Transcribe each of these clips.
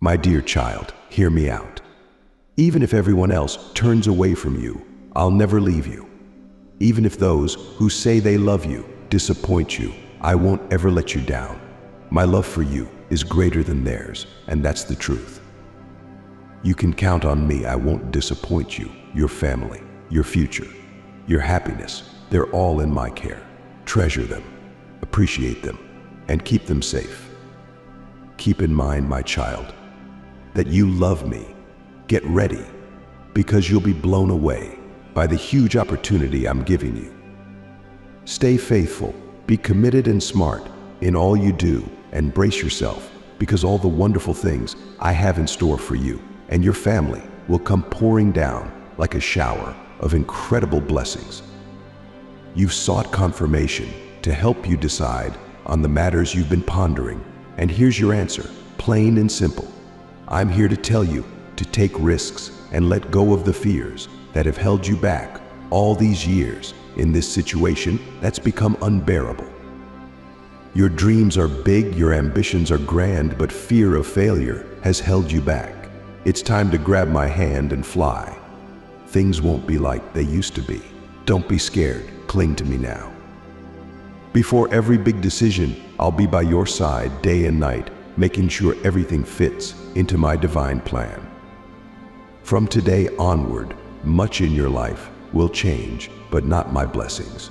My dear child, hear me out. Even if everyone else turns away from you, I'll never leave you. Even if those who say they love you disappoint you, I won't ever let you down. My love for you is greater than theirs, and that's the truth. You can count on me. I won't disappoint you, your family, your future, your happiness. They're all in my care. Treasure them, appreciate them, and keep them safe. Keep in mind, my child, that you love me. Get ready, because you'll be blown away by the huge opportunity I'm giving you. Stay faithful, be committed and smart in all you do, and brace yourself, because all the wonderful things I have in store for you and your family will come pouring down like a shower of incredible blessings. You've sought confirmation to help you decide on the matters you've been pondering, and here's your answer, plain and simple. I'm here to tell you to take risks and let go of the fears that have held you back all these years in this situation that's become unbearable. Your dreams are big, your ambitions are grand, but fear of failure has held you back. It's time to grab my hand and fly. Things won't be like they used to be. Don't be scared. Cling to me now. Before every big decision, I'll be by your side day and night, making sure everything fits into my divine plan. From today onward, much in your life will change, but not my blessings.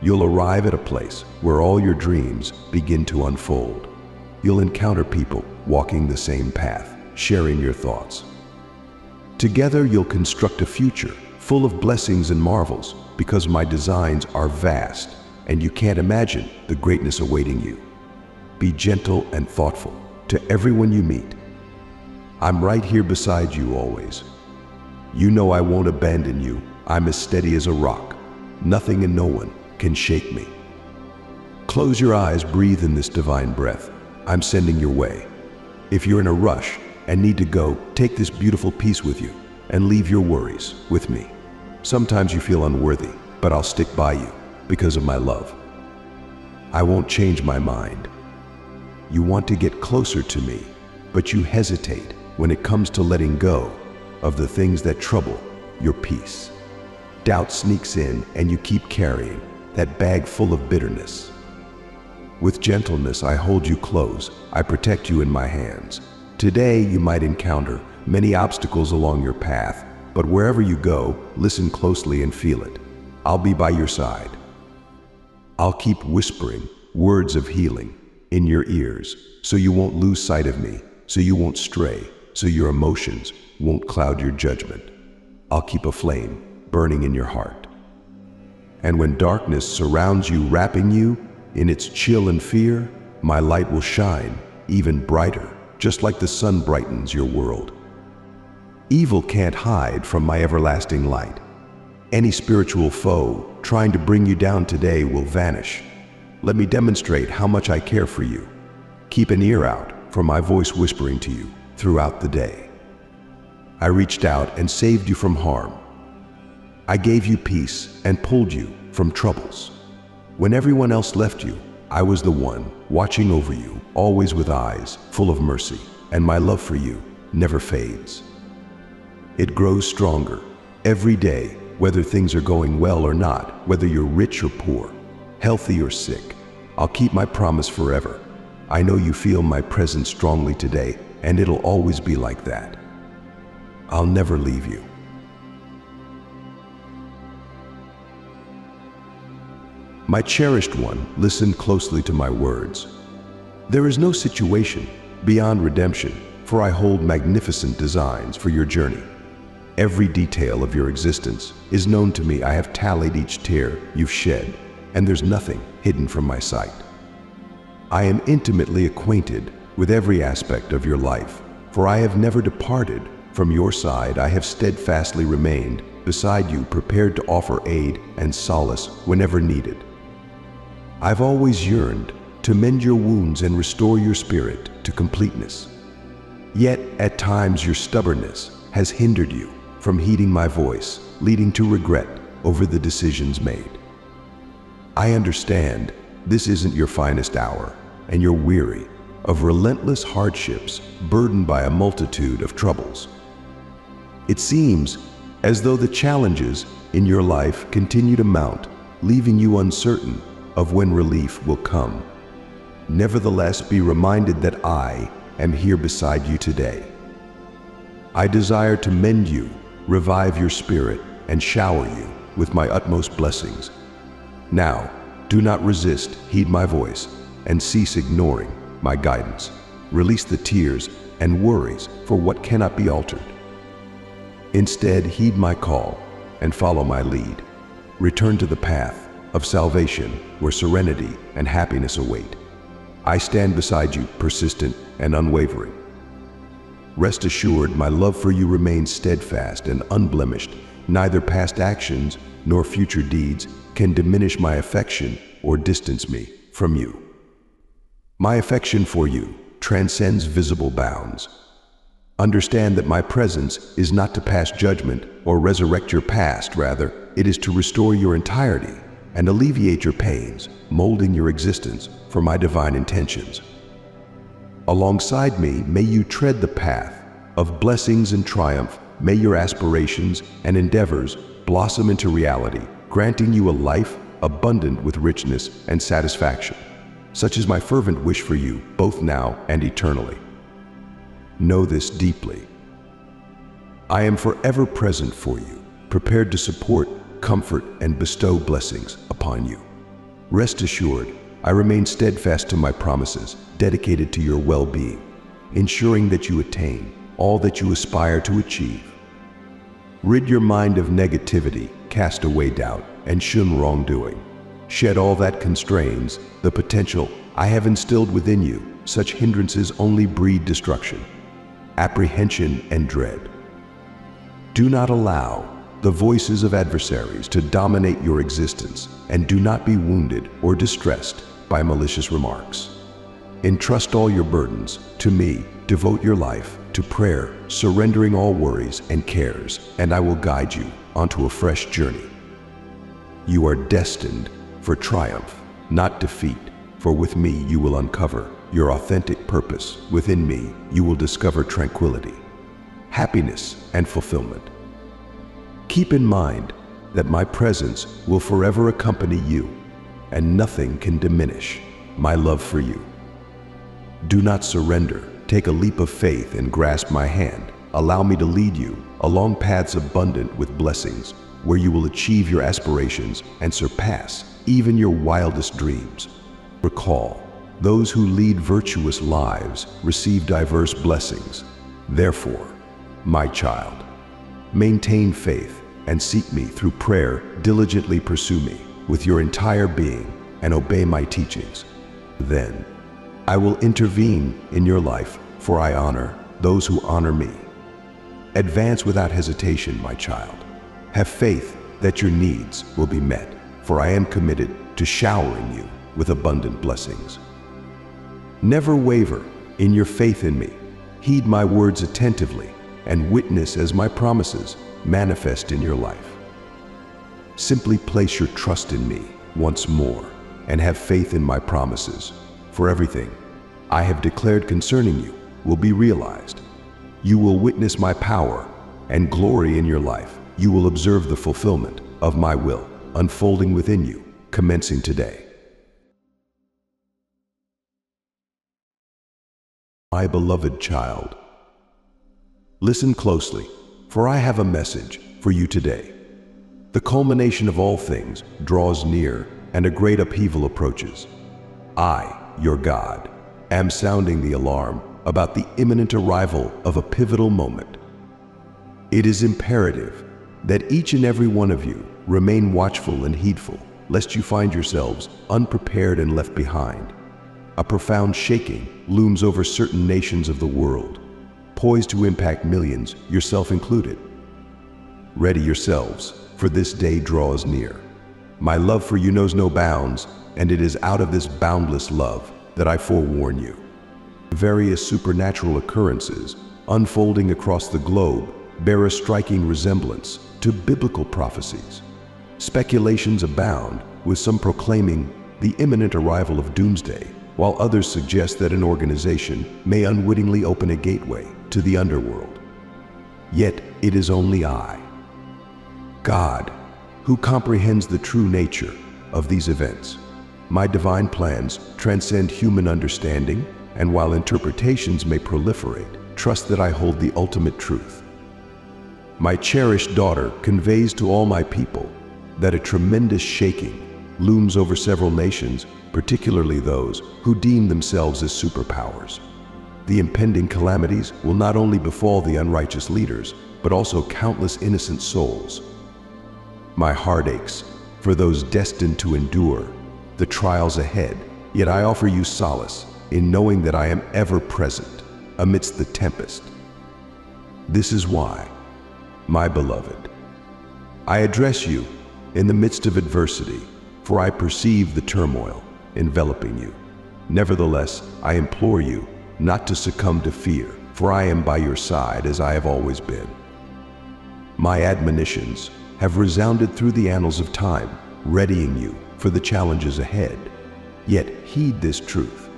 You'll arrive at a place where all your dreams begin to unfold. You'll encounter people walking the same path, sharing your thoughts. Together, you'll construct a future full of blessings and marvels because my designs are vast and you can't imagine the greatness awaiting you. Be gentle and thoughtful to everyone you meet. I'm right here beside you always. You know I won't abandon you. I'm as steady as a rock. Nothing and no one can shake me. Close your eyes, breathe in this divine breath I'm sending your way. If you're in a rush and need to go, take this beautiful peace with you and leave your worries with me. Sometimes you feel unworthy, but I'll stick by you because of my love. I won't change my mind. You want to get closer to me, but you hesitate when it comes to letting go of the things that trouble your peace. Doubt sneaks in and you keep carrying that bag full of bitterness. With gentleness, I hold you close. I protect you in my hands. Today, you might encounter many obstacles along your path, but wherever you go, listen closely and feel it. I'll be by your side. I'll keep whispering words of healing in your ears so you won't lose sight of me, so you won't stray, so your emotions won't cloud your judgment. I'll keep a flame burning in your heart. And when darkness surrounds you, wrapping you in its chill and fear, my light will shine even brighter, just like the sun brightens your world. Evil can't hide from my everlasting light. Any spiritual foe trying to bring you down today will vanish. Let me demonstrate how much I care for you. Keep an ear out for my voice whispering to you throughout the day. I reached out and saved you from harm. I gave you peace and pulled you from troubles. When everyone else left you, I was the one watching over you, always with eyes full of mercy, and my love for you never fades. It grows stronger every day, whether things are going well or not, whether you're rich or poor, healthy or sick. I'll keep my promise forever. I know you feel my presence strongly today, and it'll always be like that. I'll never leave you. My cherished one, listen closely to my words. There is no situation beyond redemption, for I hold magnificent designs for your journey. Every detail of your existence is known to me. I have tallied each tear you've shed, and there's nothing hidden from my sight. I am intimately acquainted with every aspect of your life, for I have never departed from your side. I have steadfastly remained beside you, prepared to offer aid and solace whenever needed. I've always yearned to mend your wounds and restore your spirit to completeness. Yet, at times, your stubbornness has hindered you from heeding my voice, leading to regret over the decisions made. I understand this isn't your finest hour, and you're weary, of relentless hardships burdened by a multitude of troubles. It seems as though the challenges in your life continue to mount, leaving you uncertain of when relief will come. Nevertheless, be reminded that I am here beside you today. I desire to mend you, revive your spirit, and shower you with my utmost blessings. Now, do not resist, heed my voice, and cease ignoring my guidance. Release the tears and worries for what cannot be altered. Instead, heed my call and follow my lead. Return to the path of salvation where serenity and happiness await. I stand beside you, persistent and unwavering. Rest assured, my love for you remains steadfast and unblemished. Neither past actions nor future deeds can diminish my affection or distance me from you. My affection for you transcends visible bounds. Understand that my presence is not to pass judgment or resurrect your past, rather, it is to restore your entirety and alleviate your pains, molding your existence for my divine intentions. Alongside me, may you tread the path of blessings and triumph. May your aspirations and endeavors blossom into reality, granting you a life abundant with richness and satisfaction. Such is my fervent wish for you, both now and eternally. Know this deeply. I am forever present for you, prepared to support, comfort, and bestow blessings upon you. Rest assured, I remain steadfast to my promises, dedicated to your well-being, ensuring that you attain all that you aspire to achieve. Rid your mind of negativity, cast away doubt, and shun wrongdoing. Shed all that constrains the potential I have instilled within you. Such hindrances only breed destruction, apprehension, and dread. Do not allow the voices of adversaries to dominate your existence, and do not be wounded or distressed by malicious remarks. Entrust all your burdens to me, devote your life to prayer, surrendering all worries and cares, and I will guide you onto a fresh journey. You are destined for triumph, not defeat, for with me you will uncover your authentic purpose. Within me you will discover tranquility, happiness, and fulfillment. Keep in mind that my presence will forever accompany you, and nothing can diminish my love for you. Do not surrender. Take a leap of faith and grasp my hand. Allow me to lead you along paths abundant with blessings, where you will achieve your aspirations and surpass even your wildest dreams. Recall, those who lead virtuous lives receive diverse blessings. Therefore, my child, maintain faith and seek me through prayer, diligently pursue me with your entire being and obey my teachings. Then I will intervene in your life, for I honor those who honor me. Advance without hesitation, my child. Have faith that your needs will be met, for I am committed to showering you with abundant blessings. Never waver in your faith in me. Heed my words attentively and witness as my promises manifest in your life. Simply place your trust in me once more and have faith in my promises, for everything I have declared concerning you will be realized. You will witness my power and glory in your life. You will observe the fulfillment of my will unfolding within you, commencing today. My beloved child, listen closely for I have a message for you today. The culmination of all things draws near and a great upheaval approaches. I, your God, am sounding the alarm about the imminent arrival of a pivotal moment. It is imperative that each and every one of you remain watchful and heedful, lest you find yourselves unprepared and left behind. A profound shaking looms over certain nations of the world, poised to impact millions, yourself included. Ready yourselves, for this day draws near. My love for you knows no bounds, and it is out of this boundless love that I forewarn you. Various supernatural occurrences unfolding across the globe bear a striking resemblance to biblical prophecies. Speculations abound, with some proclaiming the imminent arrival of doomsday, while others suggest that an organization may unwittingly open a gateway to the underworld. Yet it is only I, God, who comprehends the true nature of these events. My divine plans transcend human understanding, and while interpretations may proliferate, trust that I hold the ultimate truth. My cherished daughter conveys to all my people that a tremendous shaking looms over several nations, particularly those who deem themselves as superpowers. The impending calamities will not only befall the unrighteous leaders, but also countless innocent souls. My heart aches for those destined to endure the trials ahead, yet I offer you solace in knowing that I am ever present amidst the tempest. This is why, my beloved, I address you in the midst of adversity, for I perceive the turmoil enveloping you. Nevertheless, I implore you not to succumb to fear, for I am by your side as I have always been. My admonitions have resounded through the annals of time, readying you for the challenges ahead. Yet heed this truth.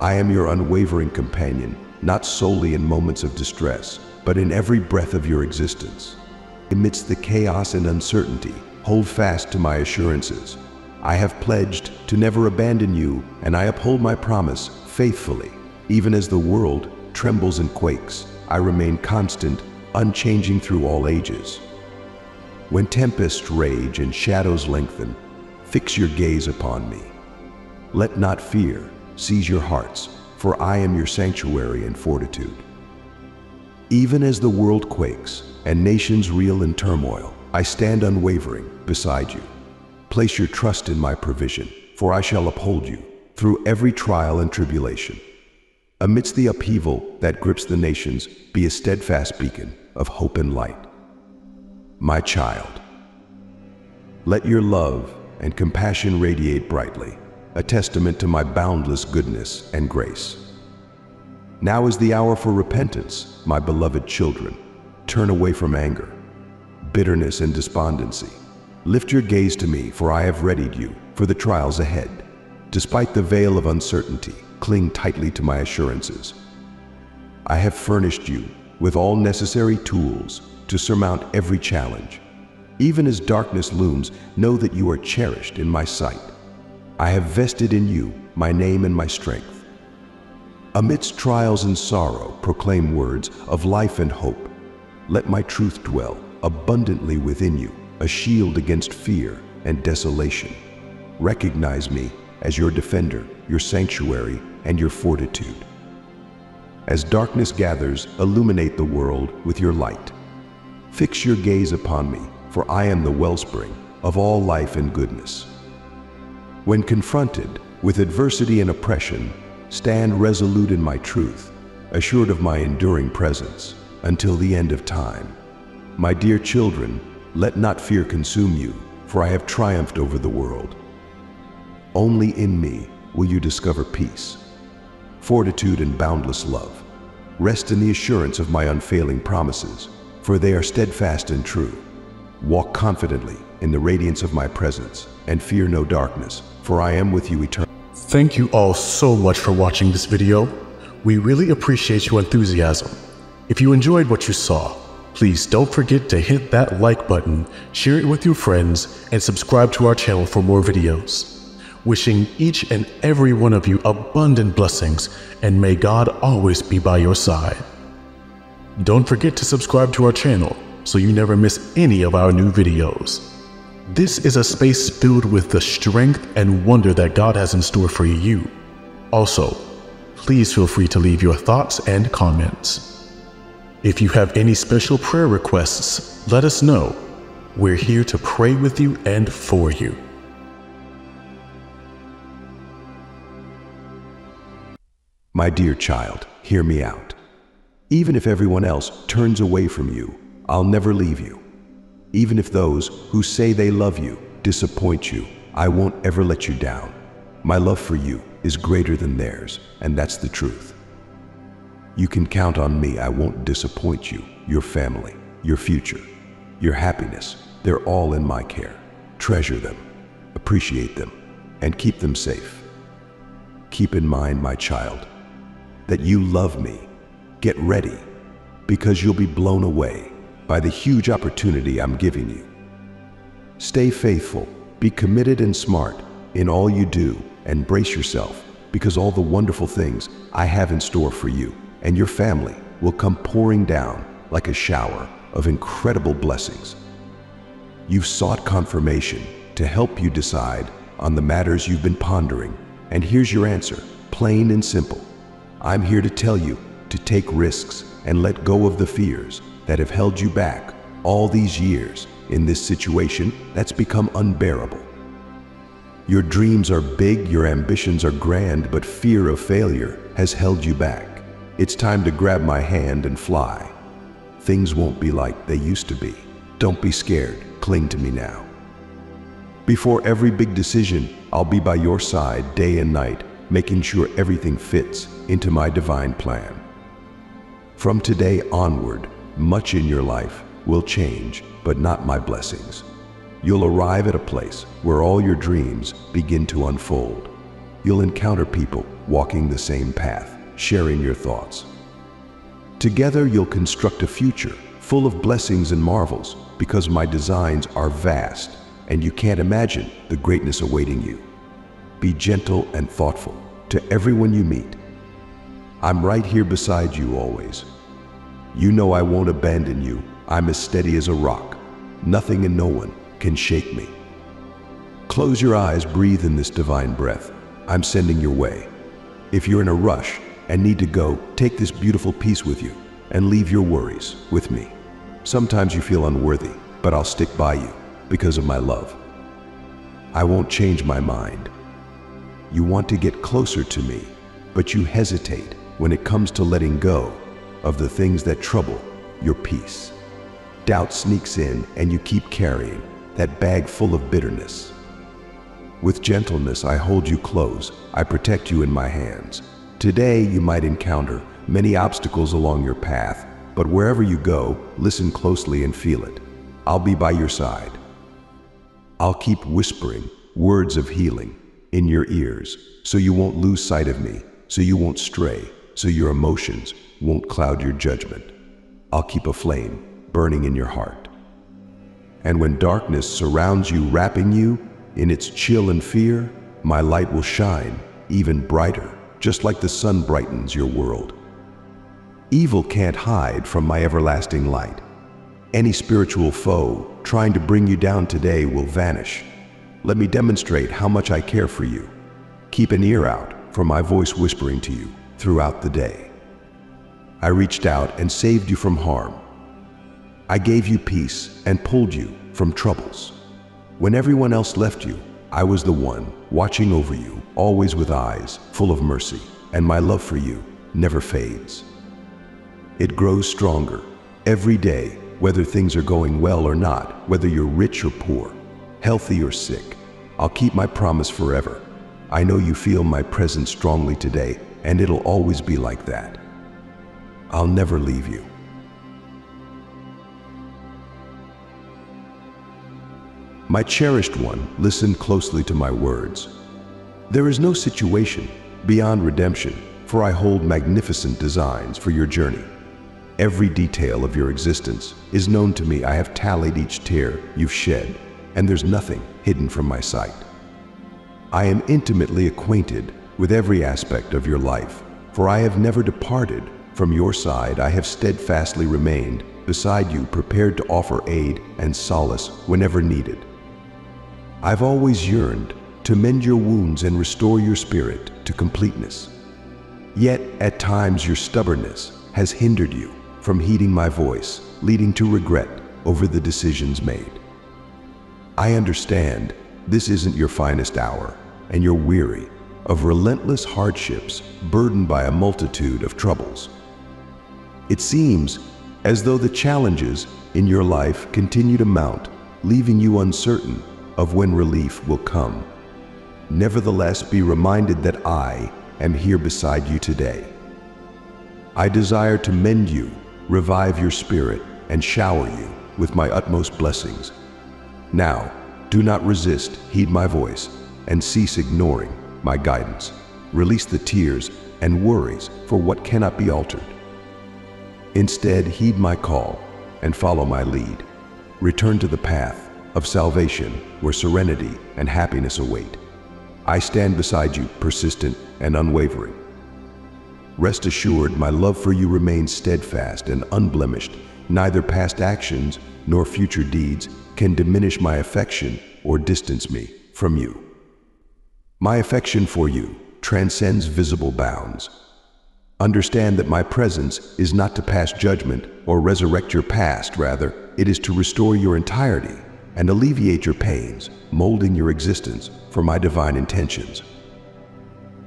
I am your unwavering companion, not solely in moments of distress, but in every breath of your existence. Amidst the chaos and uncertainty, hold fast to my assurances. I have pledged to never abandon you, and I uphold my promise faithfully. Even as the world trembles and quakes, I remain constant, unchanging through all ages. When tempests rage and shadows lengthen, fix your gaze upon me. Let not fear seize your hearts, for I am your sanctuary and fortitude. Even as the world quakes and nations reel in turmoil, I stand unwavering beside you. Place your trust in my provision, for I shall uphold you through every trial and tribulation. Amidst the upheaval that grips the nations, be a steadfast beacon of hope and light. My child, let your love and compassion radiate brightly, a testament to my boundless goodness and grace. Now is the hour for repentance, my beloved children. Turn away from anger, bitterness, and despondency. Lift your gaze to me, for I have readied you for the trials ahead. Despite the veil of uncertainty, cling tightly to my assurances. I have furnished you with all necessary tools to surmount every challenge. Even as darkness looms, know that you are cherished in my sight. I have vested in you my name and my strength. Amidst trials and sorrow, proclaim words of life and hope. Let my truth dwell abundantly within you, a shield against fear and desolation. Recognize me as your defender, your sanctuary, and your fortitude. As darkness gathers, illuminate the world with your light. Fix your gaze upon me, for I am the wellspring of all life and goodness. When confronted with adversity and oppression, stand resolute in my truth, assured of my enduring presence until the end of time. My dear children, let not fear consume you, for I have triumphed over the world. Only in me will you discover peace, fortitude, and boundless love. Rest in the assurance of my unfailing promises, for they are steadfast and true. Walk confidently in the radiance of my presence, and fear no darkness, for I am with you eternally. Thank you all so much for watching this video. We really appreciate your enthusiasm. If you enjoyed what you saw, please don't forget to hit that like button, share it with your friends, and subscribe to our channel for more videos wishing each and every one of you abundant blessings, and may God always be by your side. Don't forget to subscribe to our channel so you never miss any of our new videos. This is a space filled with the strength and wonder that God has in store for you. Also, please feel free to leave your thoughts and comments. If you have any special prayer requests, let us know. We're here to pray with you and for you. My dear child, hear me out. Even if everyone else turns away from you, I'll never leave you. Even if those who say they love you disappoint you, I won't ever let you down. My love for you is greater than theirs, and that's the truth. You can count on me. I won't disappoint you, your family, your future, your happiness. They're all in my care. Treasure them, appreciate them, and keep them safe. Keep in mind, my child, that you love me. Get ready, because you'll be blown away by the huge opportunity I'm giving you. Stay faithful, be committed and smart in all you do, and brace yourself, because all the wonderful things I have in store for you and your family will come pouring down like a shower of incredible blessings. You've sought confirmation to help you decide on the matters you've been pondering, and here's your answer, plain and simple. I'm here to tell you to take risks and let go of the fears that have held you back all these years in this situation that's become unbearable. Your dreams are big, your ambitions are grand, but fear of failure has held you back. It's time to grab my hand and fly. Things won't be like they used to be. Don't be scared, cling to me now. Before every big decision, I'll be by your side day and night, making sure everything fits into my divine plan. From today onward, much in your life will change, but not my blessings. You'll arrive at a place where all your dreams begin to unfold. You'll encounter people walking the same path, sharing your thoughts. Together, you'll construct a future full of blessings and marvels because my designs are vast and you can't imagine the greatness awaiting you. Be gentle and thoughtful to everyone you meet. I'm right here beside you always. You know I won't abandon you. I'm as steady as a rock. Nothing and no one can shake me. Close your eyes, breathe in this divine breath. I'm sending your way. If you're in a rush and need to go, take this beautiful peace with you and leave your worries with me. Sometimes you feel unworthy, but I'll stick by you because of my love. I won't change my mind. You want to get closer to me, but you hesitate when it comes to letting go of the things that trouble your peace. Doubt sneaks in and you keep carrying that bag full of bitterness. With gentleness, I hold you close. I protect you in my hands. Today, you might encounter many obstacles along your path, but wherever you go, listen closely and feel it. I'll be by your side. I'll keep whispering words of healing in your ears so you won't lose sight of me, so you won't stray, so your emotions won't cloud your judgment. I'll keep a flame burning in your heart. And when darkness surrounds you, wrapping you in its chill and fear, my light will shine even brighter, just like the sun brightens your world. Evil can't hide from my everlasting light. Any spiritual foe trying to bring you down today will vanish. Let me demonstrate how much I care for you. Keep an ear out for my voice whispering to you throughout the day. I reached out and saved you from harm. I gave you peace and pulled you from troubles. When everyone else left you, I was the one watching over you, always with eyes full of mercy, and my love for you never fades. It grows stronger every day, whether things are going well or not, whether you're rich or poor, healthy or sick. I'll keep my promise forever. I know you feel my presence strongly today, and it'll always be like that. I'll never leave you. My cherished one, listen closely to my words. There is no situation beyond redemption, for I hold magnificent designs for your journey. Every detail of your existence is known to me. I have tallied each tear you've shed, and there's nothing hidden from my sight. I am intimately acquainted with every aspect of your life, for I have never departed from your side. I have steadfastly remained beside you, prepared to offer aid and solace whenever needed. I've always yearned to mend your wounds and restore your spirit to completeness. Yet, at times, your stubbornness has hindered you from heeding my voice, leading to regret over the decisions made. I understand this isn't your finest hour, and you're weary of relentless hardships burdened by a multitude of troubles. It seems as though the challenges in your life continue to mount, leaving you uncertain of when relief will come. Nevertheless, be reminded that I am here beside you today. I desire to mend you, revive your spirit, and shower you with my utmost blessings. Now, do not resist, heed my voice, and cease ignoring my guidance. release the tears and worries for what cannot be altered. Instead, heed my call and follow my lead. Return to the path of salvation where serenity and happiness await. I stand beside you, persistent and unwavering. Rest assured, my love for you remains steadfast and unblemished. Neither past actions nor future deeds can diminish my affection or distance me from you. My affection for you transcends visible bounds. Understand that my presence is not to pass judgment or resurrect your past, rather, it is to restore your entirety and alleviate your pains, molding your existence for my divine intentions.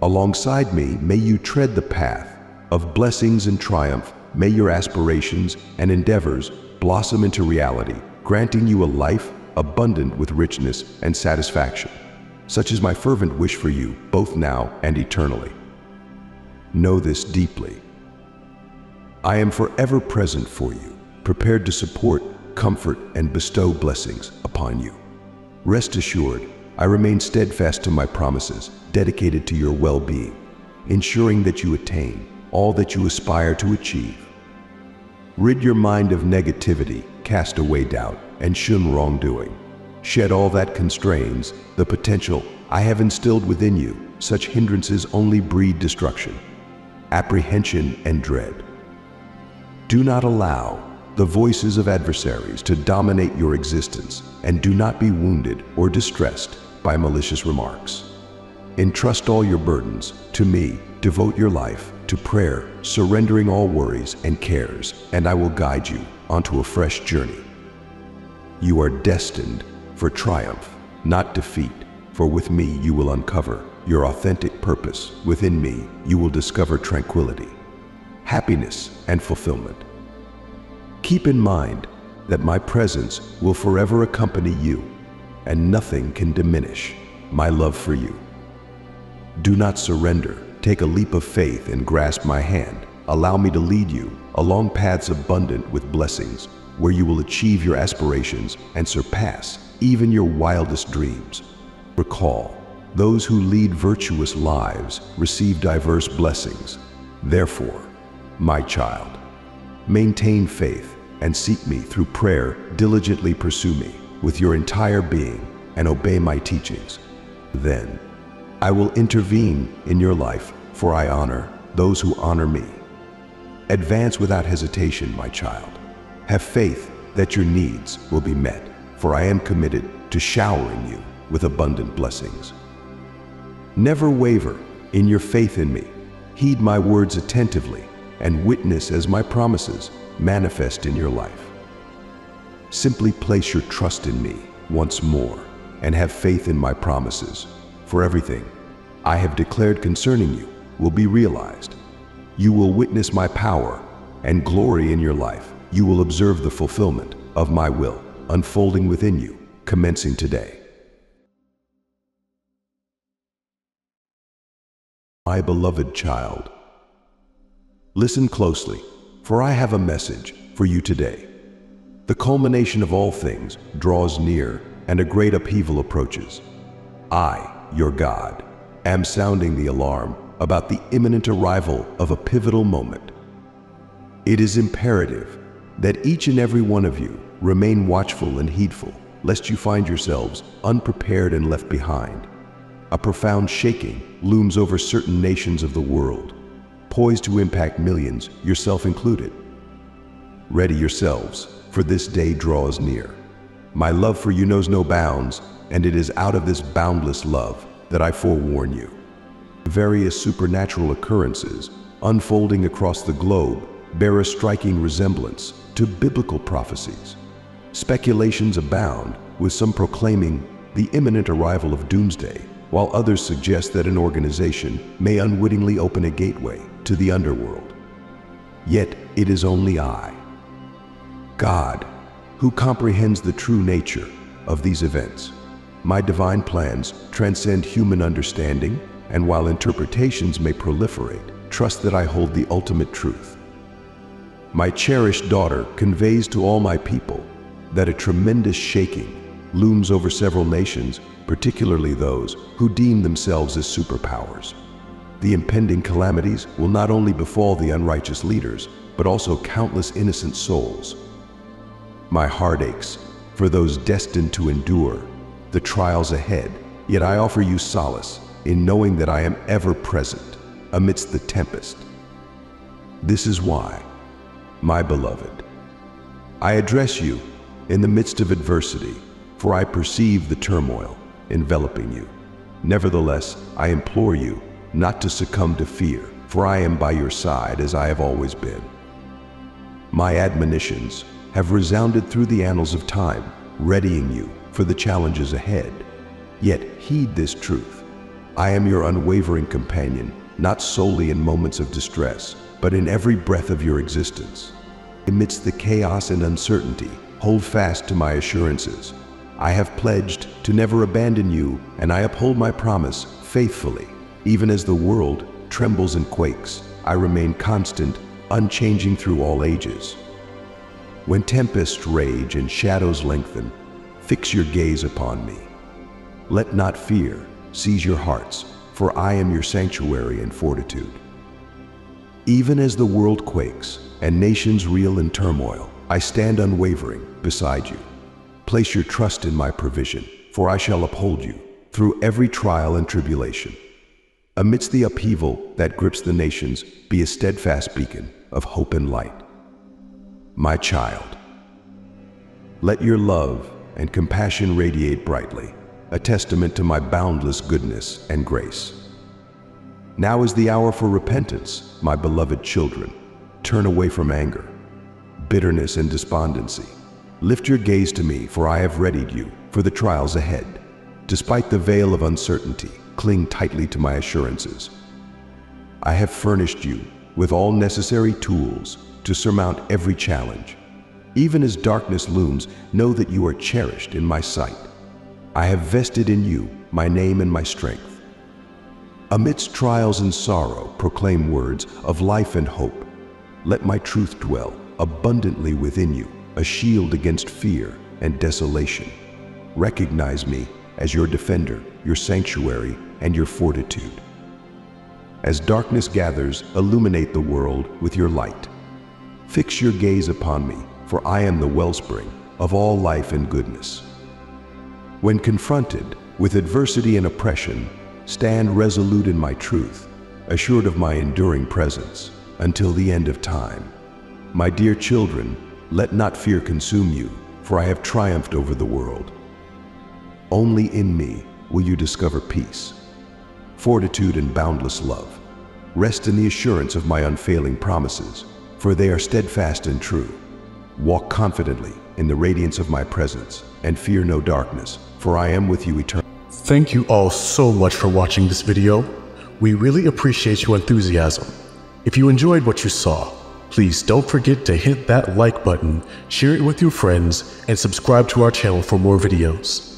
Alongside me, may you tread the path of blessings and triumph. May your aspirations and endeavors blossom into reality, granting you a life abundant with richness and satisfaction. Such is my fervent wish for you, both now and eternally. Know this deeply. I am forever present for you, prepared to support, comfort, and bestow blessings upon you. Rest assured, I remain steadfast to my promises, dedicated to your well-being, ensuring that you attain all that you aspire to achieve. Rid your mind of negativity, cast away doubt, and shun wrongdoing. Shed all that constrains the potential I have instilled within you. Such hindrances only breed destruction, apprehension, and dread. Do not allow the voices of adversaries to dominate your existence, and do not be wounded or distressed by malicious remarks. Entrust all your burdens to me, devote your life to prayer, surrendering all worries and cares, and I will guide you onto a fresh journey. You are destined for triumph, not defeat, for with me you will uncover your authentic purpose. Within me you will discover tranquility, happiness, and fulfillment. Keep in mind that my presence will forever accompany you, and nothing can diminish my love for you. Do not surrender. Take a leap of faith and grasp my hand. Allow me to lead you along paths abundant with blessings, where you will achieve your aspirations and surpass even your wildest dreams. Recall, those who lead virtuous lives receive diverse blessings. Therefore, my child, maintain faith and seek me through prayer, diligently pursue me with your entire being and obey my teachings. Then, I will intervene in your life, for I honor those who honor me. Advance without hesitation, my child. Have faith that your needs will be met, for I am committed to showering you with abundant blessings. Never waver in your faith in me. Heed my words attentively and witness as my promises manifest in your life. Simply place your trust in me once more and have faith in my promises for everything I have declared concerning you will be realized. You will witness my power and glory in your life. You will observe the fulfillment of my will unfolding within you, commencing today. My beloved child, listen closely, for I have a message for you today. The culmination of all things draws near and a great upheaval approaches. I, your God, am sounding the alarm about the imminent arrival of a pivotal moment. It is imperative that each and every one of you remain watchful and heedful, lest you find yourselves unprepared and left behind. A profound shaking looms over certain nations of the world, poised to impact millions, yourself included. Ready yourselves, for this day draws near. My love for you knows no bounds, and it is out of this boundless love that I forewarn you. Various supernatural occurrences unfolding across the globe bear a striking resemblance to biblical prophecies. Speculations abound, with some proclaiming the imminent arrival of doomsday, while others suggest that an organization may unwittingly open a gateway to the underworld. Yet it is only I, God, who comprehends the true nature of these events. My divine plans transcend human understanding, and while interpretations may proliferate, trust that I hold the ultimate truth. My cherished daughter conveys to all my people that a tremendous shaking looms over several nations, particularly those who deem themselves as superpowers. The impending calamities will not only befall the unrighteous leaders, but also countless innocent souls. My heart aches for those destined to endure the trials ahead, yet I offer you solace in knowing that I am ever present amidst the tempest. This is why, my beloved, I address you in the midst of adversity, for I perceive the turmoil enveloping you. Nevertheless, I implore you not to succumb to fear, for I am by your side as I have always been. My admonitions have resounded through the annals of time, readying you for the challenges ahead. Yet heed this truth. I am your unwavering companion, not solely in moments of distress, but in every breath of your existence. Amidst the chaos and uncertainty, hold fast to my assurances. I have pledged to never abandon you, and I uphold my promise faithfully. Even as the world trembles and quakes, I remain constant, unchanging through all ages. When tempests rage and shadows lengthen, fix your gaze upon me. Let not fear seize your hearts, for I am your sanctuary and fortitude. Even as the world quakes and nations reel in turmoil, I stand unwavering beside you. Place your trust in my provision, for I shall uphold you through every trial and tribulation. Amidst the upheaval that grips the nations, be a steadfast beacon of hope and light. My child, let your love and compassion radiate brightly, a testament to my boundless goodness and grace. Now is the hour for repentance, my beloved children. Turn away from anger, bitterness, and despondency. Lift your gaze to me, for I have readied you for the trials ahead. Despite the veil of uncertainty, cling tightly to my assurances. I have furnished you with all necessary tools to surmount every challenge. Even as darkness looms, know that you are cherished in my sight. I have vested in you my name and my strength. Amidst trials and sorrow, proclaim words of life and hope. Let my truth dwell abundantly within you, a shield against fear and desolation. Recognize me as your defender, your sanctuary, and your fortitude. As darkness gathers, illuminate the world with your light. Fix your gaze upon me, for I am the wellspring of all life and goodness. When confronted with adversity and oppression, stand resolute in my truth, assured of my enduring presence until the end of time. My dear children, let not fear consume you, for I have triumphed over the world. Only in me will you discover peace, fortitude, and boundless love. Rest in the assurance of my unfailing promises, for they are steadfast and true. Walk confidently in the radiance of my presence, and fear no darkness, for I am with you eternally. Thank you all so much for watching this video. We really appreciate your enthusiasm. If you enjoyed what you saw, please don't forget to hit that like button, share it with your friends, and subscribe to our channel for more videos.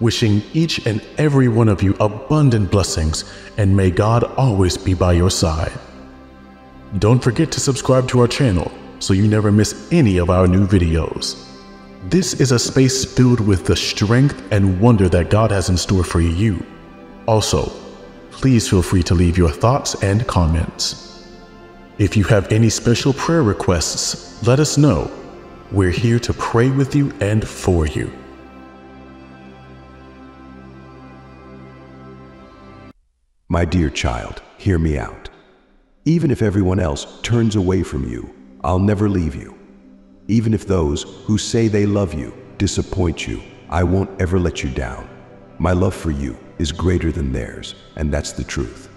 Wishing each and every one of you abundant blessings, and may God always be by your side. Don't forget to subscribe to our channel so you never miss any of our new videos. This is a space filled with the strength and wonder that God has in store for you. Also, please feel free to leave your thoughts and comments. If you have any special prayer requests, let us know. We're here to pray with you and for you. My dear child, hear me out. Even if everyone else turns away from you, I'll never leave you. Even if those who say they love you disappoint you, I won't ever let you down. My love for you is greater than theirs, and that's the truth.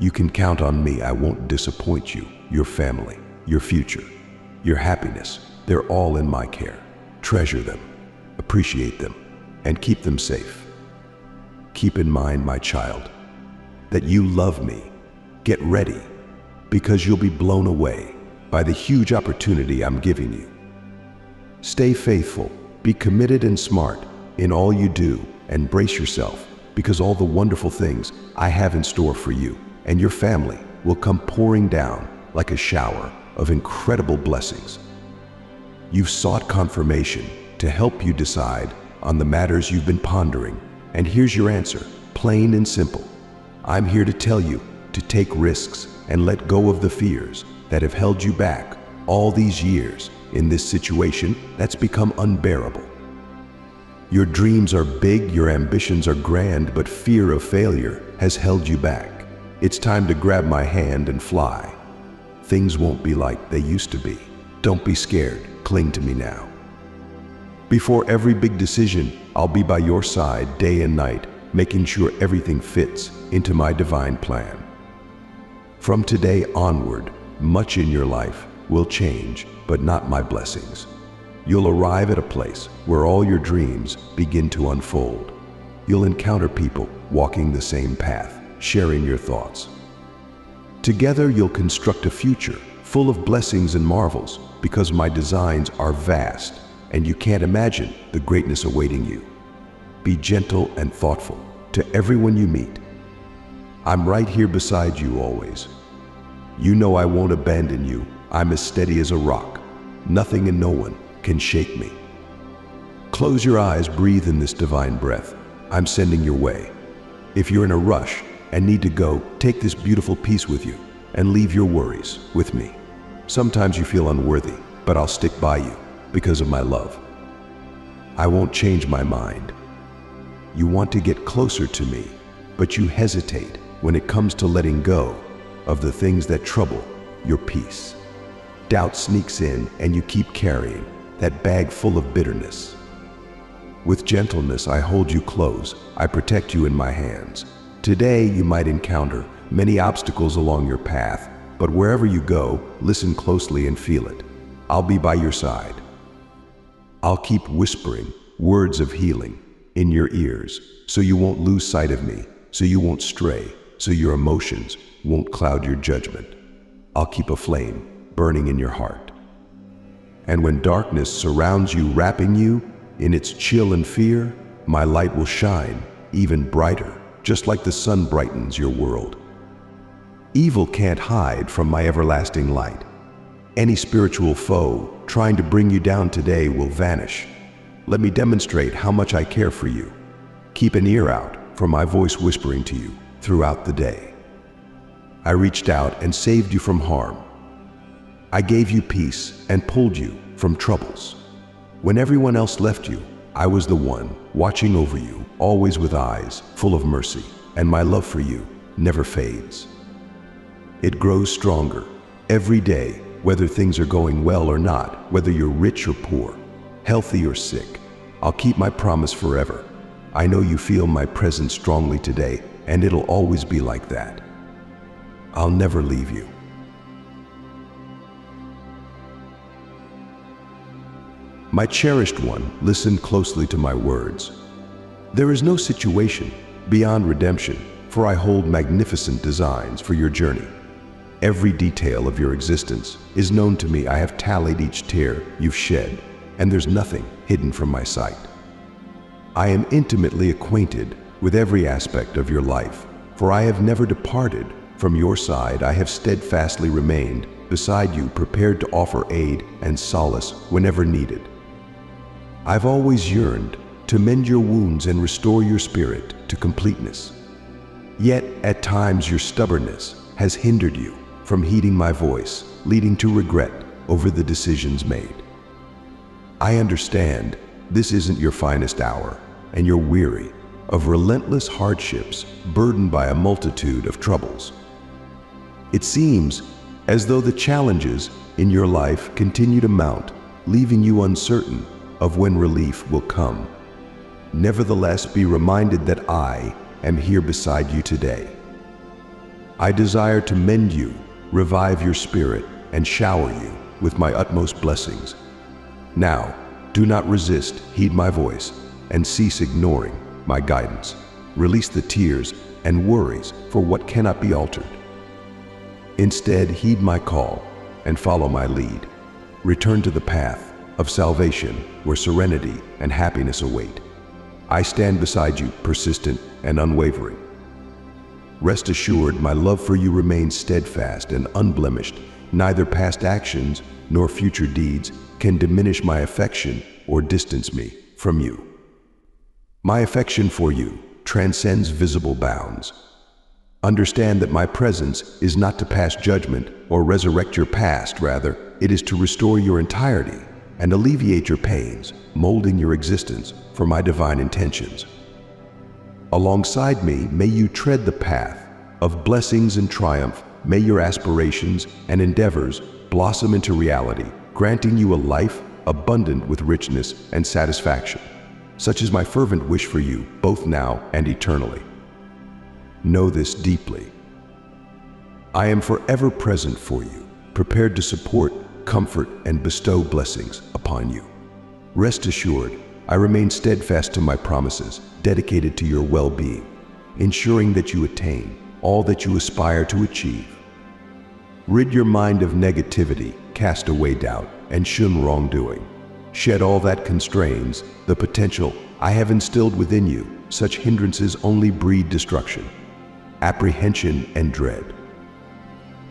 You can count on me. I won't disappoint you, your family, your future, your happiness. They're all in my care. Treasure them, appreciate them, and keep them safe. Keep in mind, my child, that you love me. Get ready, because you'll be blown away by the huge opportunity I'm giving you. Stay faithful, be committed and smart in all you do, and brace yourself because all the wonderful things I have in store for you and your family will come pouring down like a shower of incredible blessings. You've sought confirmation to help you decide on the matters you've been pondering, and here's your answer, plain and simple. I'm here to tell you to take risks and let go of the fears that have held you back all these years in this situation that's become unbearable. Your dreams are big, your ambitions are grand, but fear of failure has held you back. It's time to grab my hand and fly. Things won't be like they used to be. Don't be scared, cling to me now. Before every big decision, I'll be by your side day and night, making sure everything fits into my divine plan. From today onward, much in your life will change, but not my blessings. You'll arrive at a place where all your dreams begin to unfold. You'll encounter people walking the same path, sharing your thoughts. Together, you'll construct a future full of blessings and marvels because my designs are vast and you can't imagine the greatness awaiting you. Be gentle and thoughtful to everyone you meet. I'm right here beside you always. You know I won't abandon you. I'm as steady as a rock. Nothing and no one can shake me. Close your eyes, breathe in this divine breath. I'm sending your way. If you're in a rush and need to go, take this beautiful peace with you and leave your worries with me. Sometimes you feel unworthy, but I'll stick by you because of my love. I won't change my mind. You want to get closer to me, but you hesitate when it comes to letting go of the things that trouble your peace. Doubt sneaks in and you keep carrying that bag full of bitterness. With gentleness, I hold you close. I protect you in my hands. Today, you might encounter many obstacles along your path, but wherever you go, listen closely and feel it. I'll be by your side. I'll keep whispering words of healing in your ears so you won't lose sight of me, so you won't stray, so your emotions won't cloud your judgment. I'll keep a flame burning in your heart. And when darkness surrounds you, wrapping you in its chill and fear, my light will shine even brighter, just like the sun brightens your world. Evil can't hide from my everlasting light. Any spiritual foe trying to bring you down today will vanish. Let me demonstrate how much I care for you. Keep an ear out for my voice whispering to you throughout the day. I reached out and saved you from harm. I gave you peace and pulled you from troubles. When everyone else left you, I was the one watching over you, always with eyes full of mercy, and my love for you never fades. It grows stronger every day whether things are going well or not, whether you're rich or poor, healthy or sick. I'll keep my promise forever. I know you feel my presence strongly today, and it'll always be like that. I'll never leave you. My cherished one, listen closely to my words. There is no situation beyond redemption, for I hold magnificent designs for your journey. Every detail of your existence is known to me. I have tallied each tear you've shed, and there's nothing hidden from my sight. I am intimately acquainted with every aspect of your life, for I have never departed from your side. I have steadfastly remained beside you, prepared to offer aid and solace whenever needed. I've always yearned to mend your wounds and restore your spirit to completeness. Yet, at times, your stubbornness has hindered you from heeding my voice, leading to regret over the decisions made. I understand this isn't your finest hour, and you're weary of relentless hardships burdened by a multitude of troubles. It seems as though the challenges in your life continue to mount, leaving you uncertain of when relief will come. Nevertheless, be reminded that I am here beside you today. I desire to mend you revive your spirit, and shower you with my utmost blessings. Now, do not resist, heed my voice, and cease ignoring my guidance. Release the tears and worries for what cannot be altered. Instead, heed my call and follow my lead. Return to the path of salvation where serenity and happiness await. I stand beside you, persistent and unwavering. Rest assured, my love for you remains steadfast and unblemished. Neither past actions nor future deeds can diminish my affection or distance me from you. My affection for you transcends visible bounds. Understand that my presence is not to pass judgment or resurrect your past, rather, it is to restore your entirety and alleviate your pains, molding your existence for my divine intentions. Alongside me, may you tread the path of blessings and triumph. May your aspirations and endeavors blossom into reality, granting you a life abundant with richness and satisfaction, such is my fervent wish for you, both now and eternally. Know this deeply. I am forever present for you, prepared to support, comfort, and bestow blessings upon you. Rest assured, I remain steadfast to my promises, dedicated to your well-being, ensuring that you attain all that you aspire to achieve. Rid your mind of negativity, cast away doubt, and shun wrongdoing. Shed all that constrains the potential I have instilled within you. Such hindrances only breed destruction, apprehension, and dread.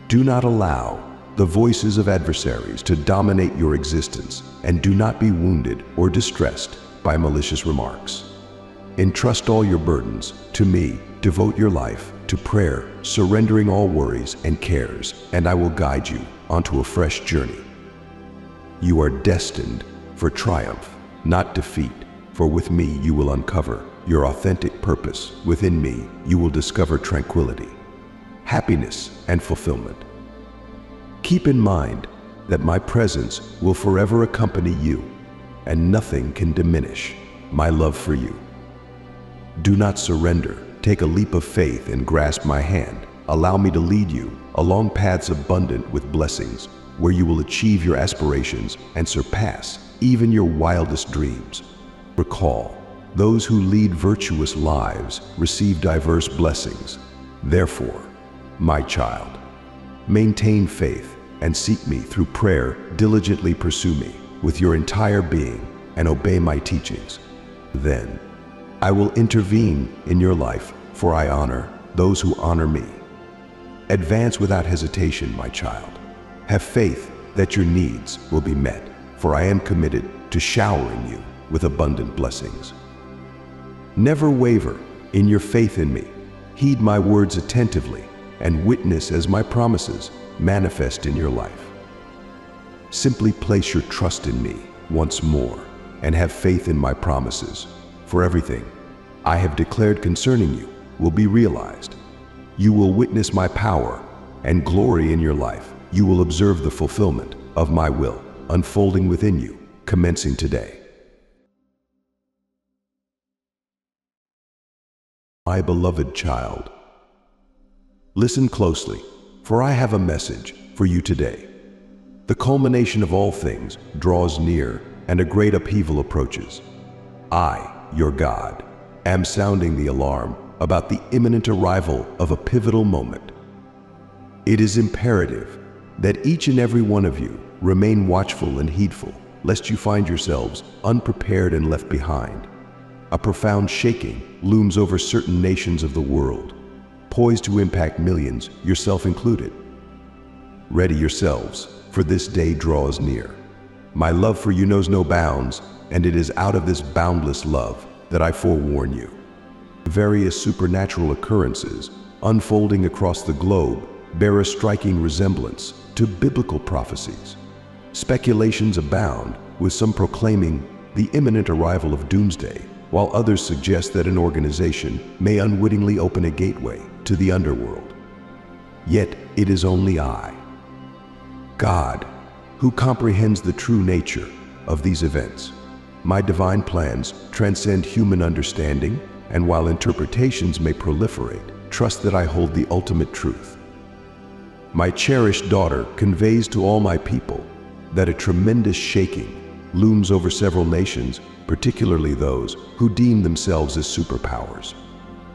Do not allow the voices of adversaries to dominate your existence, and do not be wounded or distressed by malicious remarks. Entrust all your burdens to me. Devote your life to prayer, surrendering all worries and cares, and I will guide you onto a fresh journey. You are destined for triumph, not defeat, for with me you will uncover your authentic purpose. Within me you will discover tranquility, happiness, and fulfillment. Keep in mind that my presence will forever accompany you, and nothing can diminish my love for you. Do not surrender. Take a leap of faith and grasp my hand. Allow me to lead you along paths abundant with blessings where you will achieve your aspirations and surpass even your wildest dreams. Recall, those who lead virtuous lives receive diverse blessings. Therefore, my child, maintain faith and seek me through prayer, diligently pursue me with your entire being and obey my teachings. Then, I will intervene in your life, for I honor those who honor me. Advance without hesitation, my child. Have faith that your needs will be met, for I am committed to showering you with abundant blessings. Never waver in your faith in me. Heed my words attentively and witness as my promises manifest in your life. Simply place your trust in me once more and have faith in my promises for everything I have declared concerning you will be realized. You will witness my power and glory in your life. You will observe the fulfillment of my will unfolding within you, commencing today. My beloved child, listen closely, for I have a message for you today. The culmination of all things draws near and a great upheaval approaches. I, your God, am sounding the alarm about the imminent arrival of a pivotal moment. It is imperative that each and every one of you remain watchful and heedful, lest you find yourselves unprepared and left behind. A profound shaking looms over certain nations of the world, poised to impact millions, yourself included. Ready yourselves, for this day draws near. My love for you knows no bounds, and it is out of this boundless love that I forewarn you. Various supernatural occurrences unfolding across the globe bear a striking resemblance to biblical prophecies. Speculations abound, with some proclaiming the imminent arrival of doomsday, while others suggest that an organization may unwittingly open a gateway to the underworld. Yet it is only I, God, who comprehends the true nature of these events. My divine plans transcend human understanding, and while interpretations may proliferate, trust that I hold the ultimate truth. My cherished daughter conveys to all my people that a tremendous shaking looms over several nations, particularly those who deem themselves as superpowers.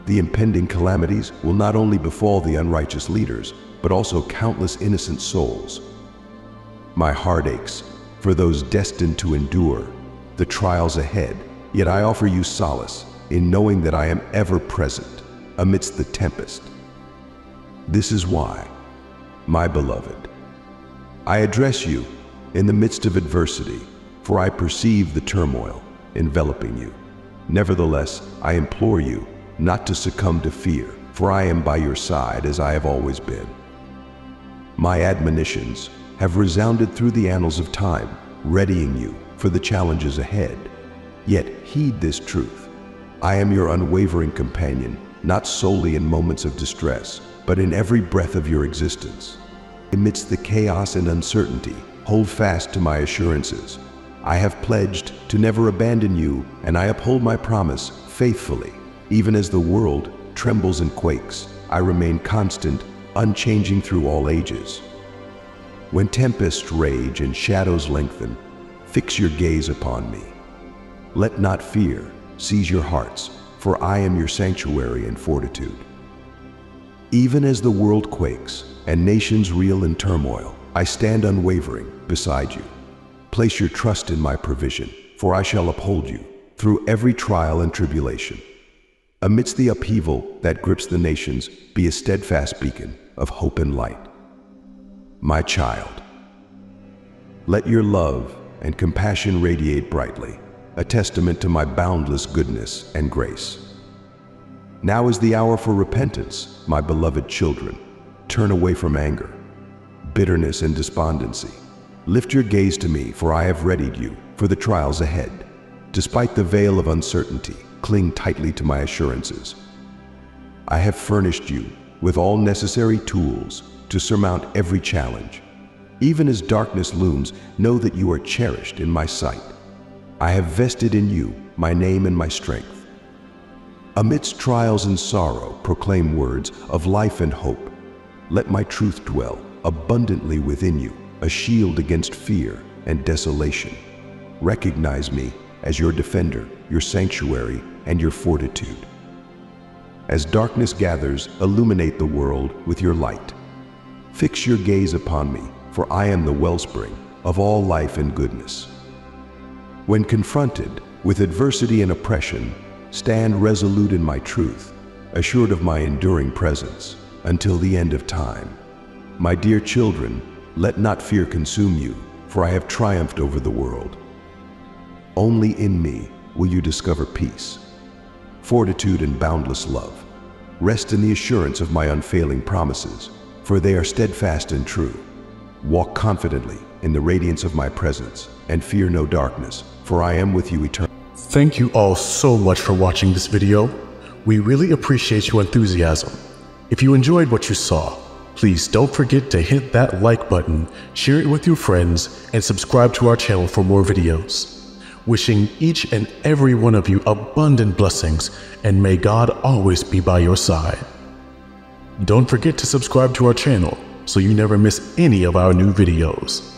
The impending calamities will not only befall the unrighteous leaders, but also countless innocent souls. My heart aches for those destined to endure the trials ahead, yet I offer you solace in knowing that I am ever present amidst the tempest. This is why, my beloved, I address you in the midst of adversity, for I perceive the turmoil enveloping you. Nevertheless, I implore you not to succumb to fear, for I am by your side as I have always been. My admonitions have resounded through the annals of time, readying you for the challenges ahead. Yet heed this truth. I am your unwavering companion, not solely in moments of distress, but in every breath of your existence. Amidst the chaos and uncertainty, hold fast to my assurances. I have pledged to never abandon you, and I uphold my promise faithfully. Even as the world trembles and quakes, I remain constant, unchanging through all ages. When tempests rage and shadows lengthen, fix your gaze upon me. Let not fear seize your hearts, for I am your sanctuary and fortitude. Even as the world quakes and nations reel in turmoil, I stand unwavering beside you. Place your trust in my provision, for I shall uphold you through every trial and tribulation. Amidst the upheaval that grips the nations, be a steadfast beacon of hope and light. My child, let your love and compassion radiate brightly, a testament to my boundless goodness and grace. Now is the hour for repentance, my beloved children. Turn away from anger, bitterness, and despondency. Lift your gaze to me, for I have readied you for the trials ahead. Despite the veil of uncertainty, cling tightly to my assurances. I have furnished you with all necessary tools to surmount every challenge. Even as darkness looms, know that you are cherished in my sight. I have vested in you my name and my strength. Amidst trials and sorrow, proclaim words of life and hope. Let my truth dwell abundantly within you, a shield against fear and desolation. Recognize me as your defender, your sanctuary, and your fortitude. As darkness gathers, illuminate the world with your light. Fix your gaze upon me, for I am the wellspring of all life and goodness. When confronted with adversity and oppression, stand resolute in my truth, assured of my enduring presence until the end of time. My dear children, let not fear consume you, for I have triumphed over the world. Only in me will you discover peace, fortitude, and boundless love. Rest in the assurance of my unfailing promises, for they are steadfast and true. Walk confidently in the radiance of my presence, and fear no darkness, for I am with you eternally. Thank you all so much for watching this video. We really appreciate your enthusiasm. If you enjoyed what you saw, please don't forget to hit that like button, share it with your friends, and subscribe to our channel for more videos wishing each and every one of you abundant blessings, and may God always be by your side. Don't forget to subscribe to our channel so you never miss any of our new videos.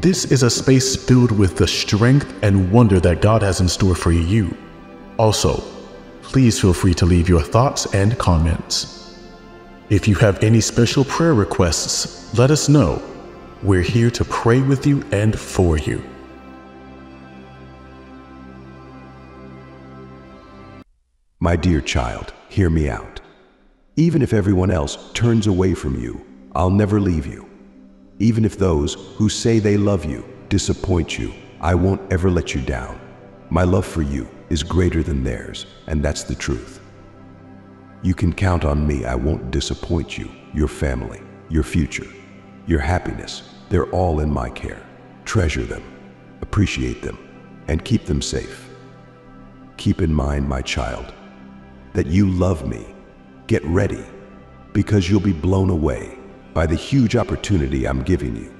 This is a space filled with the strength and wonder that God has in store for you. Also, please feel free to leave your thoughts and comments. If you have any special prayer requests, let us know. We're here to pray with you and for you. My dear child, hear me out. Even if everyone else turns away from you, I'll never leave you. Even if those who say they love you disappoint you, I won't ever let you down. My love for you is greater than theirs, and that's the truth. You can count on me. I won't disappoint you, your family, your future, your happiness. They're all in my care. Treasure them, appreciate them, and keep them safe. Keep in mind, my child, that you love me. Get ready, because you'll be blown away by the huge opportunity I'm giving you.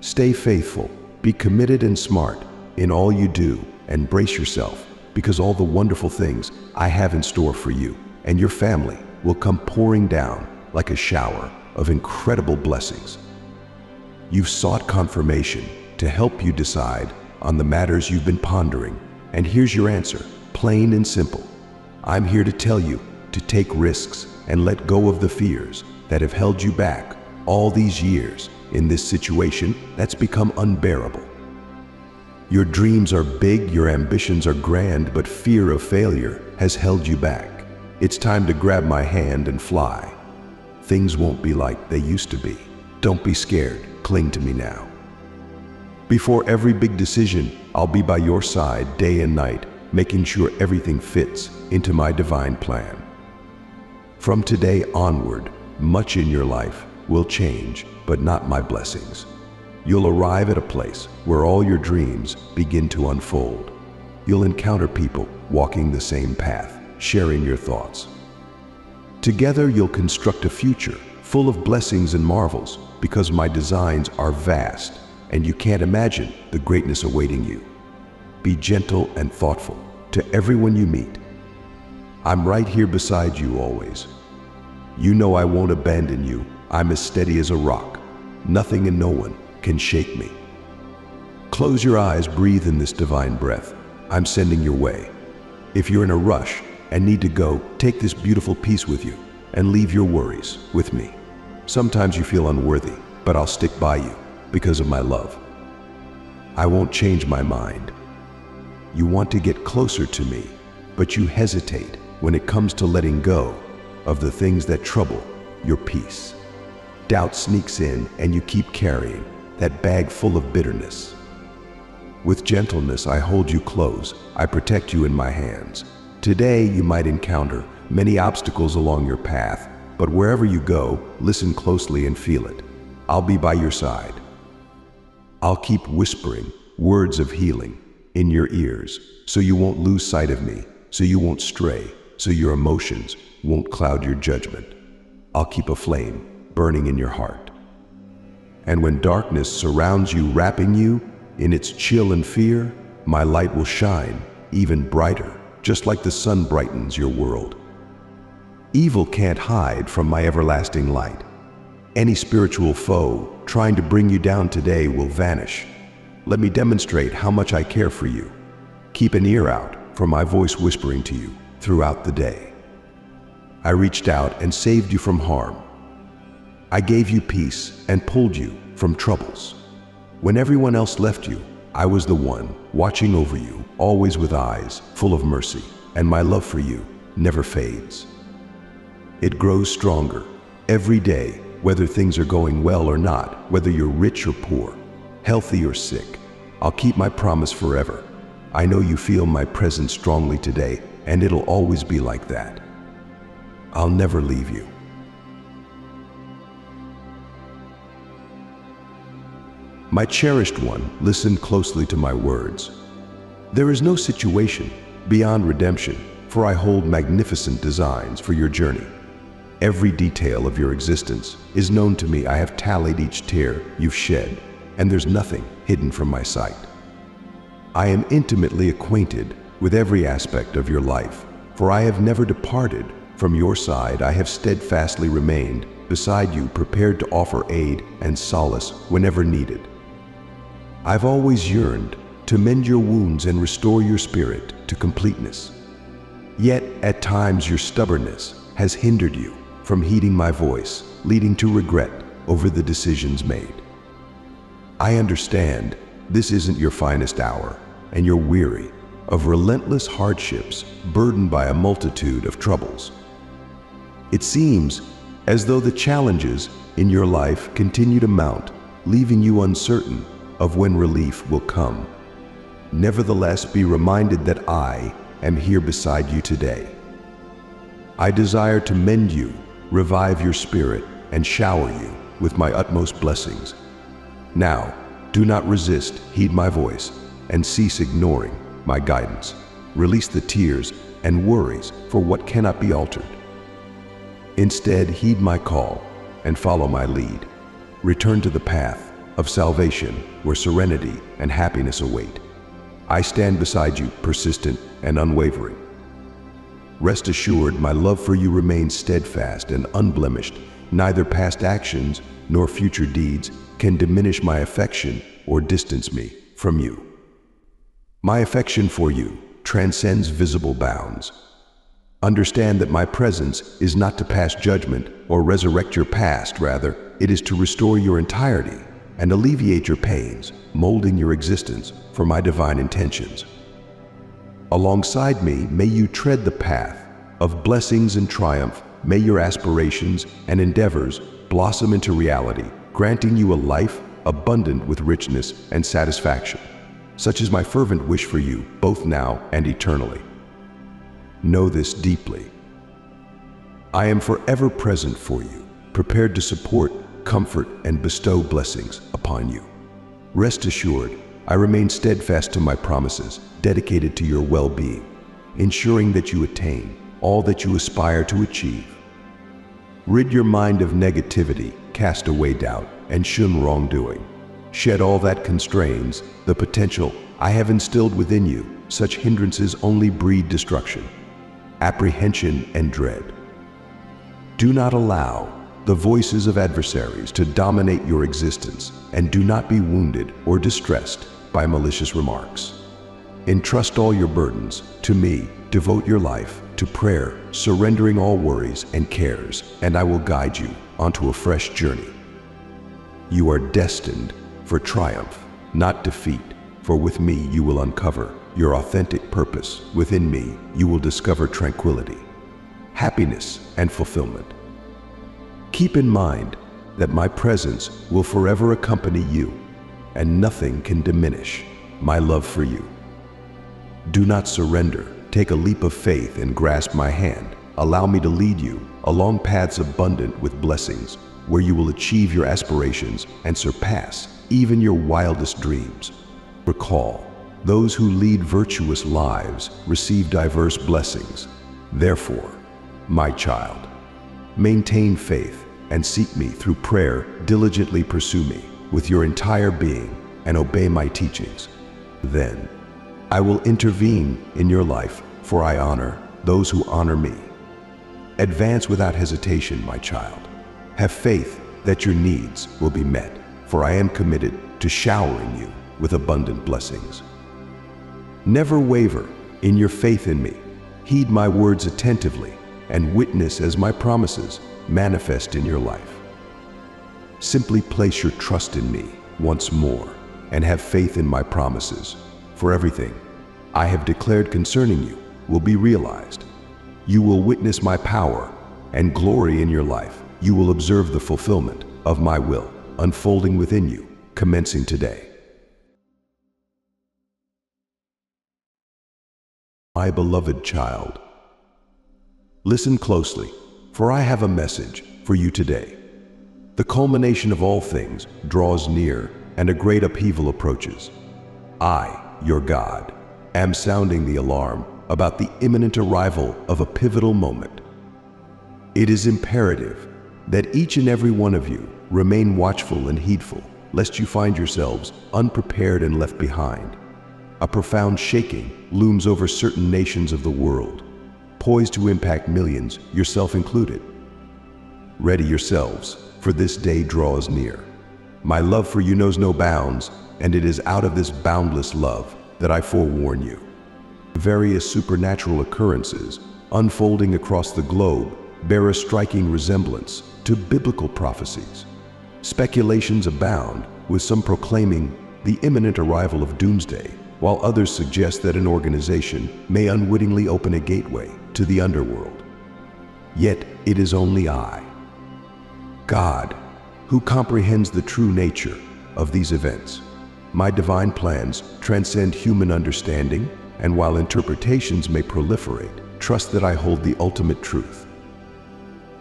Stay faithful, be committed and smart in all you do, and brace yourself, because all the wonderful things I have in store for you and your family will come pouring down like a shower of incredible blessings. You've sought confirmation to help you decide on the matters you've been pondering, and here's your answer, plain and simple. I'm here to tell you to take risks and let go of the fears that have held you back all these years in this situation that's become unbearable. Your dreams are big, your ambitions are grand, but fear of failure has held you back. It's time to grab my hand and fly. Things won't be like they used to be. Don't be scared, cling to me now. Before every big decision, I'll be by your side day and night, making sure everything fits into my divine plan. From today onward, much in your life will change, but not my blessings. You'll arrive at a place where all your dreams begin to unfold. You'll encounter people walking the same path, sharing your thoughts. Together, you'll construct a future full of blessings and marvels because my designs are vast and you can't imagine the greatness awaiting you. Be gentle and thoughtful to everyone you meet. I'm right here beside you always. You know I won't abandon you. I'm as steady as a rock. Nothing and no one can shake me. Close your eyes, breathe in this divine breath. I'm sending your way. If you're in a rush and need to go, take this beautiful peace with you and leave your worries with me. Sometimes you feel unworthy, but I'll stick by you because of my love. I won't change my mind. You want to get closer to me, but you hesitate when it comes to letting go of the things that trouble your peace. Doubt sneaks in and you keep carrying that bag full of bitterness. With gentleness, I hold you close. I protect you in my hands. Today, you might encounter many obstacles along your path, but wherever you go, listen closely and feel it. I'll be by your side. I'll keep whispering words of healing in your ears so you won't lose sight of me, so you won't stray, so your emotions won't cloud your judgment. I'll keep a flame burning in your heart. And when darkness surrounds you, wrapping you in its chill and fear, my light will shine even brighter, just like the sun brightens your world. Evil can't hide from my everlasting light. Any spiritual foe trying to bring you down today will vanish. Let me demonstrate how much I care for you. Keep an ear out for my voice whispering to you throughout the day. I reached out and saved you from harm. I gave you peace and pulled you from troubles. When everyone else left you, I was the one watching over you, always with eyes full of mercy, and my love for you never fades. It grows stronger every day, whether things are going well or not, whether you're rich or poor, healthy or sick. I'll keep my promise forever. I know you feel my presence strongly today, and it'll always be like that. I'll never leave you. My cherished one, listen closely to my words. There is no situation beyond redemption, for I hold magnificent designs for your journey. Every detail of your existence is known to me. I have tallied each tear you've shed, and there's nothing hidden from my sight. I am intimately acquainted with every aspect of your life, for I have never departed from your side. I have steadfastly remained beside you, prepared to offer aid and solace whenever needed. I've always yearned to mend your wounds and restore your spirit to completeness. Yet, at times, your stubbornness has hindered you from heeding my voice, leading to regret over the decisions made. I understand this isn't your finest hour, and you're weary of relentless hardships burdened by a multitude of troubles. It seems as though the challenges in your life continue to mount, leaving you uncertain of when relief will come. Nevertheless, be reminded that I am here beside you today. I desire to mend you, revive your spirit, and shower you with my utmost blessings. Now, do not resist, heed my voice, and cease ignoring my guidance. Release the tears and worries for what cannot be altered. Instead, heed my call and follow my lead. Return to the path of salvation where serenity and happiness await. I stand beside you, persistent and unwavering. Rest assured, my love for you remains steadfast and unblemished. Neither past actions nor future deeds can diminish my affection or distance me from you. My affection for you transcends visible bounds. Understand that my presence is not to pass judgment or resurrect your past, rather, it is to restore your entirety and alleviate your pains, molding your existence for my divine intentions. Alongside me, may you tread the path of blessings and triumph. May your aspirations and endeavors blossom into reality, granting you a life abundant with richness and satisfaction. Such is my fervent wish for you, both now and eternally. Know this deeply. I am forever present for you, prepared to support, comfort, and bestow blessings upon you. Rest assured, I remain steadfast to my promises, dedicated to your well-being, ensuring that you attain all that you aspire to achieve. Rid your mind of negativity, cast away doubt, and shun wrongdoing. Shed all that constrains the potential I have instilled within you. Such hindrances only breed destruction, apprehension, and dread. Do not allow the voices of adversaries to dominate your existence, and do not be wounded or distressed by malicious remarks. Entrust all your burdens to me, devote your life to prayer, surrendering all worries and cares, and I will guide you onto a fresh journey. You are destined for triumph, not defeat, for with me you will uncover your authentic purpose. Within me you will discover tranquility, happiness, and fulfillment. Keep in mind that my presence will forever accompany you, and nothing can diminish my love for you. Do not surrender. Take a leap of faith and grasp my hand. Allow me to lead you along paths abundant with blessings, where you will achieve your aspirations and surpass even your wildest dreams. Recall, those who lead virtuous lives receive diverse blessings. Therefore, my child, maintain faith and seek me through prayer, diligently pursue me with your entire being and obey my teachings. Then, I will intervene in your life, for I honor those who honor me. Advance without hesitation, my child. Have faith that your needs will be met, for I am committed to showering you with abundant blessings. Never waver in your faith in me. Heed my words attentively and witness as my promises manifest in your life. Simply place your trust in me once more and have faith in my promises, for everything I have declared concerning you will be realized. You will witness my power and glory in your life. You will observe the fulfillment of my will unfolding within you, commencing today. My beloved child, listen closely, for I have a message for you today. The culmination of all things draws near, and a great upheaval approaches. I, your God, am sounding the alarm about the imminent arrival of a pivotal moment. It is imperative that each and every one of you remain watchful and heedful, lest you find yourselves unprepared and left behind. A profound shaking looms over certain nations of the world, poised to impact millions, yourself included. Ready yourselves, for this day draws near. My love for you knows no bounds, and it is out of this boundless love that I forewarn you. Various supernatural occurrences unfolding across the globe bear a striking resemblance to biblical prophecies. Speculations abound, with some proclaiming the imminent arrival of doomsday, while others suggest that an organization may unwittingly open a gateway to the underworld. Yet it is only I, God, who comprehends the true nature of these events. My divine plans transcend human understanding, and while interpretations may proliferate, trust that I hold the ultimate truth.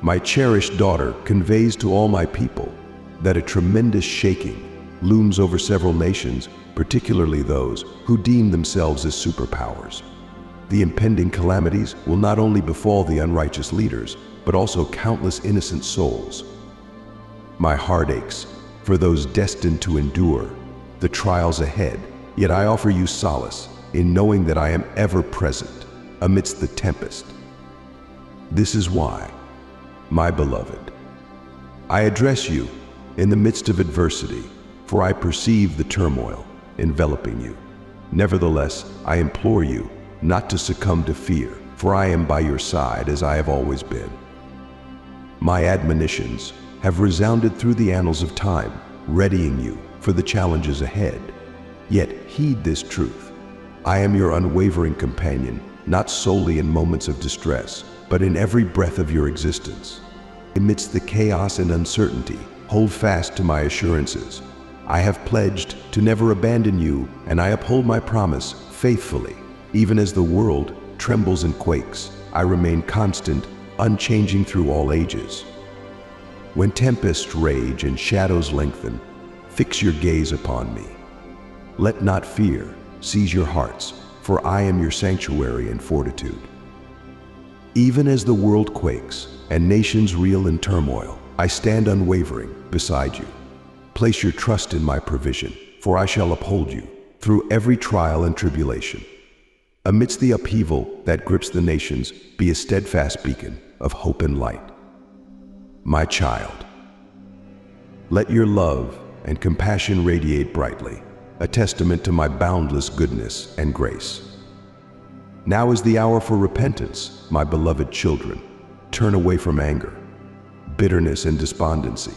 My cherished daughter conveys to all my people that a tremendous shaking looms over several nations, particularly those who deem themselves as superpowers. The impending calamities will not only befall the unrighteous leaders, but also countless innocent souls. My heart aches for those destined to endure the trials ahead, yet I offer you solace in knowing that I am ever present amidst the tempest. This is why, my beloved, I address you in the midst of adversity, for I perceive the turmoil enveloping you. Nevertheless, I implore you not to succumb to fear, for I am by your side as I have always been. My admonitions have resounded through the annals of time, readying you for the challenges ahead. Yet heed this truth. I am your unwavering companion, not solely in moments of distress, but in every breath of your existence. Amidst the chaos and uncertainty, hold fast to my assurances. I have pledged to never abandon you, and I uphold my promise faithfully. Even as the world trembles and quakes, I remain constant unchanging through all ages. When tempests rage and shadows lengthen, fix your gaze upon me. Let not fear seize your hearts, for I am your sanctuary and fortitude. Even as the world quakes and nations reel in turmoil, I stand unwavering beside you. Place your trust in my provision, for I shall uphold you through every trial and tribulation. Amidst the upheaval that grips the nations, be a steadfast beacon of hope and light. My child, let your love and compassion radiate brightly, a testament to my boundless goodness and grace. Now is the hour for repentance, my beloved children. Turn away from anger, bitterness, and despondency.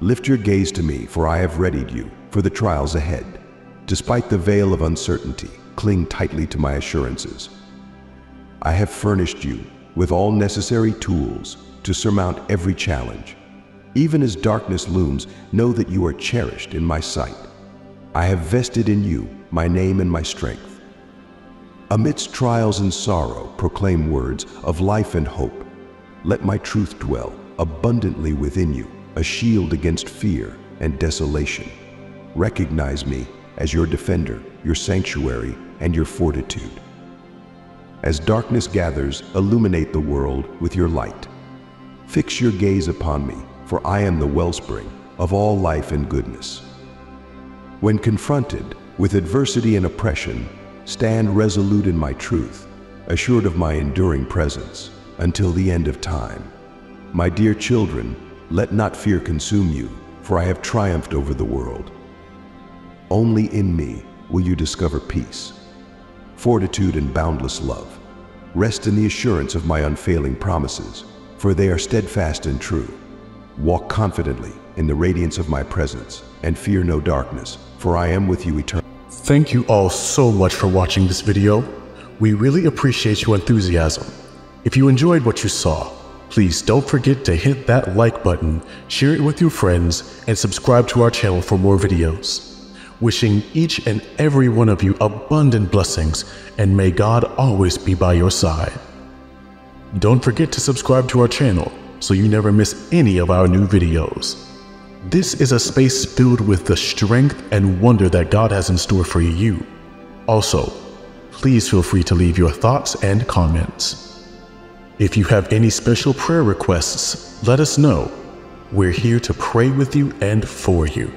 Lift your gaze to me, for I have readied you for the trials ahead. Despite the veil of uncertainty, cling tightly to my assurances. I have furnished you with all necessary tools to surmount every challenge. Even as darkness looms, know that you are cherished in my sight. I have vested in you my name and my strength. Amidst trials and sorrow, proclaim words of life and hope. Let my truth dwell abundantly within you, a shield against fear and desolation. Recognize me as your defender, your sanctuary, and your fortitude. As darkness gathers, illuminate the world with your light. Fix your gaze upon me, for I am the wellspring of all life and goodness. When confronted with adversity and oppression, stand resolute in my truth, assured of my enduring presence until the end of time. My dear children, let not fear consume you, for I have triumphed over the world. Only in me will you discover peace, fortitude, and boundless love. Rest in the assurance of my unfailing promises, for they are steadfast and true. Walk confidently in the radiance of my presence, and fear no darkness, for I am with you eternally. Thank you all so much for watching this video. We really appreciate your enthusiasm. If you enjoyed what you saw, please don't forget to hit that like button, share it with your friends, and subscribe to our channel for more videos. Wishing each and every one of you abundant blessings, and may God always be by your side. Don't forget to subscribe to our channel so you never miss any of our new videos. This is a space filled with the strength and wonder that God has in store for you. Also, please feel free to leave your thoughts and comments. If you have any special prayer requests, let us know. We're here to pray with you and for you.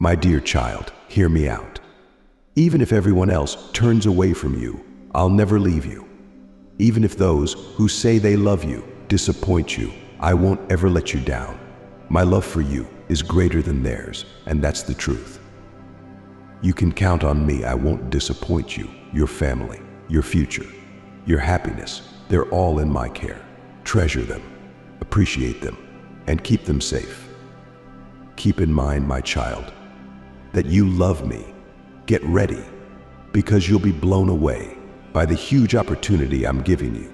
My dear child, hear me out. Even if everyone else turns away from you, I'll never leave you. Even if those who say they love you disappoint you, I won't ever let you down. My love for you is greater than theirs, and that's the truth. You can count on me. I won't disappoint you, your family, your future, your happiness. They're all in my care. Treasure them, appreciate them, and keep them safe. Keep in mind, my child, that you love me. Get ready, because you'll be blown away by the huge opportunity I'm giving you.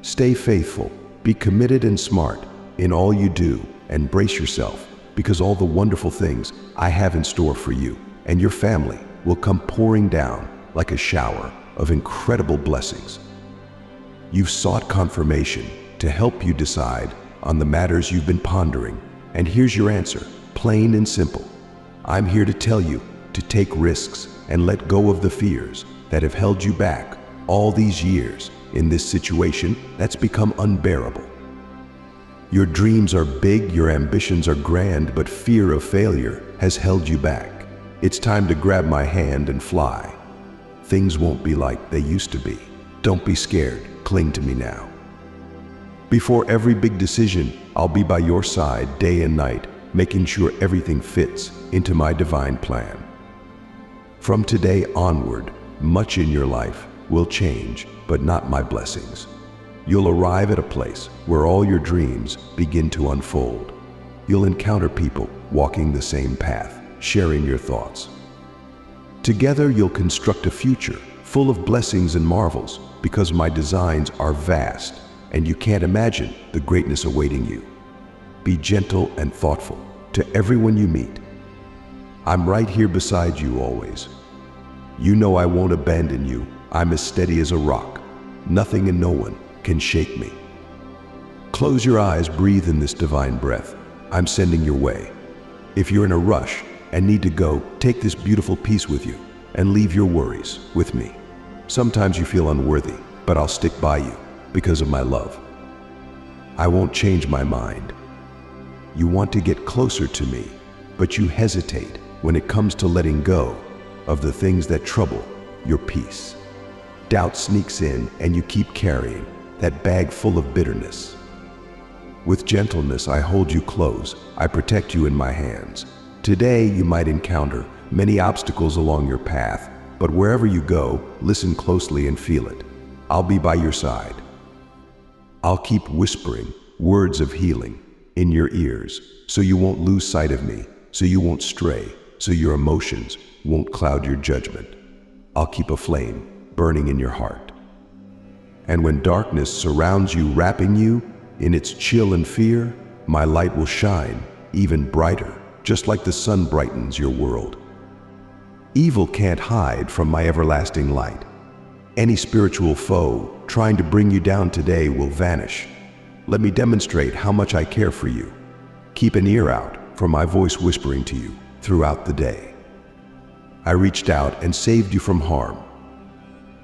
Stay faithful, be committed and smart in all you do, and brace yourself, because all the wonderful things I have in store for you and your family will come pouring down like a shower of incredible blessings. You've sought confirmation to help you decide on the matters you've been pondering, and here's your answer, plain and simple. I'm here to tell you to take risks and let go of the fears that have held you back all these years in this situation that's become unbearable. Your dreams are big, your ambitions are grand, but fear of failure has held you back. It's time to grab my hand and fly. Things won't be like they used to be. Don't be scared, cling to me now. Before every big decision, I'll be by your side day and night, making sure everything fits into my divine plan. From today onward, much in your life will change, but not my blessings. You'll arrive at a place where all your dreams begin to unfold. You'll encounter people walking the same path, sharing your thoughts. Together, you'll construct a future full of blessings and marvels because my designs are vast and you can't imagine the greatness awaiting you. Be gentle and thoughtful to everyone you meet. I'm right here beside you always. You know I won't abandon you. I'm as steady as a rock. Nothing and no one can shake me. Close your eyes, breathe in this divine breath. I'm sending your way. If you're in a rush and need to go, take this beautiful peace with you and leave your worries with me. Sometimes you feel unworthy, but I'll stick by you because of my love. I won't change my mind. You want to get closer to me, but you hesitate when it comes to letting go of the things that trouble your peace. Doubt sneaks in and you keep carrying that bag full of bitterness. With gentleness, I hold you close. I protect you in my hands. Today, you might encounter many obstacles along your path, but wherever you go, listen closely and feel it. I'll be by your side. I'll keep whispering words of healing in your ears so you won't lose sight of me, so you won't stray, so your emotions won't cloud your judgment. I'll keep a flame burning in your heart. And when darkness surrounds you, wrapping you in its chill and fear, my light will shine even brighter, just like the sun brightens your world. Evil can't hide from my everlasting light. Any spiritual foe trying to bring you down today will vanish. Let me demonstrate how much I care for you. Keep an ear out for my voice whispering to you throughout the day. I reached out and saved you from harm.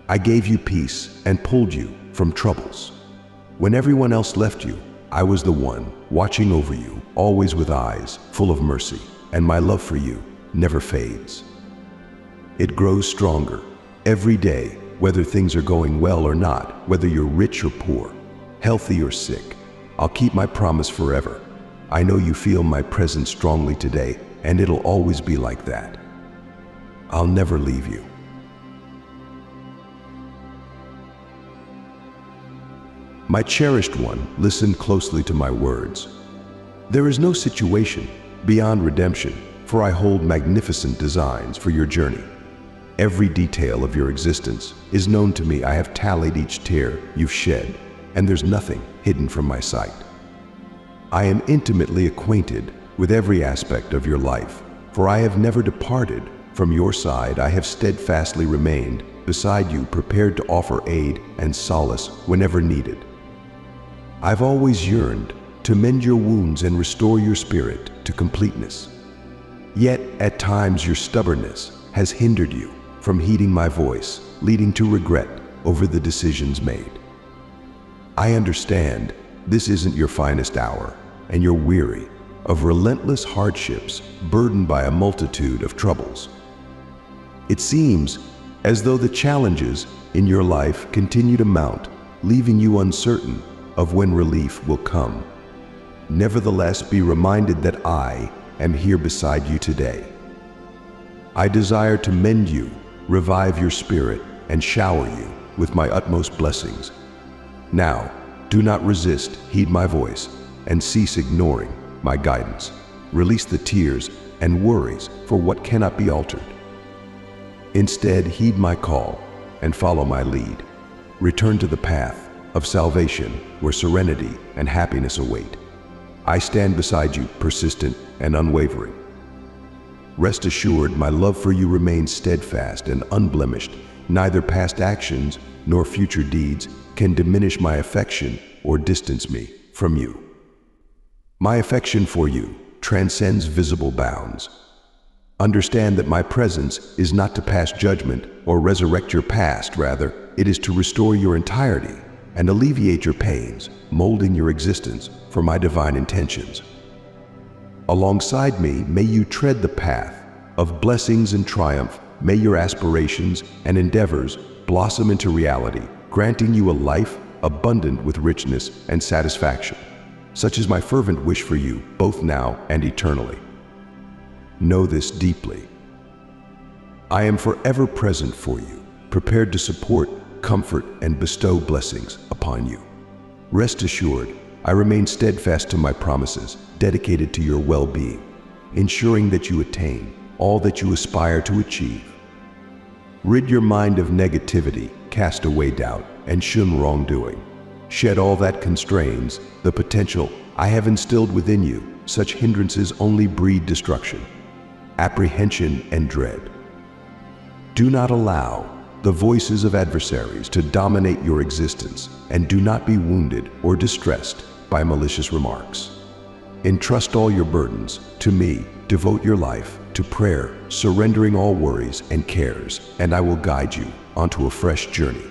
I gave you peace and pulled you from troubles. When everyone else left you, I was the one watching over you, always with eyes full of mercy, and my love for you never fades. It grows stronger every day whether things are going well or not, whether you're rich or poor, healthy or sick. I'll keep my promise forever. I know you feel my presence strongly today, and it'll always be like that. I'll never leave you. My cherished one, listen closely to my words. There is no situation beyond redemption, for I hold magnificent designs for your journey. Every detail of your existence is known to me. I have tallied each tear you've shed, and there's nothing hidden from my sight. I am intimately acquainted with every aspect of your life, for I have never departed from your side. I have steadfastly remained beside you, prepared to offer aid and solace whenever needed. I've always yearned to mend your wounds and restore your spirit to completeness. Yet, at times, your stubbornness has hindered you from heeding my voice, leading to regret over the decisions made. I understand this isn't your finest hour, and you're weary of relentless hardships burdened by a multitude of troubles. It seems as though the challenges in your life continue to mount, leaving you uncertain of when relief will come. Nevertheless, be reminded that I am here beside you today. I desire to mend you revive your spirit, and shower you with my utmost blessings. Now, do not resist, heed my voice, and cease ignoring my guidance. Release the tears and worries for what cannot be altered. Instead, heed my call and follow my lead. Return to the path of salvation where serenity and happiness await. I stand beside you, persistent and unwavering. Rest assured, my love for you remains steadfast and unblemished. Neither past actions nor future deeds can diminish my affection or distance me from you. My affection for you transcends visible bounds. Understand that my presence is not to pass judgment or resurrect your past, rather, it is to restore your entirety and alleviate your pains, molding your existence for my divine intentions. Alongside me, may you tread the path of blessings and triumph. May your aspirations and endeavors blossom into reality, granting you a life abundant with richness and satisfaction. Such is my fervent wish for you, both now and eternally. Know this deeply. I am forever present for you, prepared to support, comfort, and bestow blessings upon you. Rest assured, I remain steadfast to my promises, dedicated to your well-being, ensuring that you attain all that you aspire to achieve. Rid your mind of negativity, cast away doubt, and shun wrongdoing. Shed all that constrains the potential I have instilled within you. Such hindrances only breed destruction, apprehension, and dread. Do not allow the voices of adversaries to dominate your existence, and do not be wounded or distressed by malicious remarks. Entrust all your burdens to me, devote your life to prayer, surrendering all worries and cares, and I will guide you onto a fresh journey.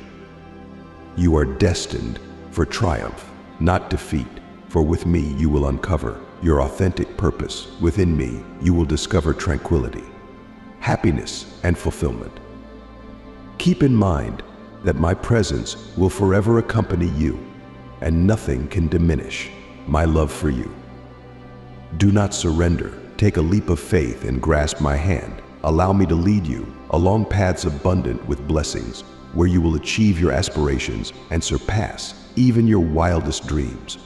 You are destined for triumph, not defeat, for with me you will uncover your authentic purpose. Within me you will discover tranquility, happiness, and fulfillment. Keep in mind that my presence will forever accompany you, and nothing can diminish my love for you. Do not surrender. Take a leap of faith and grasp my hand. Allow me to lead you along paths abundant with blessings, where you will achieve your aspirations and surpass even your wildest dreams.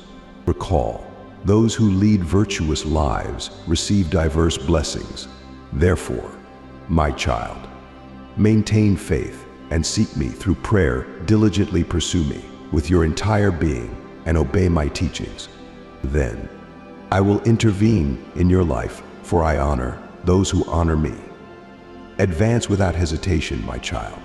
Recall, those who lead virtuous lives receive diverse blessings. Therefore, my child, maintain faith and seek me through prayer, diligently pursue me with your entire being and obey my teachings. Then, I will intervene in your life, for I honor those who honor me. Advance without hesitation, my child.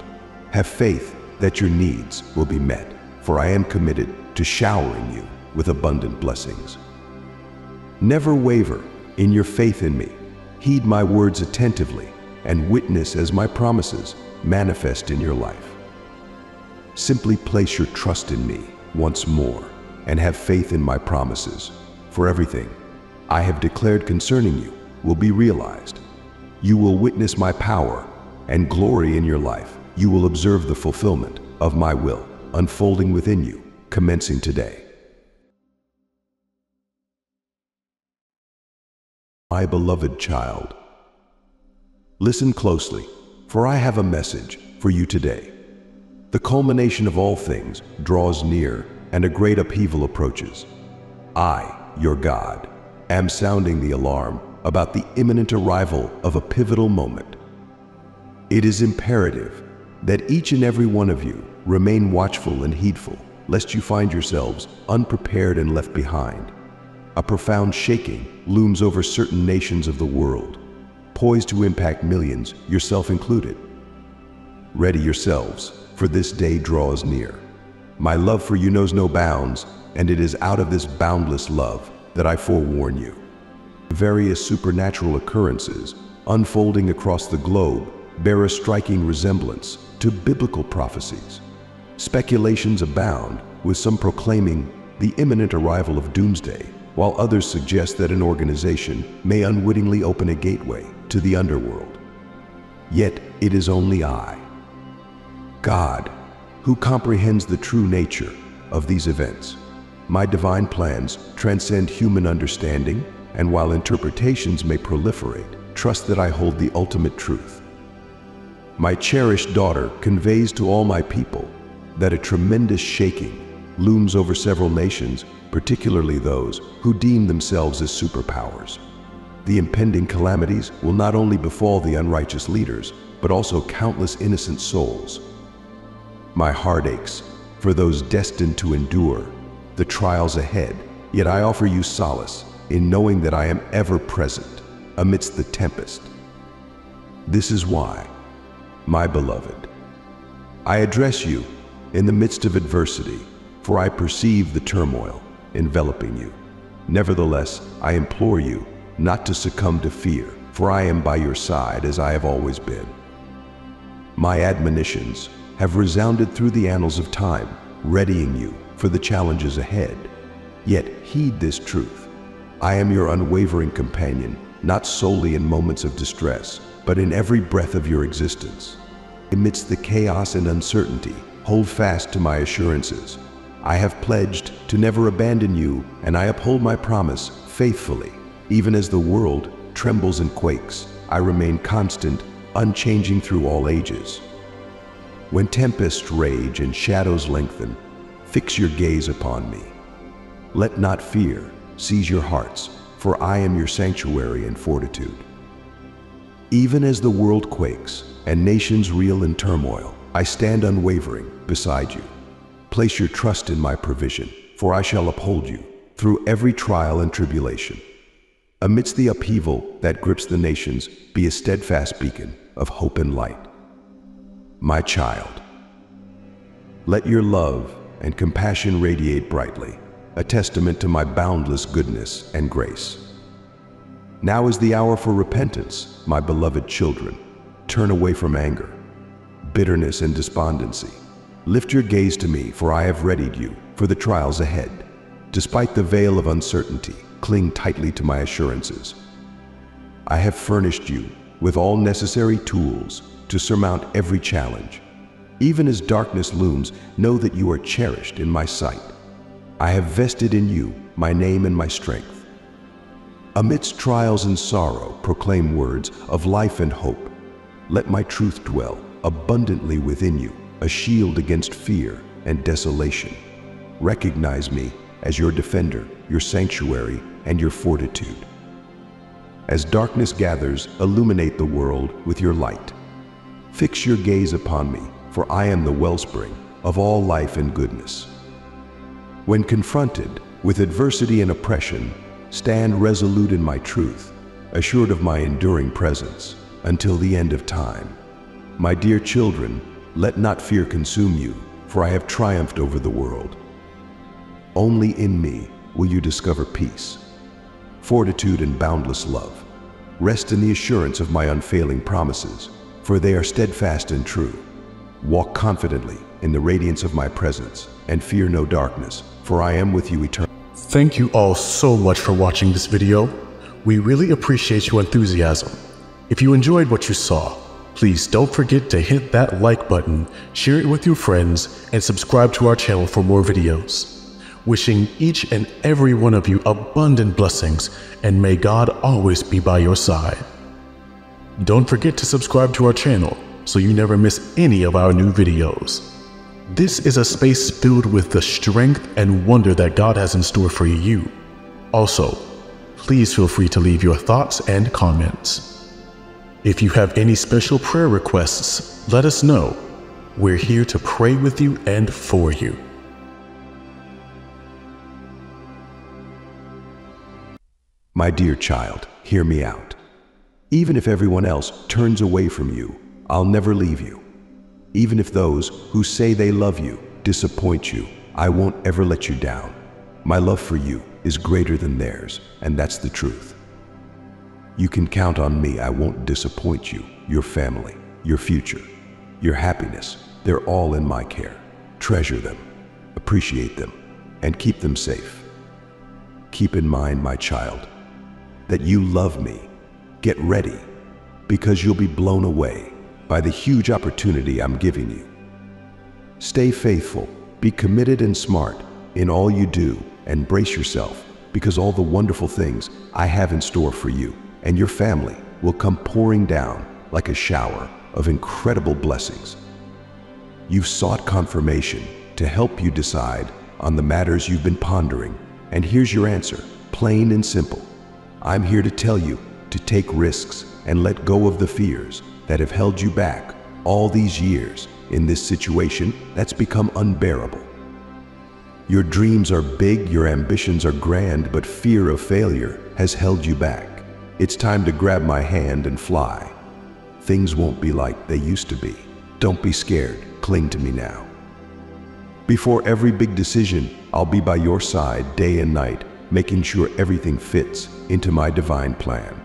Have faith that your needs will be met, for I am committed to showering you with abundant blessings. Never waver in your faith in me. Heed my words attentively and witness as my promises manifest in your life. Simply place your trust in me once more and have faith in my promises, for everything I have declared concerning you will be realized. You will witness my power and glory in your life. You will observe the fulfillment of my will unfolding within you, commencing today. My beloved child, listen closely, for I have a message for you today. The culmination of all things draws near, and a great upheaval approaches. I, your God, am sounding the alarm about the imminent arrival of a pivotal moment. It is imperative that each and every one of you remain watchful and heedful, lest you find yourselves unprepared and left behind. A profound shaking looms over certain nations of the world, poised to impact millions, yourself included. Ready yourselves, for this day draws near. My love for you knows no bounds, and it is out of this boundless love that I forewarn you. Various supernatural occurrences unfolding across the globe bear a striking resemblance to biblical prophecies. Speculations abound, with some proclaiming the imminent arrival of doomsday while others suggest that an organization may unwittingly open a gateway to the underworld. Yet it is only I, God, who comprehends the true nature of these events. My divine plans transcend human understanding, and while interpretations may proliferate, trust that I hold the ultimate truth. My cherished daughter conveys to all my people that a tremendous shaking looms over several nations particularly those who deem themselves as superpowers. The impending calamities will not only befall the unrighteous leaders, but also countless innocent souls. My heart aches for those destined to endure the trials ahead, yet I offer you solace in knowing that I am ever present amidst the tempest. This is why, my beloved, I address you in the midst of adversity, for I perceive the turmoil enveloping you. Nevertheless, I implore you not to succumb to fear, for I am by your side as I have always been. My admonitions have resounded through the annals of time, readying you for the challenges ahead. Yet heed this truth. I am your unwavering companion, not solely in moments of distress, but in every breath of your existence. Amidst the chaos and uncertainty, hold fast to my assurances, I have pledged to never abandon you, and I uphold my promise faithfully. Even as the world trembles and quakes, I remain constant, unchanging through all ages. When tempests rage and shadows lengthen, fix your gaze upon me. Let not fear seize your hearts, for I am your sanctuary and fortitude. Even as the world quakes and nations reel in turmoil, I stand unwavering beside you. Place your trust in my provision, for I shall uphold you through every trial and tribulation. Amidst the upheaval that grips the nations, be a steadfast beacon of hope and light. my child. Let your love and compassion radiate brightly, a testament to my boundless goodness and grace. Now is the hour for repentance, my beloved children. Turn away from anger, bitterness, and despondency. Lift your gaze to me, for I have readied you for the trials ahead. Despite the veil of uncertainty, cling tightly to my assurances. I have furnished you with all necessary tools to surmount every challenge. Even as darkness looms, know that you are cherished in my sight. I have vested in you my name and my strength. Amidst trials and sorrow, proclaim words of life and hope. Let my truth dwell abundantly within you, a shield against fear and desolation. Recognize me as your defender, your sanctuary, and your fortitude. As darkness gathers, illuminate the world with your light. Fix your gaze upon me, for I am the wellspring of all life and goodness. When confronted with adversity and oppression, stand resolute in my truth, assured of my enduring presence until the end of time. My dear children, let not fear consume you, for I have triumphed over the world. Only in me will you discover peace, fortitude, and boundless love. Rest in the assurance of my unfailing promises, for they are steadfast and true. Walk confidently in the radiance of my presence, and fear no darkness, for I am with you eternally. Thank you all so much for watching this video. We really appreciate your enthusiasm. If you enjoyed what you saw, please don't forget to hit that like button, share it with your friends, and subscribe to our channel for more videos. Wishing each and every one of you abundant blessings, and may God always be by your side. Don't forget to subscribe to our channel so you never miss any of our new videos. This is a space filled with the strength and wonder that God has in store for you. Also, please feel free to leave your thoughts and comments. If you have any special prayer requests, let us know. We're here to pray with you and for you. My dear child, hear me out. Even if everyone else turns away from you, I'll never leave you. Even if those who say they love you disappoint you, I won't ever let you down. My love for you is greater than theirs, and that's the truth. You can count on me. I won't disappoint you, your family, your future, your happiness. They're all in my care. Treasure them, appreciate them, and keep them safe. Keep in mind, my child, that you love me. Get ready, because you'll be blown away by the huge opportunity I'm giving you. Stay faithful, be committed and smart in all you do, and brace yourself because all the wonderful things I have in store for you and your family will come pouring down like a shower of incredible blessings. You've sought confirmation to help you decide on the matters you've been pondering, and here's your answer, plain and simple. I'm here to tell you to take risks and let go of the fears that have held you back all these years in this situation that's become unbearable. Your dreams are big, your ambitions are grand, but fear of failure has held you back. It's time to grab my hand and fly. Things won't be like they used to be. Don't be scared, cling to me now. Before every big decision, I'll be by your side day and night, making sure everything fits into my divine plan.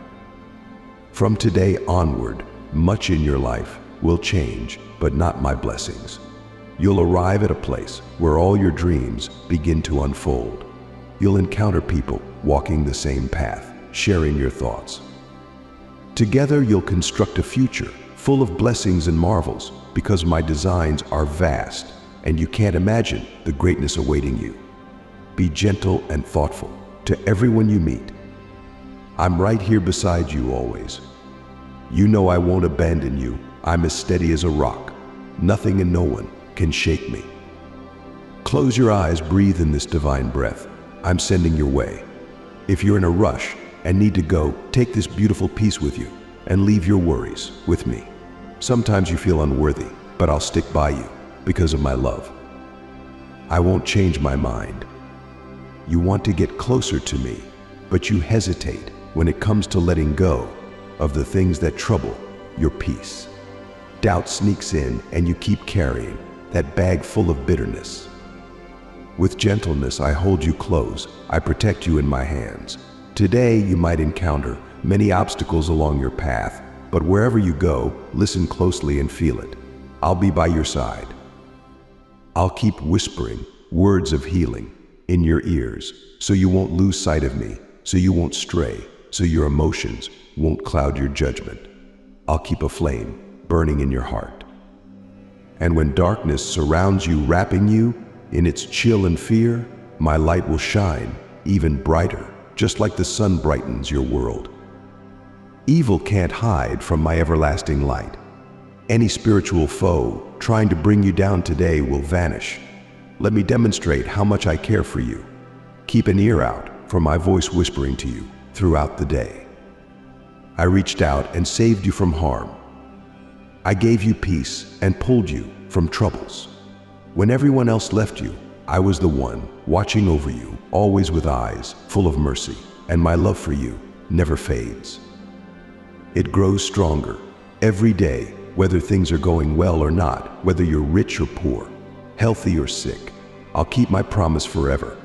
From today onward, much in your life will change, but not my blessings. You'll arrive at a place where all your dreams begin to unfold. You'll encounter people walking the same path, sharing your thoughts. Together, you'll construct a future full of blessings and marvels because my designs are vast and you can't imagine the greatness awaiting you. Be gentle and thoughtful to everyone you meet. I'm right here beside you always, you know I won't abandon you. I'm as steady as a rock. Nothing and no one can shake me. Close your eyes, breathe in this divine breath. I'm sending your way. If you're in a rush and need to go, take this beautiful peace with you and leave your worries with me. Sometimes you feel unworthy, but I'll stick by you because of my love. I won't change my mind. You want to get closer to me, but you hesitate when it comes to letting go of the things that trouble your peace. doubt sneaks in and you keep carrying that bag full of bitterness. With gentleness, I hold you close. I protect you in my hands. Today, you might encounter many obstacles along your path, but wherever you go, listen closely and feel it. I'll be by your side. I'll keep whispering words of healing in your ears so you won't lose sight of me, so you won't stray, so your emotions won't cloud your judgment. I'll keep a flame burning in your heart. And when darkness surrounds you, wrapping you in its chill and fear, my light will shine even brighter, just like the sun brightens your world. Evil can't hide from my everlasting light. Any spiritual foe trying to bring you down today will vanish. Let me demonstrate how much I care for you. Keep an ear out for my voice whispering to you throughout the day. I reached out and saved you from harm. I gave you peace and pulled you from troubles. When everyone else left you, I was the one watching over you, always with eyes full of mercy, and my love for you never fades. It grows stronger every day, whether things are going well or not, whether you're rich or poor, healthy or sick. I'll keep my promise forever.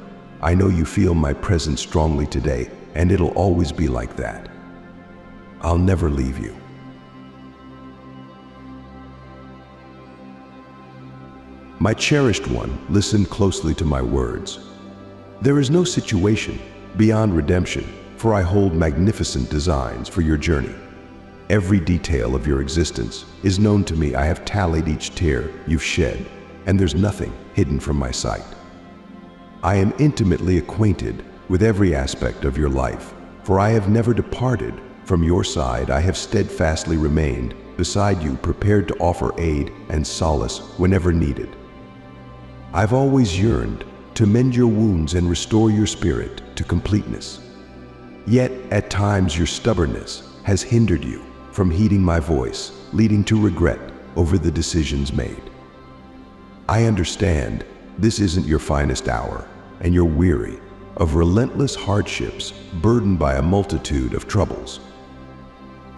I know you feel my presence strongly today, and it'll always be like that. I'll never leave you. My cherished one, listen closely to my words. There is no situation beyond redemption, for I hold magnificent designs for your journey. Every detail of your existence is known to me. I have tallied each tear you've shed, and there's nothing hidden from my sight. I am intimately acquainted with every aspect of your life, for I have never departed from your side. I have steadfastly remained beside you, prepared to offer aid and solace whenever needed. I've always yearned to mend your wounds and restore your spirit to completeness. Yet, at times, your stubbornness has hindered you from heeding my voice, leading to regret over the decisions made. I understand this isn't your finest hour, and you're weary of relentless hardships burdened by a multitude of troubles.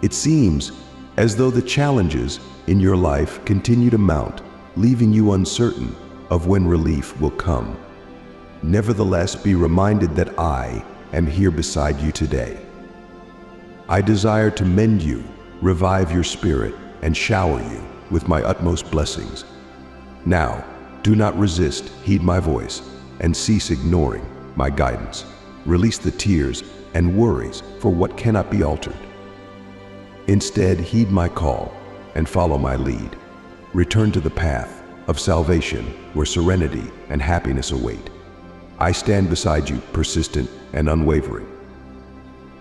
It seems as though the challenges in your life continue to mount, leaving you uncertain of when relief will come. Nevertheless, be reminded that I am here beside you today. I desire to mend you revive your spirit, and shower you with my utmost blessings. Now, do not resist, heed my voice, and cease ignoring my guidance. Release the tears and worries for what cannot be altered. Instead, heed my call and follow my lead. Return to the path of salvation where serenity and happiness await. I stand beside you, persistent and unwavering.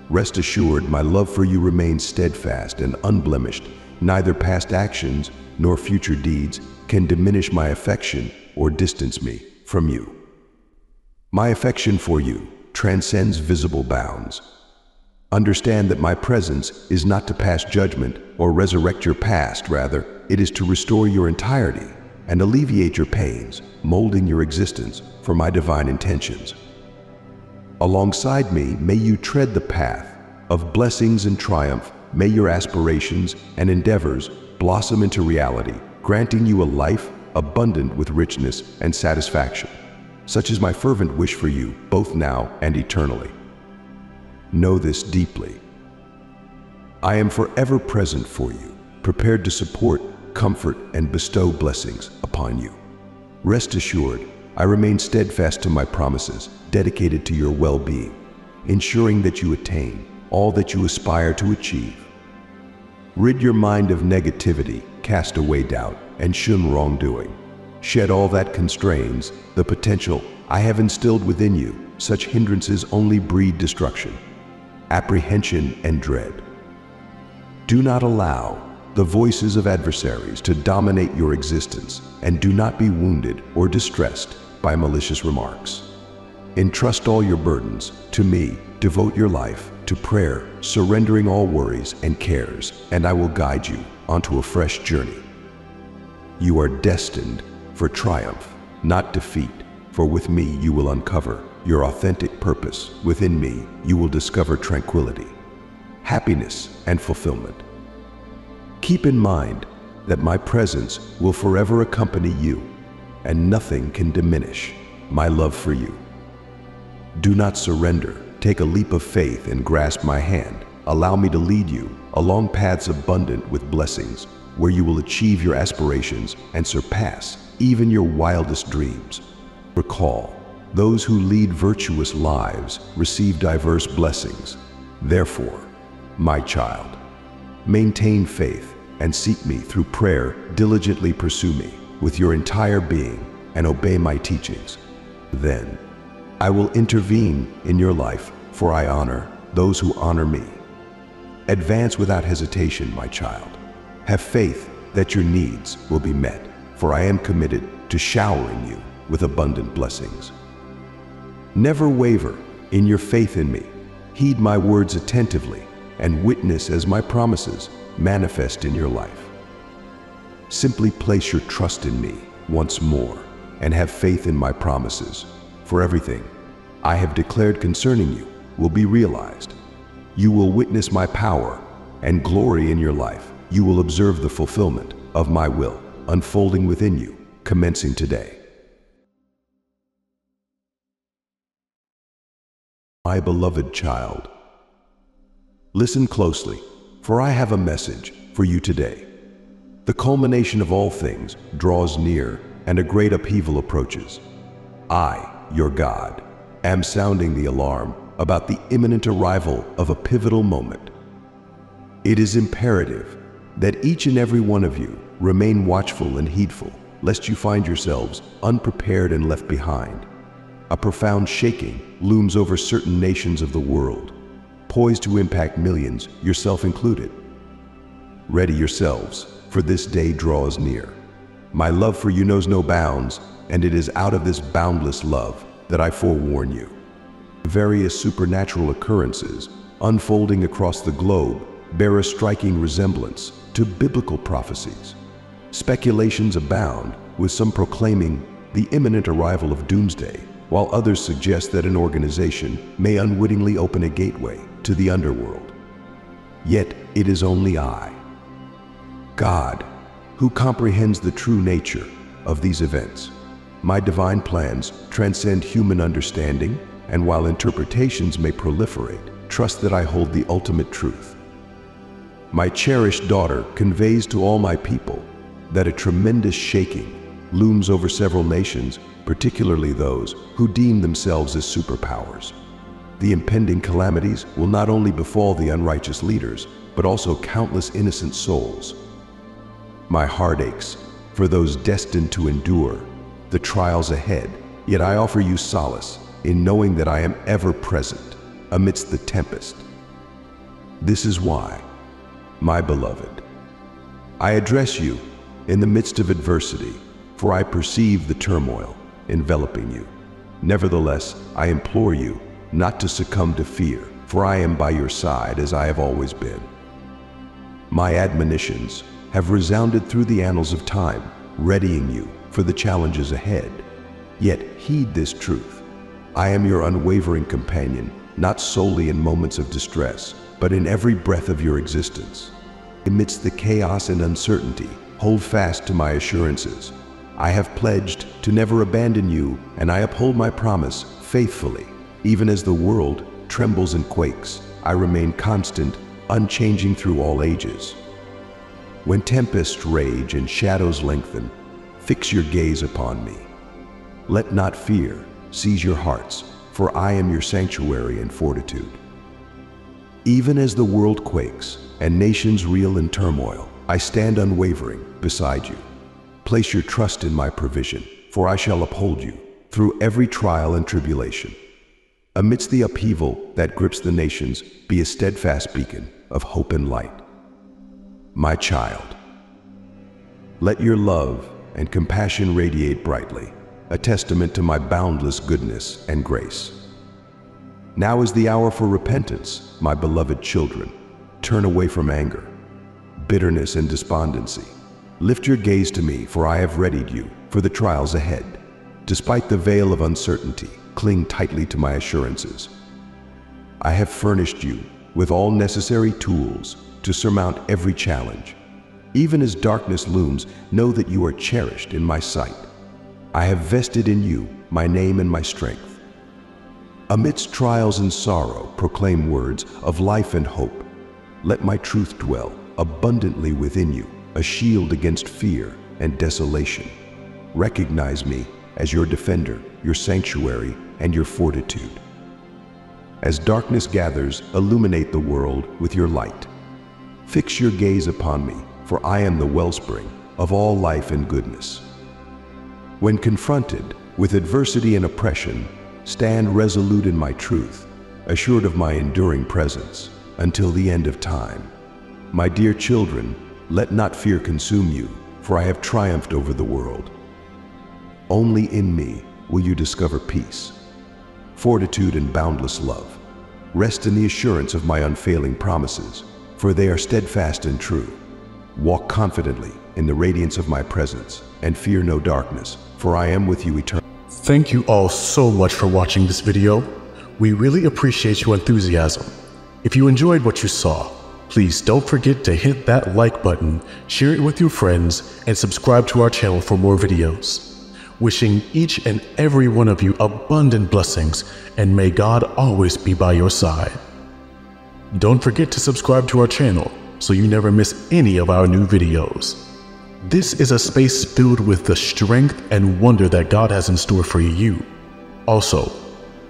Rest assured, my love for you remains steadfast and unblemished. Neither past actions nor future deeds can diminish my affection or distance me from you. My affection for you transcends visible bounds. Understand that my presence is not to pass judgment or resurrect your past, rather, it is to restore your entirety and alleviate your pains, molding your existence for my divine intentions. Alongside me, may you tread the path of blessings and triumph. May your aspirations and endeavors blossom into reality, granting you a life abundant with richness and satisfaction, such is my fervent wish for you, both now and eternally. Know this deeply. I am forever present for you, prepared to support, comfort, and bestow blessings upon you. Rest assured, I remain steadfast to my promises, dedicated to your well-being, ensuring that you attain all that you aspire to achieve. Rid your mind of negativity, cast away doubt, and shun wrongdoing. Shed all that constrains the potential I have instilled within you. Such hindrances only breed destruction, apprehension, and dread. Do not allow the voices of adversaries to dominate your existence, and do not be wounded or distressed by malicious remarks. Entrust all your burdens to me. Devote your life to prayer, surrendering all worries and cares, and I will guide you onto a fresh journey. You are destined for triumph, not defeat, for with me you will uncover your authentic purpose. Within me you will discover tranquility, happiness, and fulfillment. Keep in mind that my presence will forever accompany you, and nothing can diminish my love for you. Do not surrender. Take a leap of faith and grasp my hand. Allow me to lead you along paths abundant with blessings, where you will achieve your aspirations and surpass even your wildest dreams. Recall, those who lead virtuous lives receive diverse blessings. Therefore, my child, maintain faith and seek me through prayer, diligently pursue me with your entire being and obey my teachings. Then, I will intervene in your life, for I honor those who honor me. Advance without hesitation, my child. Have faith that your needs will be met, for I am committed to showering you with abundant blessings. Never waver in your faith in me. Heed my words attentively and witness as my promises manifest in your life. Simply place your trust in me once more and have faith in my promises, for everything I have declared concerning you will be realized. You will witness my power and glory in your life. You will observe the fulfillment of my will unfolding within you, commencing today. My beloved child, listen closely, for I have a message for you today. The culmination of all things draws near and a great upheaval approaches. I, your God, am sounding the alarm about the imminent arrival of a pivotal moment. It is imperative that each and every one of you remain watchful and heedful, lest you find yourselves unprepared and left behind. A profound shaking looms over certain nations of the world, poised to impact millions, yourself included. Ready yourselves, for this day draws near. My love for you knows no bounds, and it is out of this boundless love that I forewarn you. Various supernatural occurrences unfolding across the globe bear a striking resemblance to biblical prophecies. Speculations abound, with some proclaiming the imminent arrival of doomsday, while others suggest that an organization may unwittingly open a gateway to the underworld. Yet it is only I, God, who comprehends the true nature of these events. My divine plans transcend human understanding, and while interpretations may proliferate, trust that I hold the ultimate truth. My cherished daughter conveys to all my people that a tremendous shaking looms over several nations, particularly those who deem themselves as superpowers. The impending calamities will not only befall the unrighteous leaders, but also countless innocent souls. My heart aches for those destined to endure the trials ahead, yet I offer you solace in knowing that I am ever present amidst the tempest. This is why, my beloved, I address you in the midst of adversity, for I perceive the turmoil enveloping you. Nevertheless, I implore you not to succumb to fear, for I am by your side as I have always been. My admonitions have resounded through the annals of time, readying you for the challenges ahead. Yet heed this truth. I am your unwavering companion, not solely in moments of distress, but in every breath of your existence. Amidst the chaos and uncertainty, hold fast to my assurances. I have pledged to never abandon you, and I uphold my promise faithfully. Even as the world trembles and quakes, I remain constant, unchanging through all ages. When tempests rage and shadows lengthen, fix your gaze upon me. Let not fear seize your hearts, for I am your sanctuary and fortitude. Even as the world quakes and nations reel in turmoil, I stand unwavering beside you. Place your trust in my provision, for I shall uphold you through every trial and tribulation. Amidst the upheaval that grips the nations, be a steadfast beacon of hope and light. My child, let your love and compassion radiate brightly, a testament to my boundless goodness and grace. Now is the hour for repentance, my beloved children. Turn away from anger, bitterness, and despondency. Lift your gaze to me, for I have readied you for the trials ahead. Despite the veil of uncertainty, cling tightly to my assurances. I have furnished you with all necessary tools to surmount every challenge. Even as darkness looms, know that you are cherished in my sight. I have vested in you my name and my strength. Amidst trials and sorrow, proclaim words of life and hope. Let my truth dwell abundantly within you, a shield against fear and desolation. Recognize me as your defender, your sanctuary, and your fortitude. As darkness gathers, illuminate the world with your light. Fix your gaze upon me, for I am the wellspring of all life and goodness. When confronted with adversity and oppression, stand resolute in my truth, assured of my enduring presence until the end of time. My dear children, let not fear consume you, for I have triumphed over the world. Only in me will you discover peace, fortitude, and boundless love. Rest in the assurance of my unfailing promises, for they are steadfast and true. Walk confidently in the radiance of my presence, and fear no darkness, for I am with you eternally. Thank you all so much for watching this video. We really appreciate your enthusiasm. If you enjoyed what you saw, please don't forget to hit that like button, share it with your friends, and subscribe to our channel for more videos. Wishing each and every one of you abundant blessings, and may God always be by your side. Don't forget to subscribe to our channel so you never miss any of our new videos. This is a space filled with the strength and wonder that God has in store for you. Also,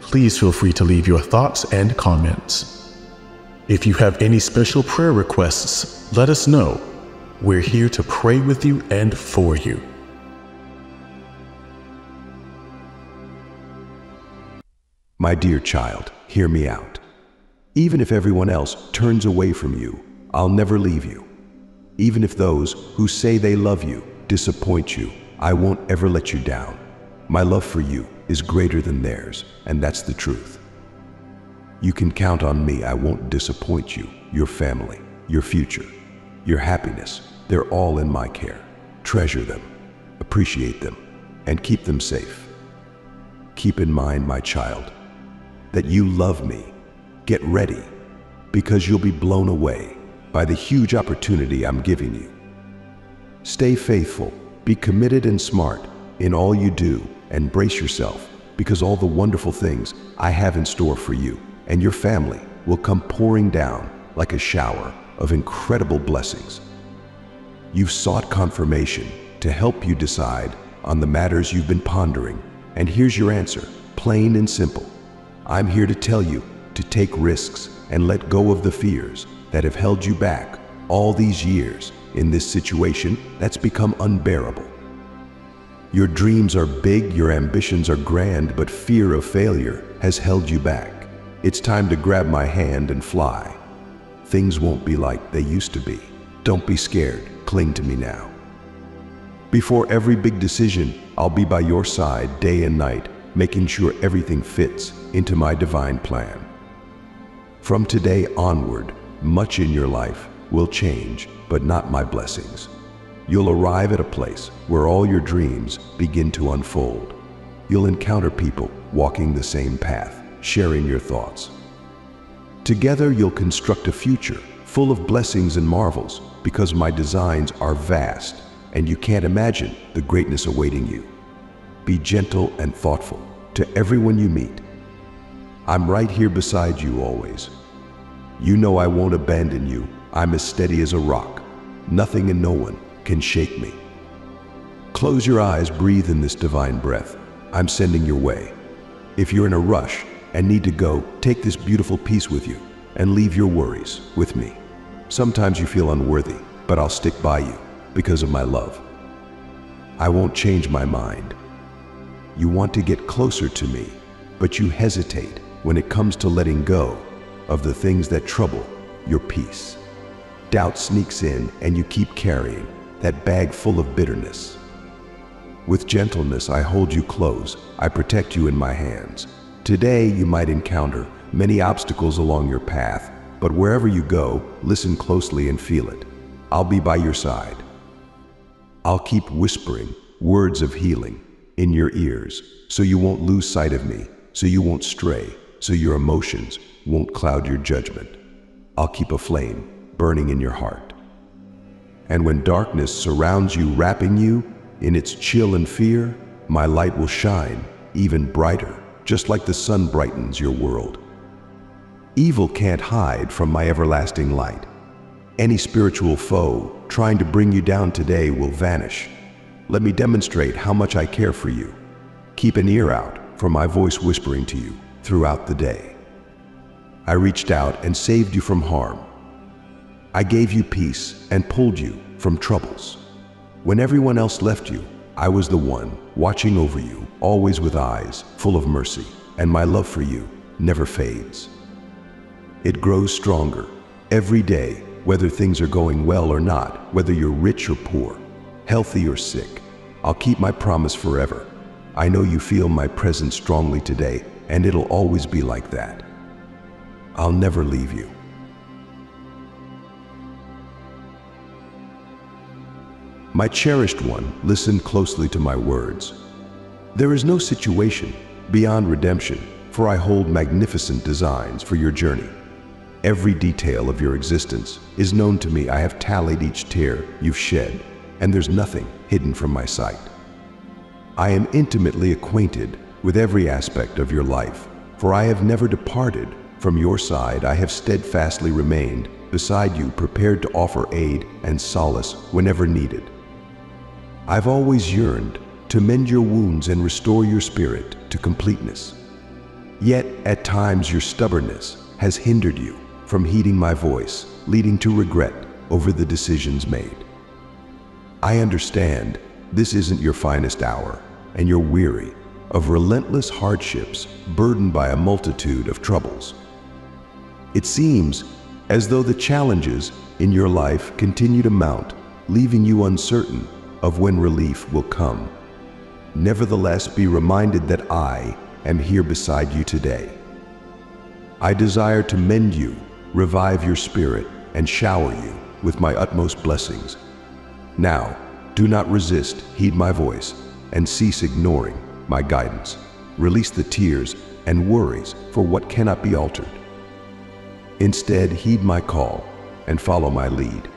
please feel free to leave your thoughts and comments. If you have any special prayer requests, let us know. We're here to pray with you and for you. My dear child, hear me out. Even if everyone else turns away from you, I'll never leave you. Even if those who say they love you disappoint you, I won't ever let you down. My love for you is greater than theirs, and that's the truth. You can count on me. I won't disappoint you, your family, your future, your happiness. They're all in my care. Treasure them, appreciate them, and keep them safe. Keep in mind, my child, that you love me. Get ready, because you'll be blown away by the huge opportunity I'm giving you. Stay faithful, be committed and smart in all you do, and brace yourself because all the wonderful things I have in store for you and your family will come pouring down like a shower of incredible blessings. You've sought confirmation to help you decide on the matters you've been pondering, and here's your answer, plain and simple. I'm here to tell you to take risks and let go of the fears that have held you back all these years in this situation that's become unbearable. Your dreams are big, your ambitions are grand, but fear of failure has held you back. It's time to grab my hand and fly. Things won't be like they used to be. Don't be scared, cling to me now. Before every big decision, I'll be by your side day and night, making sure everything fits into my divine plan. From today onward, much in your life will change, but not my blessings. You'll arrive at a place where all your dreams begin to unfold. You'll encounter people walking the same path, sharing your thoughts. Together, you'll construct a future full of blessings and marvels because my designs are vast and you can't imagine the greatness awaiting you. Be gentle and thoughtful to everyone you meet. I'm right here beside you always, you know I won't abandon you. I'm as steady as a rock. Nothing and no one can shake me. Close your eyes, breathe in this divine breath. I'm sending your way. If you're in a rush and need to go, take this beautiful peace with you and leave your worries with me. Sometimes you feel unworthy, but I'll stick by you because of my love. I won't change my mind. You want to get closer to me, but you hesitate when it comes to letting go of the things that trouble your peace. Doubt sneaks in and you keep carrying that bag full of bitterness. With gentleness, I hold you close. I protect you in my hands. Today, you might encounter many obstacles along your path, but wherever you go, listen closely and feel it. I'll be by your side. I'll keep whispering words of healing in your ears so you won't lose sight of me, so you won't stray, so your emotions won't cloud your judgment. I'll keep a flame burning in your heart. And when darkness surrounds you, wrapping you in its chill and fear, my light will shine even brighter, just like the sun brightens your world. Evil can't hide from my everlasting light. Any spiritual foe trying to bring you down today will vanish. Let me demonstrate how much I care for you. Keep an ear out for my voice whispering to you throughout the day. I reached out and saved you from harm. I gave you peace and pulled you from troubles. When everyone else left you, I was the one watching over you, always with eyes full of mercy, and my love for you never fades. It grows stronger every day, whether things are going well or not, whether you're rich or poor, healthy or sick. I'll keep my promise forever. I know you feel my presence strongly today, and it'll always be like that. I'll never leave you. My cherished one, listen closely to my words. There is no situation beyond redemption, for I hold magnificent designs for your journey. Every detail of your existence is known to me. I have tallied each tear you've shed, and there's nothing hidden from my sight. I am intimately acquainted with every aspect of your life, for I have never departed from your side. I have steadfastly remained beside you, prepared to offer aid and solace whenever needed. I've always yearned to mend your wounds and restore your spirit to completeness. Yet, at times, your stubbornness has hindered you from heeding my voice, leading to regret over the decisions made. I understand this isn't your finest hour, and you're weary of relentless hardships burdened by a multitude of troubles. It seems as though the challenges in your life continue to mount, leaving you uncertain of when relief will come. Nevertheless, be reminded that I am here beside you today. I desire to mend you, revive your spirit, and shower you with my utmost blessings. Now, do not resist, heed my voice, and cease ignoring my guidance. Release the tears and worries for what cannot be altered. Instead, heed my call and follow my lead.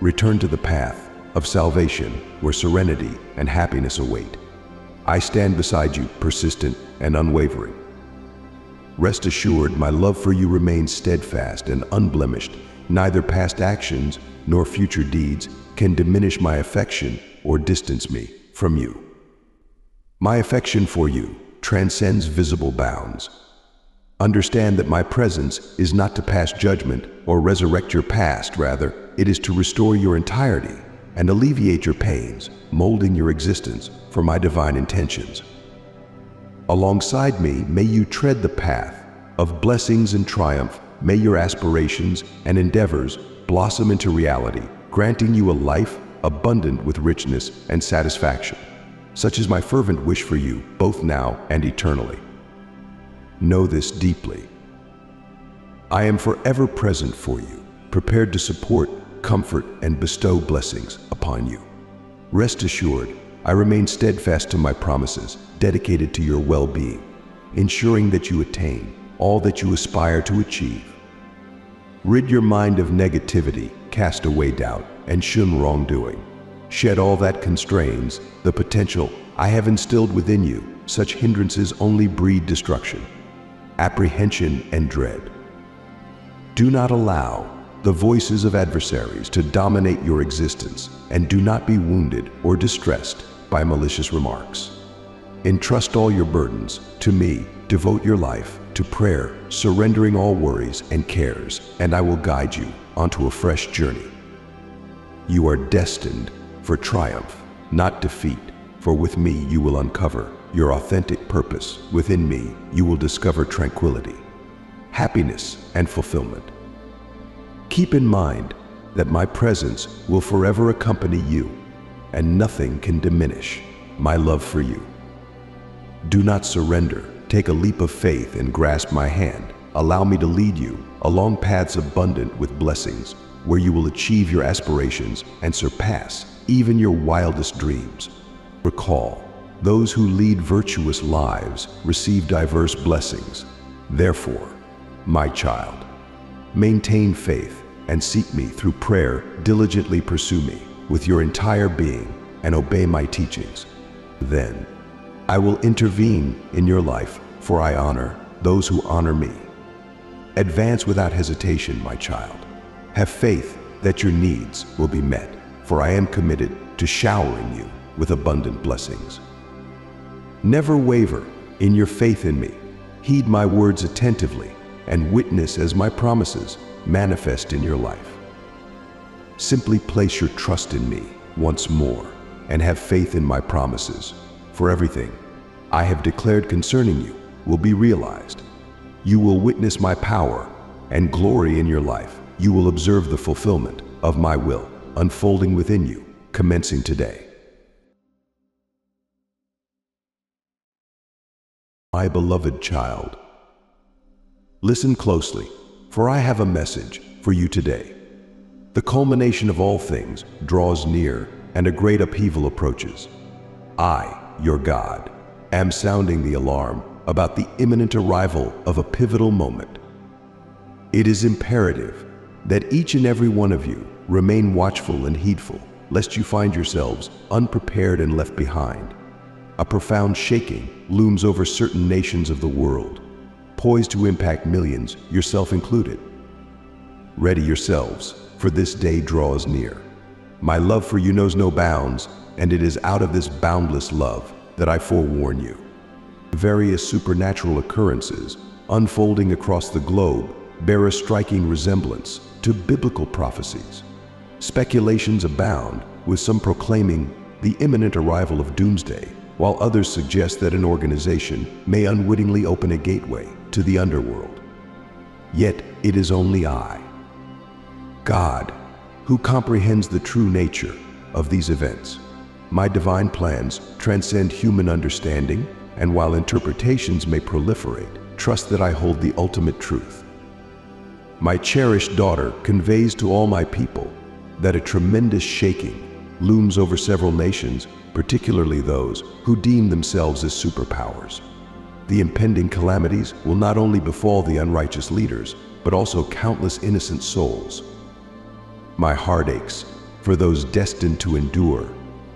Return to the path of salvation where serenity and happiness await. I stand beside you, persistent and unwavering. Rest assured, my love for you remains steadfast and unblemished. Neither past actions nor future deeds can diminish my affection or distance me from you. My affection for you transcends visible bounds. Understand that my presence is not to pass judgment or resurrect your past, rather, it is to restore your entirety and alleviate your pains, molding your existence for my divine intentions. Alongside me, may you tread the path of blessings and triumph. May your aspirations and endeavors blossom into reality, granting you a life abundant with richness and satisfaction. Such is my fervent wish for you, both now and eternally. Know this deeply. I am forever present for you, prepared to support comfort, and bestow blessings upon you. Rest assured, I remain steadfast to my promises, dedicated to your well-being, ensuring that you attain all that you aspire to achieve. Rid your mind of negativity, cast away doubt, and shun wrongdoing. Shed all that constrains the potential I have instilled within you. Such hindrances only breed destruction, apprehension, and dread. Do not allow the voices of adversaries to dominate your existence and do not be wounded or distressed by malicious remarks. Entrust all your burdens to me, devote your life to prayer, surrendering all worries and cares, and I will guide you onto a fresh journey. You are destined for triumph, not defeat, for with me you will uncover your authentic purpose. Within me you will discover tranquility, happiness, and fulfillment. Keep in mind that my presence will forever accompany you, and nothing can diminish my love for you. Do not surrender. Take a leap of faith and grasp my hand. Allow me to lead you along paths abundant with blessings, where you will achieve your aspirations and surpass even your wildest dreams. Recall, those who lead virtuous lives receive diverse blessings. Therefore, my child, maintain faith and seek me through prayer, diligently pursue me, with your entire being and obey my teachings. Then I will intervene in your life, for I honor those who honor me. Advance without hesitation, my child. Have faith that your needs will be met, for I am committed to showering you with abundant blessings. Never waver in your faith in me. Heed my words attentively and witness as my promises manifest in your life. Simply place your trust in me once more and have faith in my promises, for everything I have declared concerning you will be realized. You will witness my power and glory in your life. You will observe the fulfillment of my will unfolding within you, commencing today. My beloved child, listen closely, for I have a message for you today. The culmination of all things draws near and a great upheaval approaches. I, your God, am sounding the alarm about the imminent arrival of a pivotal moment. It is imperative that each and every one of you remain watchful and heedful, lest you find yourselves unprepared and left behind. A profound shaking looms over certain nations of the world, poised to impact millions, yourself included. Ready yourselves, for this day draws near. My love for you knows no bounds, and it is out of this boundless love that I forewarn you. Various supernatural occurrences unfolding across the globe bear a striking resemblance to biblical prophecies. Speculations abound, with some proclaiming the imminent arrival of doomsday, while others suggest that an organization may unwittingly open a gateway to the underworld. Yet it is only I, God, who comprehends the true nature of these events. My divine plans transcend human understanding, and while interpretations may proliferate, trust that I hold the ultimate truth. My cherished daughter conveys to all my people that a tremendous shaking looms over several nations, particularly those who deem themselves as superpowers. The impending calamities will not only befall the unrighteous leaders, but also countless innocent souls. My heart aches for those destined to endure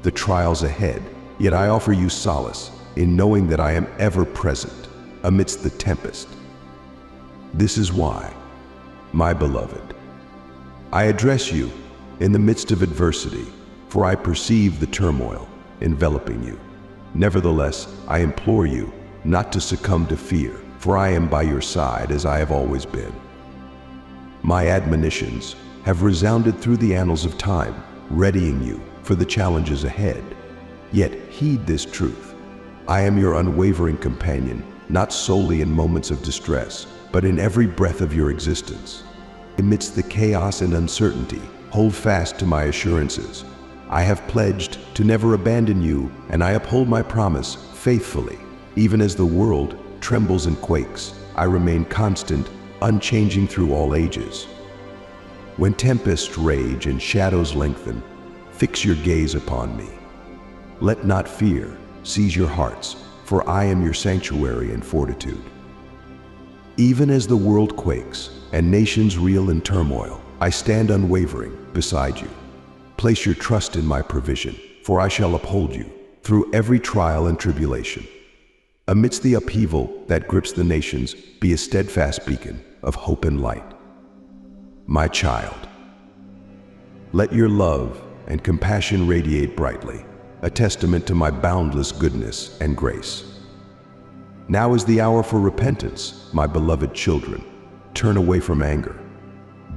the trials ahead, yet I offer you solace in knowing that I am ever present amidst the tempest. This is why, my beloved, I address you in the midst of adversity, for I perceive the turmoil enveloping you. Nevertheless, I implore you not to succumb to fear, for I am by your side as I have always been. My admonitions have resounded through the annals of time, readying you for the challenges ahead. Yet heed this truth. I am your unwavering companion, not solely in moments of distress, but in every breath of your existence. Amidst the chaos and uncertainty, hold fast to my assurances. I have pledged to never abandon you, and I uphold my promise faithfully. Even as the world trembles and quakes, I remain constant, unchanging through all ages. When tempests rage and shadows lengthen, fix your gaze upon me. Let not fear seize your hearts, for I am your sanctuary and fortitude. Even as the world quakes and nations reel in turmoil, I stand unwavering beside you. Place your trust in my provision, for I shall uphold you through every trial and tribulation. Amidst the upheaval that grips the nations, be a steadfast beacon of hope and light. My child, let your love and compassion radiate brightly, a testament to my boundless goodness and grace. Now is the hour for repentance, my beloved children. Turn away from anger,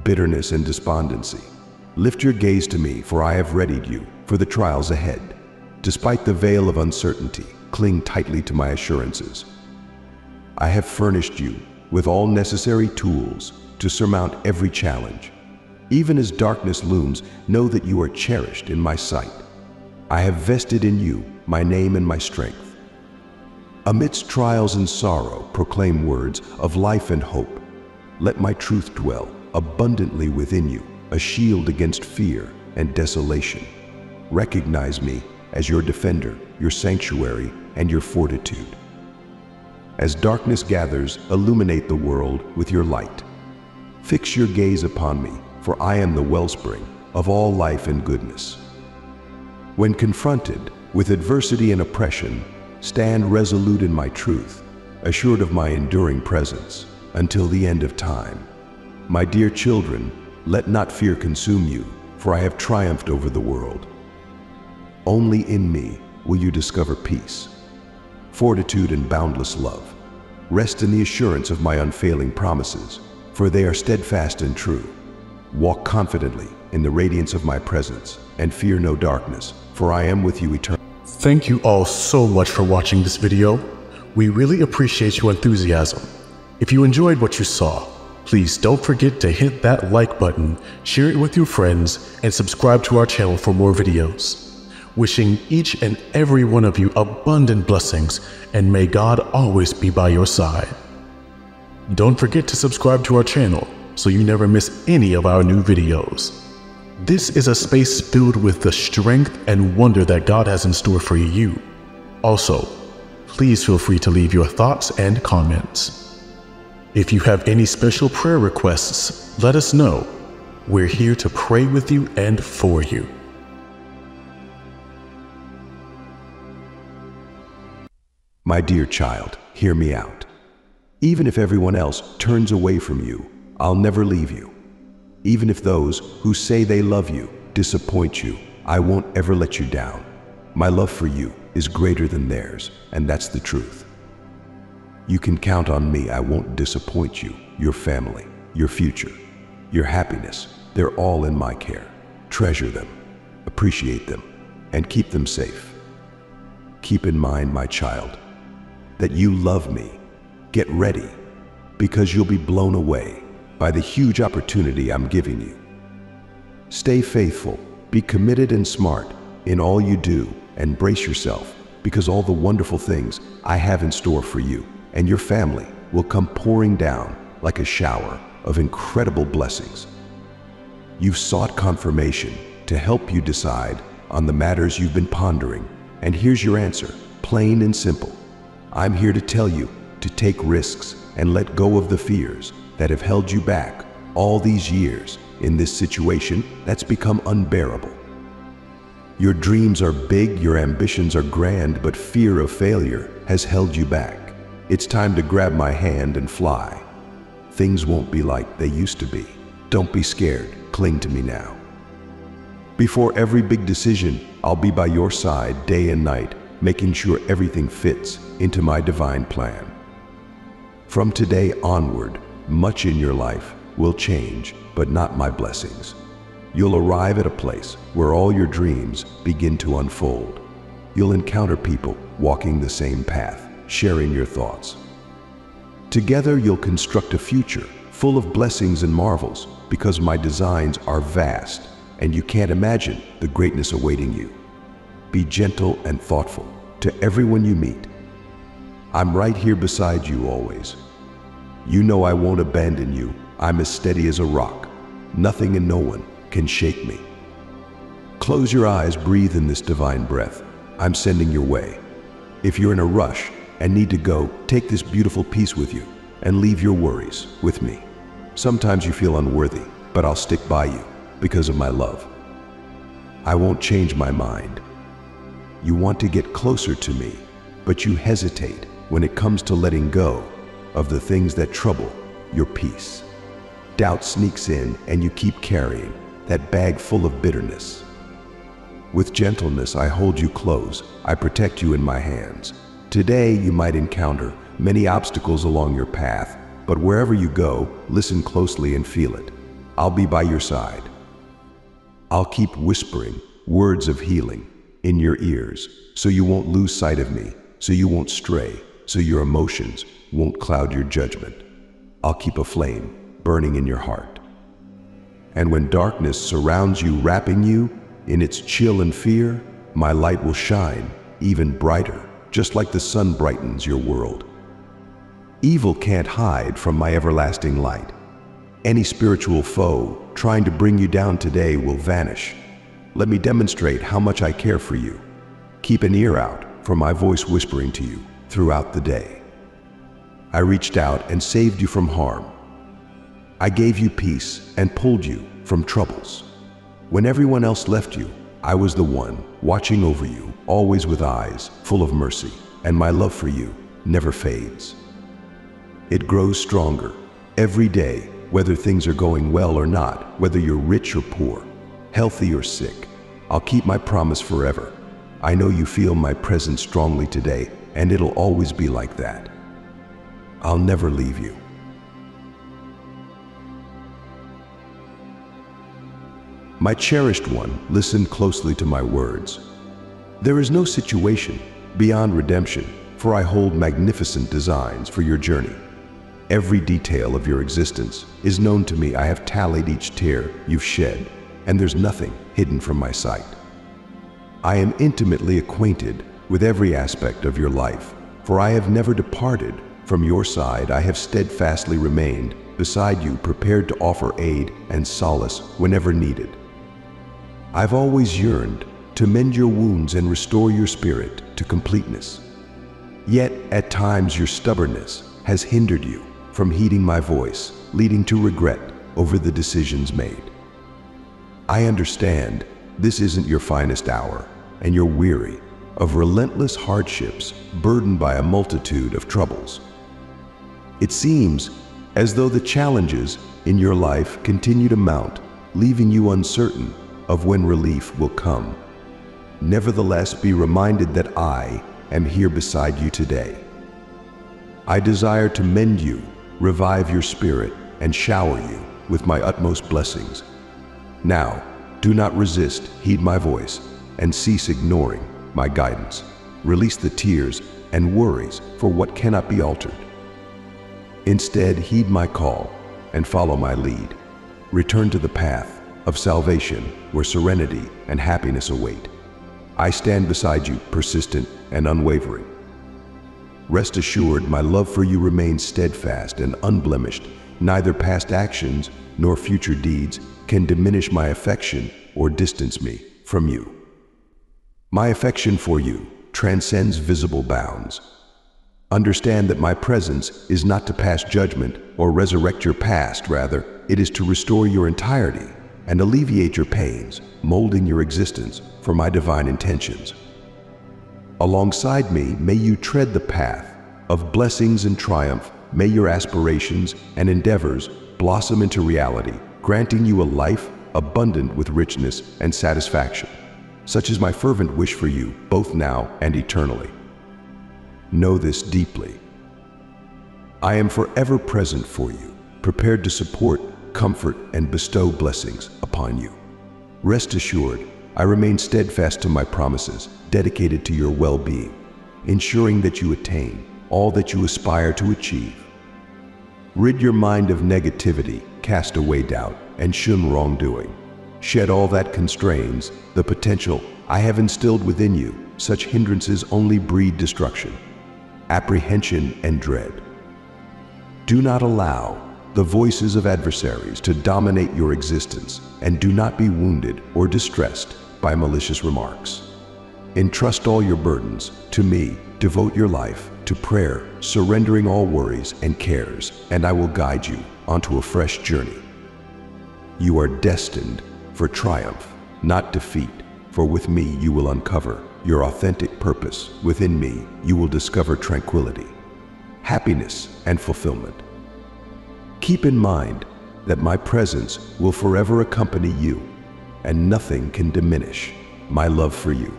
bitterness, and despondency. Lift your gaze to me, for I have readied you for the trials ahead. Despite the veil of uncertainty, cling tightly to my assurances. I have furnished you with all necessary tools to surmount every challenge. Even as darkness looms, know that you are cherished in my sight. I have vested in you my name and my strength. Amidst trials and sorrow, proclaim words of life and hope. Let my truth dwell abundantly within you, a shield against fear and desolation. Recognize me as your defender, your sanctuary, and your fortitude. As darkness gathers, illuminate the world with your light. Fix your gaze upon me, for I am the wellspring of all life and goodness. When confronted with adversity and oppression, stand resolute in my truth, assured of my enduring presence until the end of time. My dear children, let not fear consume you, for I have triumphed over the world. Only in me will you discover peace, fortitude, and boundless love. Rest in the assurance of my unfailing promises, for they are steadfast and true. Walk confidently in the radiance of my presence, and fear no darkness, for I am with you eternally. Thank you all so much for watching this video. We really appreciate your enthusiasm. If you enjoyed what you saw, please don't forget to hit that like button, share it with your friends, and subscribe to our channel for more videos. Wishing each and every one of you abundant blessings, and may God always be by your side. Don't forget to subscribe to our channel so you never miss any of our new videos. This is a space filled with the strength and wonder that God has in store for you. Also, please feel free to leave your thoughts and comments. If you have any special prayer requests, let us know. We're here to pray with you and for you. My dear child, hear me out. Even if everyone else turns away from you, I'll never leave you. Even if those who say they love you disappoint you, I won't ever let you down. My love for you is greater than theirs, and that's the truth. You can count on me. I won't disappoint you, your family, your future, your happiness. They're all in my care. Treasure them, appreciate them, and keep them safe. Keep in mind, my child, that you love me. Get ready, because you'll be blown away by the huge opportunity I'm giving you. Stay faithful, be committed and smart in all you do, and brace yourself, because all the wonderful things I have in store for you and your family will come pouring down like a shower of incredible blessings. You've sought confirmation to help you decide on the matters you've been pondering, and here's your answer, plain and simple. I'm here to tell you to take risks and let go of the fears that have held you back all these years in this situation that's become unbearable. Your dreams are big, your ambitions are grand, but fear of failure has held you back. It's time to grab my hand and fly. Things won't be like they used to be. Don't be scared, cling to me now. Before every big decision, I'll be by your side day and night, making sure everything fits into my divine plan. From today onward, much in your life will change, but not my blessings. You'll arrive at a place where all your dreams begin to unfold. You'll encounter people walking the same path, sharing your thoughts. Together, you'll construct a future full of blessings and marvels because my designs are vast and you can't imagine the greatness awaiting you. Be gentle and thoughtful to everyone you meet. I'm right here beside you always. You know I won't abandon you. I'm as steady as a rock. Nothing and no one can shake me. Close your eyes, breathe in this divine breath. I'm sending your way. If you're in a rush and need to go, take this beautiful peace with you and leave your worries with me. Sometimes you feel unworthy, but I'll stick by you because of my love. I won't change my mind. You want to get closer to me, but you hesitate when it comes to letting go of the things that trouble your peace. Doubt sneaks in and you keep carrying that bag full of bitterness. With gentleness, I hold you close. I protect you in my hands. Today, you might encounter many obstacles along your path, but wherever you go, listen closely and feel it. I'll be by your side. I'll keep whispering words of healing in your ears so you won't lose sight of me, so you won't stray, so your emotions won't cloud your judgment. I'll keep a flame burning in your heart. And when darkness surrounds you, wrapping you in its chill and fear, my light will shine even brighter, just like the sun brightens your world. Evil can't hide from my everlasting light. Any spiritual foe trying to bring you down today will vanish. Let me demonstrate how much I care for you. Keep an ear out for my voice whispering to you throughout the day. I reached out and saved you from harm. I gave you peace and pulled you from troubles. When everyone else left you, I was the one watching over you, always with eyes full of mercy, and my love for you never fades. It grows stronger every day, whether things are going well or not, whether you're rich or poor, healthy or sick. I'll keep my promise forever. I know you feel my presence strongly today, and it'll always be like that. I'll never leave you. My cherished one, listen closely to my words. There is no situation beyond redemption, for I hold magnificent designs for your journey. Every detail of your existence is known to me. I have tallied each tear you've shed, and there's nothing hidden from my sight. I am intimately acquainted with every aspect of your life, for I have never departed from your side. I have steadfastly remained beside you, prepared to offer aid and solace whenever needed. I've always yearned to mend your wounds and restore your spirit to completeness. Yet, at times, your stubbornness has hindered you from heeding my voice, leading to regret over the decisions made. I understand this isn't your finest hour, and you're weary of relentless hardships burdened by a multitude of troubles. It seems as though the challenges in your life continue to mount, leaving you uncertain of when relief will come. Nevertheless, be reminded that I am here beside you today. I desire to mend you revive your spirit, and shower you with my utmost blessings. Now, do not resist, heed my voice, and cease ignoring my guidance. Release the tears and worries for what cannot be altered. Instead, heed my call and follow my lead. Return to the path of salvation where serenity and happiness await. I stand beside you, persistent and unwavering. Rest assured, my love for you remains steadfast and unblemished. Neither past actions nor future deeds can diminish my affection or distance me from you. My affection for you transcends visible bounds. Understand that my presence is not to pass judgment or resurrect your past, rather, it is to restore your entirety and alleviate your pains, molding your existence for my divine intentions. Alongside me, may you tread the path of blessings and triumph. May your aspirations and endeavors blossom into reality, granting you a life abundant with richness and satisfaction. Such is my fervent wish for you, both now and eternally. Know this deeply. I am forever present for you, prepared to support, comfort, and bestow blessings upon you. Rest assured, I remain steadfast to my promises, dedicated to your well-being, ensuring that you attain all that you aspire to achieve. Rid your mind of negativity, cast away doubt, and shun wrongdoing. Shed all that constrains the potential I have instilled within you. Such hindrances only breed destruction, apprehension, and dread. Do not allow the voices of adversaries to dominate your existence, and do not be wounded or distressed by malicious remarks. Entrust all your burdens to me. Devote your life to prayer, surrendering all worries and cares, and I will guide you onto a fresh journey. You are destined for triumph, not defeat, for with me you will uncover your authentic purpose. Within me you will discover tranquility, happiness, and fulfillment. Keep in mind that my presence will forever accompany you, and nothing can diminish my love for you.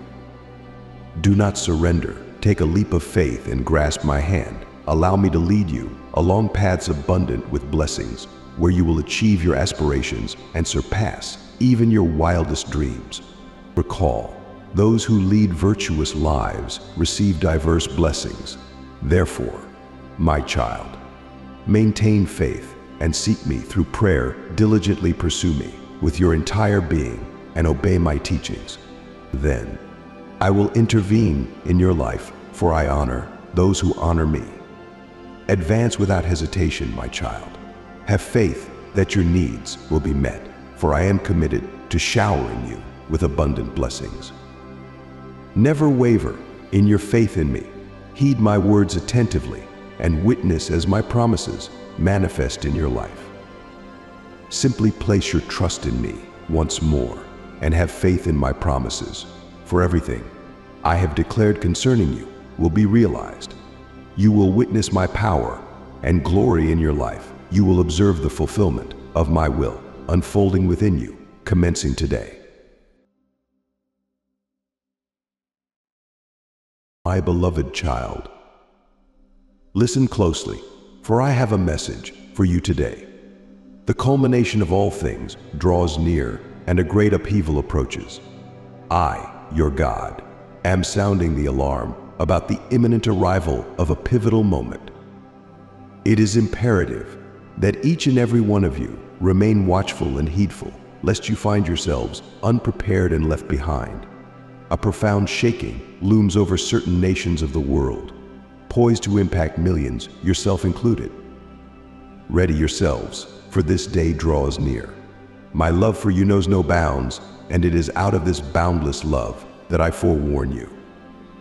Do not surrender. Take a leap of faith and grasp my hand. Allow me to lead you along paths abundant with blessings, where you will achieve your aspirations and surpass even your wildest dreams. Recall, those who lead virtuous lives receive diverse blessings. Therefore, my child, maintain faith and seek me through prayer, diligently pursue me with your entire being and obey my teachings. Then, I will intervene in your life, for I honor those who honor me. Advance without hesitation, my child. Have faith that your needs will be met, for I am committed to showering you with abundant blessings. Never waver in your faith in me. Heed my words attentively and witness as my promises manifest in your life. Simply place your trust in me once more and have faith in my promises, for everything I have declared concerning you will be realized. You will witness my power and glory in your life. You will observe the fulfillment of my will unfolding within you, commencing today. My beloved child, listen closely, for I have a message for you today. The culmination of all things draws near, and a great upheaval approaches. I, your God, am sounding the alarm about the imminent arrival of a pivotal moment. It is imperative that each and every one of you remain watchful and heedful, lest you find yourselves unprepared and left behind. A profound shaking looms over certain nations of the world, poised to impact millions, yourself included. Ready yourselves, for this day draws near. My love for you knows no bounds, and it is out of this boundless love that I forewarn you.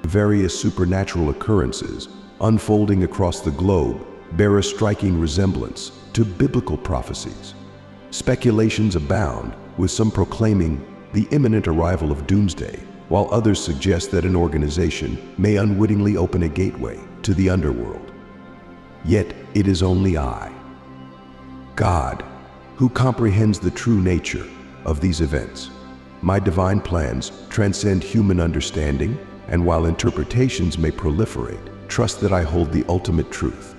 Various supernatural occurrences unfolding across the globe bear a striking resemblance to biblical prophecies. Speculations abound, with some proclaiming the imminent arrival of doomsday, while others suggest that an organization may unwittingly open a gateway to the underworld. Yet it is only I, God, who comprehends the true nature of these events. My divine plans transcend human understanding, and while interpretations may proliferate, trust that I hold the ultimate truth.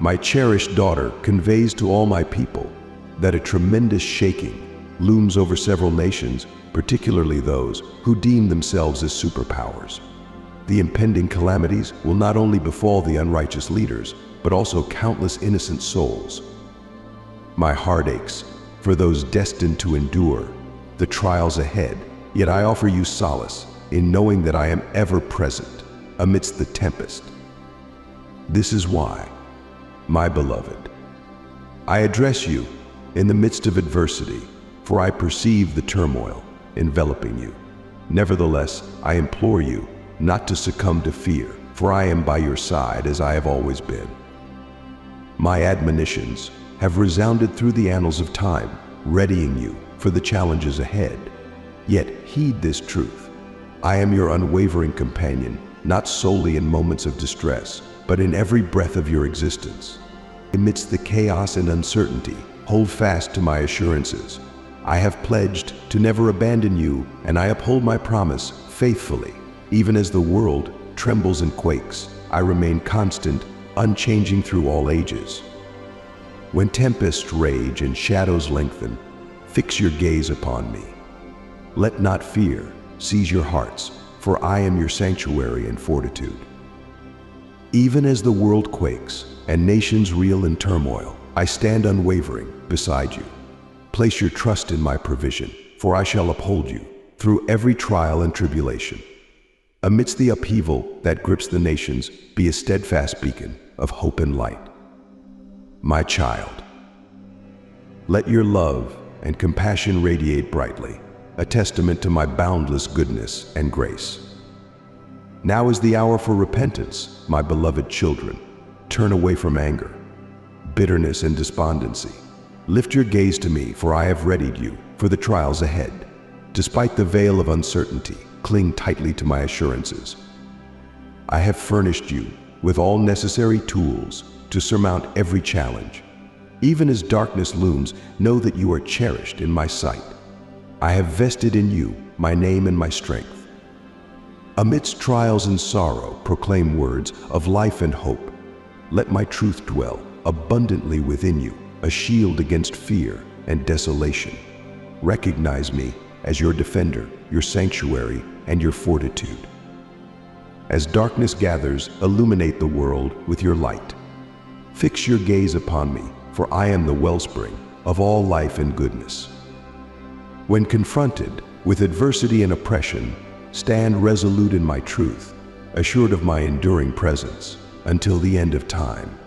My cherished daughter conveys to all my people that a tremendous shaking looms over several nations, particularly those who deem themselves as superpowers. The impending calamities will not only befall the unrighteous leaders, but also countless innocent souls. My heart aches for those destined to endure the trials ahead, yet I offer you solace in knowing that I am ever present amidst the tempest. This is why, my beloved, I address you in the midst of adversity, for I perceive the turmoil enveloping you. Nevertheless, I implore you not to succumb to fear, for I am by your side as I have always been. My admonitions have resounded through the annals of time, readying you for the challenges ahead. Yet heed this truth. I am your unwavering companion, not solely in moments of distress, but in every breath of your existence. Amidst the chaos and uncertainty, hold fast to my assurances. I have pledged to never abandon you, and I uphold my promise faithfully. Even as the world trembles and quakes, I remain constant, unchanging through all ages. When tempests rage and shadows lengthen, Fix your gaze upon me. Let not fear seize your hearts, for I am your sanctuary and fortitude. Even as the world quakes and nations reel in turmoil, I stand unwavering beside you. Place your trust in my provision, for I shall uphold you through every trial and tribulation. Amidst the upheaval that grips the nations, be a steadfast beacon of hope and light. My child, let your love and compassion radiate brightly, a testament to my boundless goodness and grace. Now is the hour for repentance, my beloved children. Turn away from anger, bitterness, and despondency. Lift your gaze to me, for I have readied you for the trials ahead. Despite the veil of uncertainty, cling tightly to my assurances. I have furnished you with all necessary tools to surmount every challenge even as darkness looms, know that you are cherished in my sight. I have vested in you my name and my strength. Amidst trials and sorrow, proclaim words of life and hope. Let my truth dwell abundantly within you, a shield against fear and desolation. Recognize me as your defender, your sanctuary, and your fortitude. As darkness gathers, illuminate the world with your light. Fix your gaze upon me for I am the wellspring of all life and goodness. When confronted with adversity and oppression, stand resolute in my truth, assured of my enduring presence until the end of time.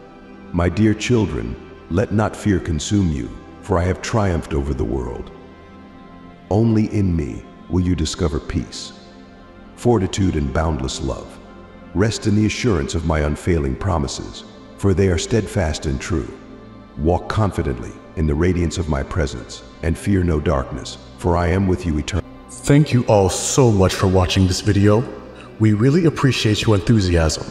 My dear children, let not fear consume you, for I have triumphed over the world. Only in me will you discover peace, fortitude, and boundless love. Rest in the assurance of my unfailing promises, for they are steadfast and true. Walk confidently in the radiance of my presence, and fear no darkness, for I am with you eternally. Thank you all so much for watching this video. We really appreciate your enthusiasm.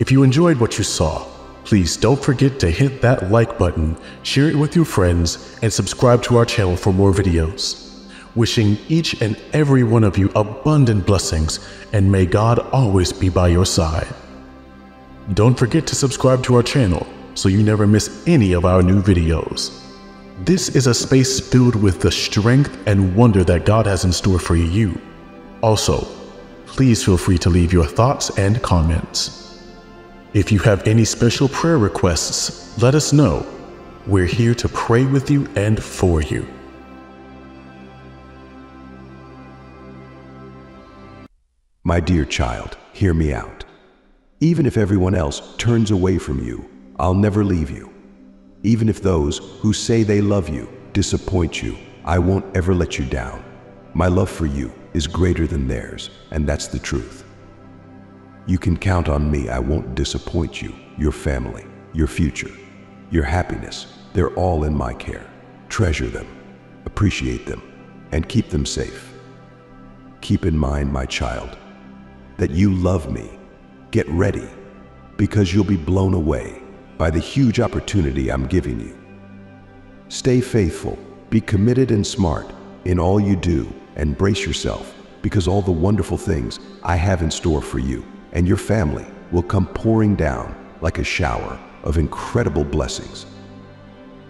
If you enjoyed what you saw, please don't forget to hit that like button, share it with your friends, and subscribe to our channel for more videos. Wishing each and every one of you abundant blessings, and may God always be by your side. Don't forget to subscribe to our channel so you never miss any of our new videos. This is a space filled with the strength and wonder that God has in store for you. Also, please feel free to leave your thoughts and comments. If you have any special prayer requests, let us know. We're here to pray with you and for you. My dear child, hear me out. Even if everyone else turns away from you, I'll never leave you. Even if those who say they love you disappoint you, I won't ever let you down. My love for you is greater than theirs, and that's the truth. You can count on me, I won't disappoint you, your family, your future, your happiness. They're all in my care. Treasure them, appreciate them, and keep them safe. Keep in mind, my child, that you love me. Get ready, because you'll be blown away by the huge opportunity I'm giving you. Stay faithful, be committed and smart in all you do, and brace yourself because all the wonderful things I have in store for you and your family will come pouring down like a shower of incredible blessings.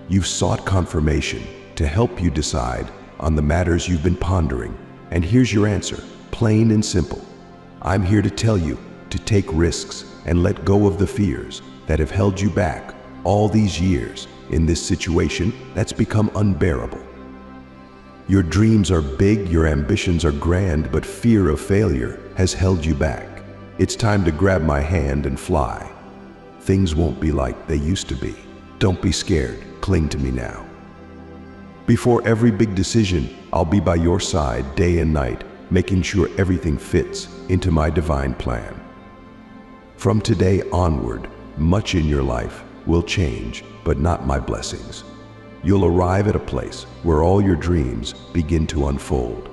You've sought confirmation to help you decide on the matters you've been pondering, and here's your answer, plain and simple. I'm here to tell you to take risks and let go of the fears that have held you back all these years in this situation that's become unbearable. Your dreams are big, your ambitions are grand, but fear of failure has held you back. It's time to grab my hand and fly. Things won't be like they used to be. Don't be scared, cling to me now. Before every big decision, I'll be by your side day and night, making sure everything fits into my divine plan. From today onward, much in your life will change, but not my blessings. You'll arrive at a place where all your dreams begin to unfold.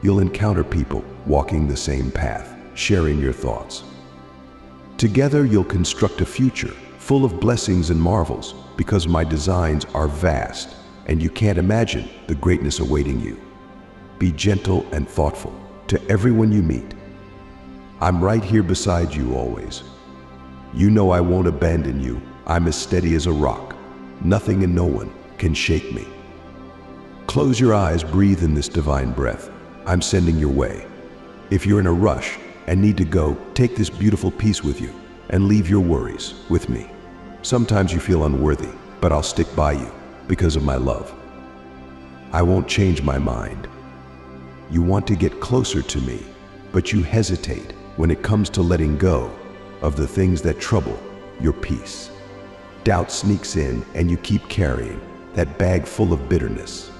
You'll encounter people walking the same path, sharing your thoughts. Together, you'll construct a future full of blessings and marvels because my designs are vast and you can't imagine the greatness awaiting you. Be gentle and thoughtful to everyone you meet. I'm right here beside you always, you know I won't abandon you. I'm as steady as a rock. Nothing and no one can shake me. Close your eyes, breathe in this divine breath. I'm sending your way. If you're in a rush and need to go, take this beautiful peace with you and leave your worries with me. Sometimes you feel unworthy, but I'll stick by you because of my love. I won't change my mind. You want to get closer to me, but you hesitate when it comes to letting go of the things that trouble your peace. Doubt sneaks in and you keep carrying that bag full of bitterness.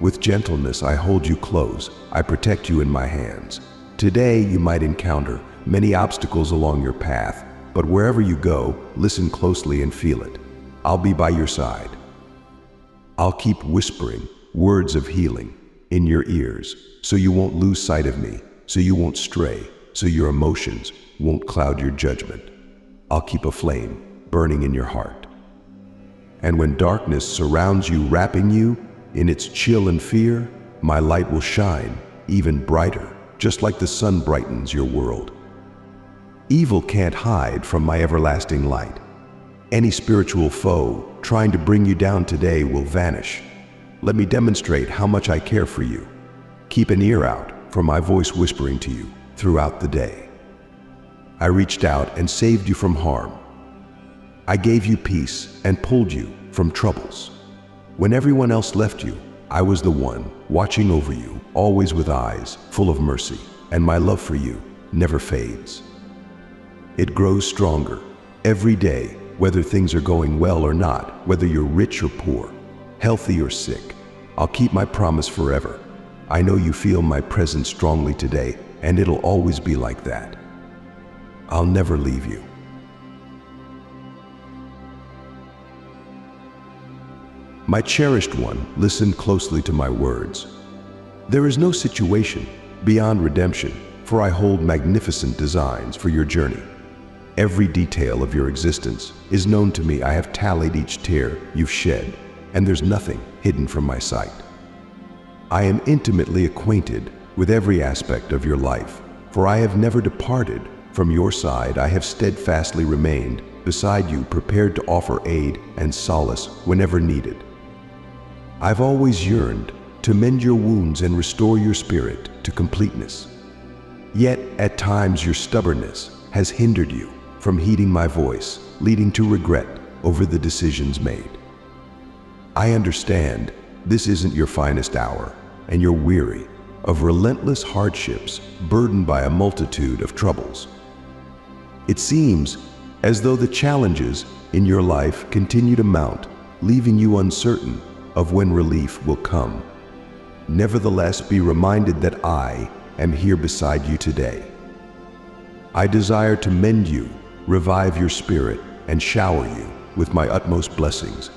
With gentleness, I hold you close. I protect you in my hands. Today, you might encounter many obstacles along your path, but wherever you go, listen closely and feel it. I'll be by your side. I'll keep whispering words of healing in your ears so you won't lose sight of me, so you won't stray, so your emotions won't cloud your judgment. I'll keep a flame burning in your heart. And when darkness surrounds you, wrapping you in its chill and fear, my light will shine even brighter, just like the sun brightens your world. Evil can't hide from my everlasting light. Any spiritual foe trying to bring you down today will vanish. Let me demonstrate how much I care for you. Keep an ear out for my voice whispering to you throughout the day. I reached out and saved you from harm. I gave you peace and pulled you from troubles. When everyone else left you, I was the one watching over you, always with eyes full of mercy, and my love for you never fades. It grows stronger every day, whether things are going well or not, whether you're rich or poor, healthy or sick. I'll keep my promise forever. I know you feel my presence strongly today, and it'll always be like that. I'll never leave you. My cherished one, listen closely to my words. There is no situation beyond redemption, for I hold magnificent designs for your journey. Every detail of your existence is known to me. I have tallied each tear you've shed, and there's nothing hidden from my sight. I am intimately acquainted with every aspect of your life, for I have never departed from your side. I have steadfastly remained beside you, prepared to offer aid and solace whenever needed. I've always yearned to mend your wounds and restore your spirit to completeness. Yet, at times, your stubbornness has hindered you from heeding my voice, leading to regret over the decisions made. I understand this isn't your finest hour, and you're weary of relentless hardships burdened by a multitude of troubles. It seems as though the challenges in your life continue to mount, leaving you uncertain of when relief will come. Nevertheless, be reminded that I am here beside you today. I desire to mend you, revive your spirit, and shower you with my utmost blessings.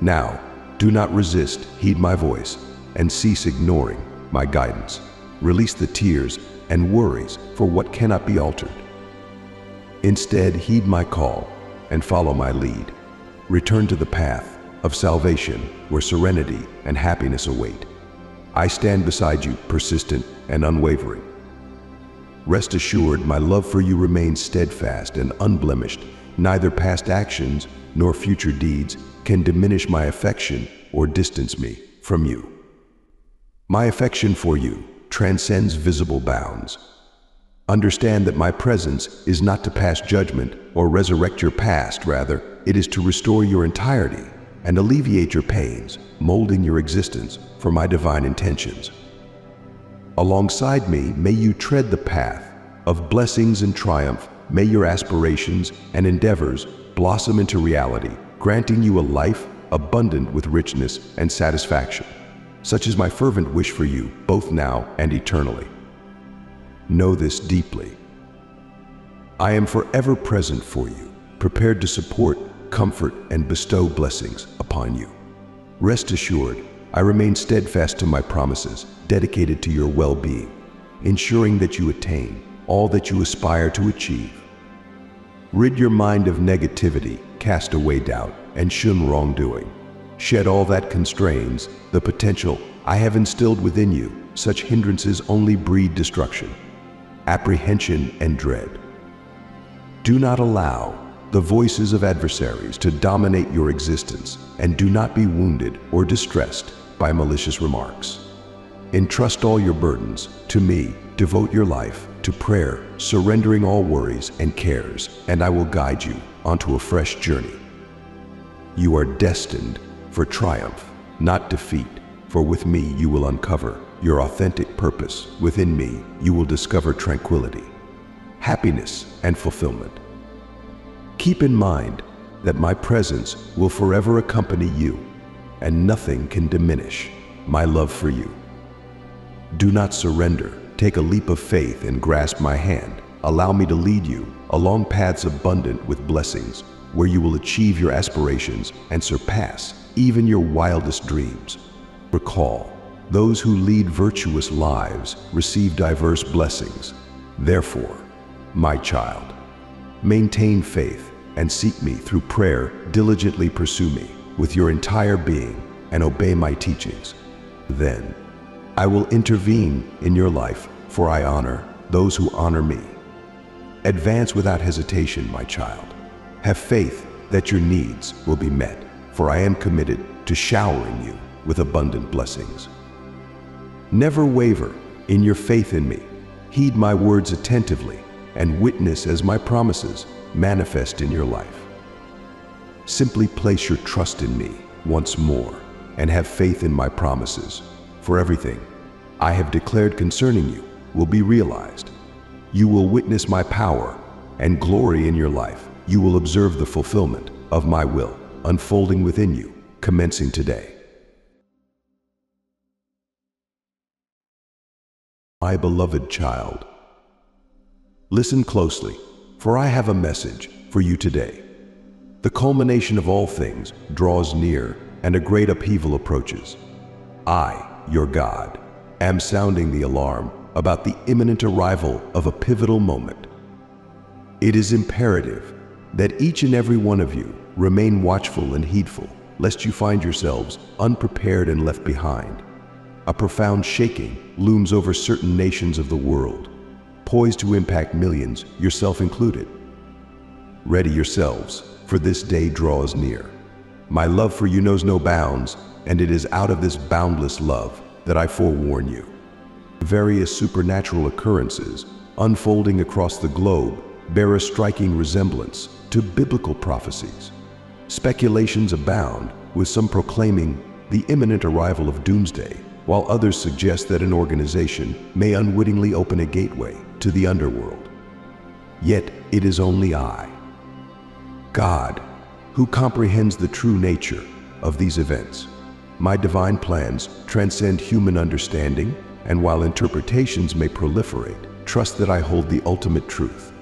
Now, do not resist, heed my voice, and cease ignoring my guidance. Release the tears and worries for what cannot be altered. Instead, heed my call and follow my lead. Return to the path of salvation where serenity and happiness await. I stand beside you, persistent and unwavering. Rest assured, my love for you remains steadfast and unblemished. Neither past actions nor future deeds can diminish my affection or distance me from you. My affection for you transcends visible bounds. Understand that my presence is not to pass judgment or resurrect your past, rather, it is to restore your entirety and alleviate your pains, molding your existence for my divine intentions. Alongside me, may you tread the path of blessings and triumph. May your aspirations and endeavors blossom into reality, granting you a life abundant with richness and satisfaction. Such is my fervent wish for you, both now and eternally. Know this deeply. I am forever present for you, prepared to support, comfort, and bestow blessings upon you. Rest assured, I remain steadfast to my promises, dedicated to your well-being, ensuring that you attain all that you aspire to achieve. Rid your mind of negativity, cast away doubt, and shun wrongdoing. Shed all that constrains the potential I have instilled within you. Such hindrances only breed destruction apprehension, and dread. Do not allow the voices of adversaries to dominate your existence, and do not be wounded or distressed by malicious remarks. Entrust all your burdens to me, devote your life to prayer, surrendering all worries and cares, and I will guide you onto a fresh journey. You are destined for triumph, not defeat, for with me you will uncover your authentic purpose, within me, you will discover tranquility, happiness, and fulfillment. Keep in mind that my presence will forever accompany you, and nothing can diminish my love for you. Do not surrender. Take a leap of faith and grasp my hand. Allow me to lead you along paths abundant with blessings, where you will achieve your aspirations and surpass even your wildest dreams. Recall, those who lead virtuous lives receive diverse blessings. Therefore, my child, maintain faith and seek me through prayer, diligently pursue me with your entire being and obey my teachings. Then, I will intervene in your life, for I honor those who honor me. Advance without hesitation, my child. Have faith that your needs will be met, for I am committed to showering you with abundant blessings. Never waver in your faith in me. Heed my words attentively and witness as my promises manifest in your life. Simply place your trust in me once more and have faith in my promises, for everything I have declared concerning you will be realized. You will witness my power and glory in your life. You will observe the fulfillment of my will unfolding within you, commencing today. my beloved child. Listen closely, for I have a message for you today. The culmination of all things draws near, and a great upheaval approaches. I, your God, am sounding the alarm about the imminent arrival of a pivotal moment. It is imperative that each and every one of you remain watchful and heedful, lest you find yourselves unprepared and left behind. A profound shaking looms over certain nations of the world, poised to impact millions, yourself included. Ready yourselves, for this day draws near. My love for you knows no bounds, and it is out of this boundless love that I forewarn you. Various supernatural occurrences unfolding across the globe bear a striking resemblance to biblical prophecies. Speculations abound, with some proclaiming the imminent arrival of doomsday, while others suggest that an organization may unwittingly open a gateway to the underworld. Yet it is only I, God, who comprehends the true nature of these events. My divine plans transcend human understanding, and while interpretations may proliferate, trust that I hold the ultimate truth.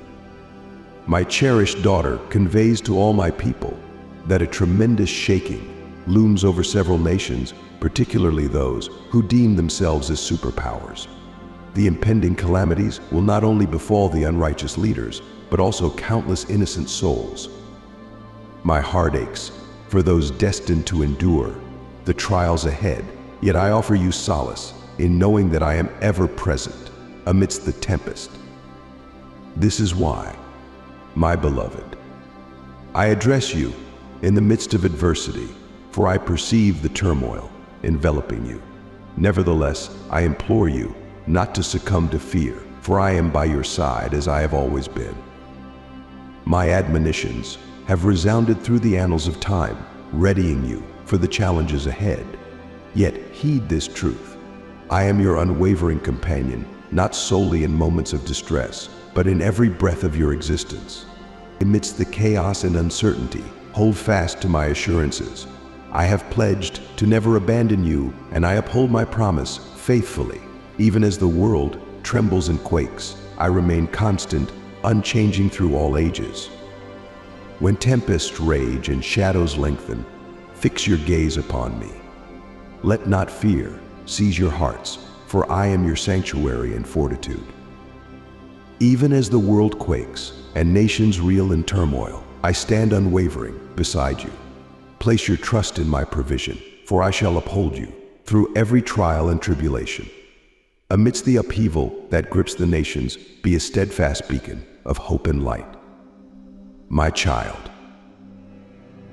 My cherished daughter conveys to all my people that a tremendous shaking looms over several nations, particularly those who deem themselves as superpowers. The impending calamities will not only befall the unrighteous leaders, but also countless innocent souls. My heart aches for those destined to endure the trials ahead, yet I offer you solace in knowing that I am ever present amidst the tempest. This is why my beloved. I address you in the midst of adversity, for I perceive the turmoil enveloping you. Nevertheless, I implore you not to succumb to fear, for I am by your side as I have always been. My admonitions have resounded through the annals of time, readying you for the challenges ahead. Yet heed this truth. I am your unwavering companion, not solely in moments of distress, but in every breath of your existence. Amidst the chaos and uncertainty, hold fast to my assurances. I have pledged to never abandon you, and I uphold my promise faithfully. Even as the world trembles and quakes, I remain constant, unchanging through all ages. When tempests rage and shadows lengthen, fix your gaze upon me. Let not fear seize your hearts, for I am your sanctuary and fortitude. Even as the world quakes and nations reel in turmoil, I stand unwavering beside you. Place your trust in my provision, for I shall uphold you through every trial and tribulation. Amidst the upheaval that grips the nations, be a steadfast beacon of hope and light. My child,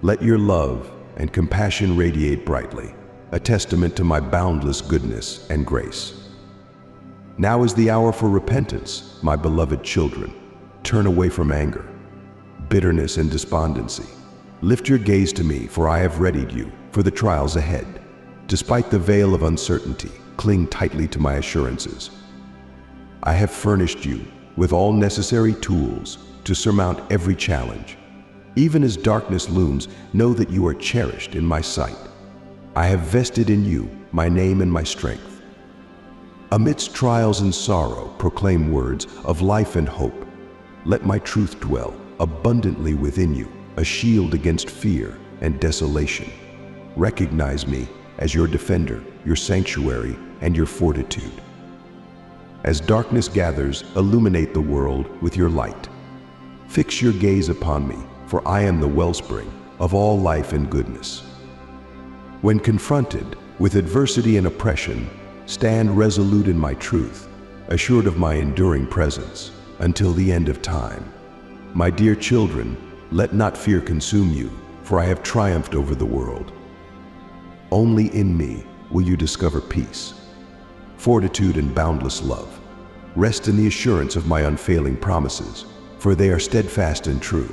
let your love and compassion radiate brightly, a testament to my boundless goodness and grace. Now is the hour for repentance, my beloved children. Turn away from anger, bitterness, and despondency. Lift your gaze to me, for I have readied you for the trials ahead. Despite the veil of uncertainty, cling tightly to my assurances. I have furnished you with all necessary tools to surmount every challenge. Even as darkness looms, know that you are cherished in my sight. I have vested in you my name and my strength. Amidst trials and sorrow, proclaim words of life and hope. Let my truth dwell abundantly within you, a shield against fear and desolation. Recognize me as your defender, your sanctuary, and your fortitude. As darkness gathers, illuminate the world with your light. Fix your gaze upon me, for I am the wellspring of all life and goodness. When confronted with adversity and oppression, Stand resolute in my truth, assured of my enduring presence until the end of time. My dear children, let not fear consume you, for I have triumphed over the world. Only in me will you discover peace, fortitude, and boundless love. Rest in the assurance of my unfailing promises, for they are steadfast and true.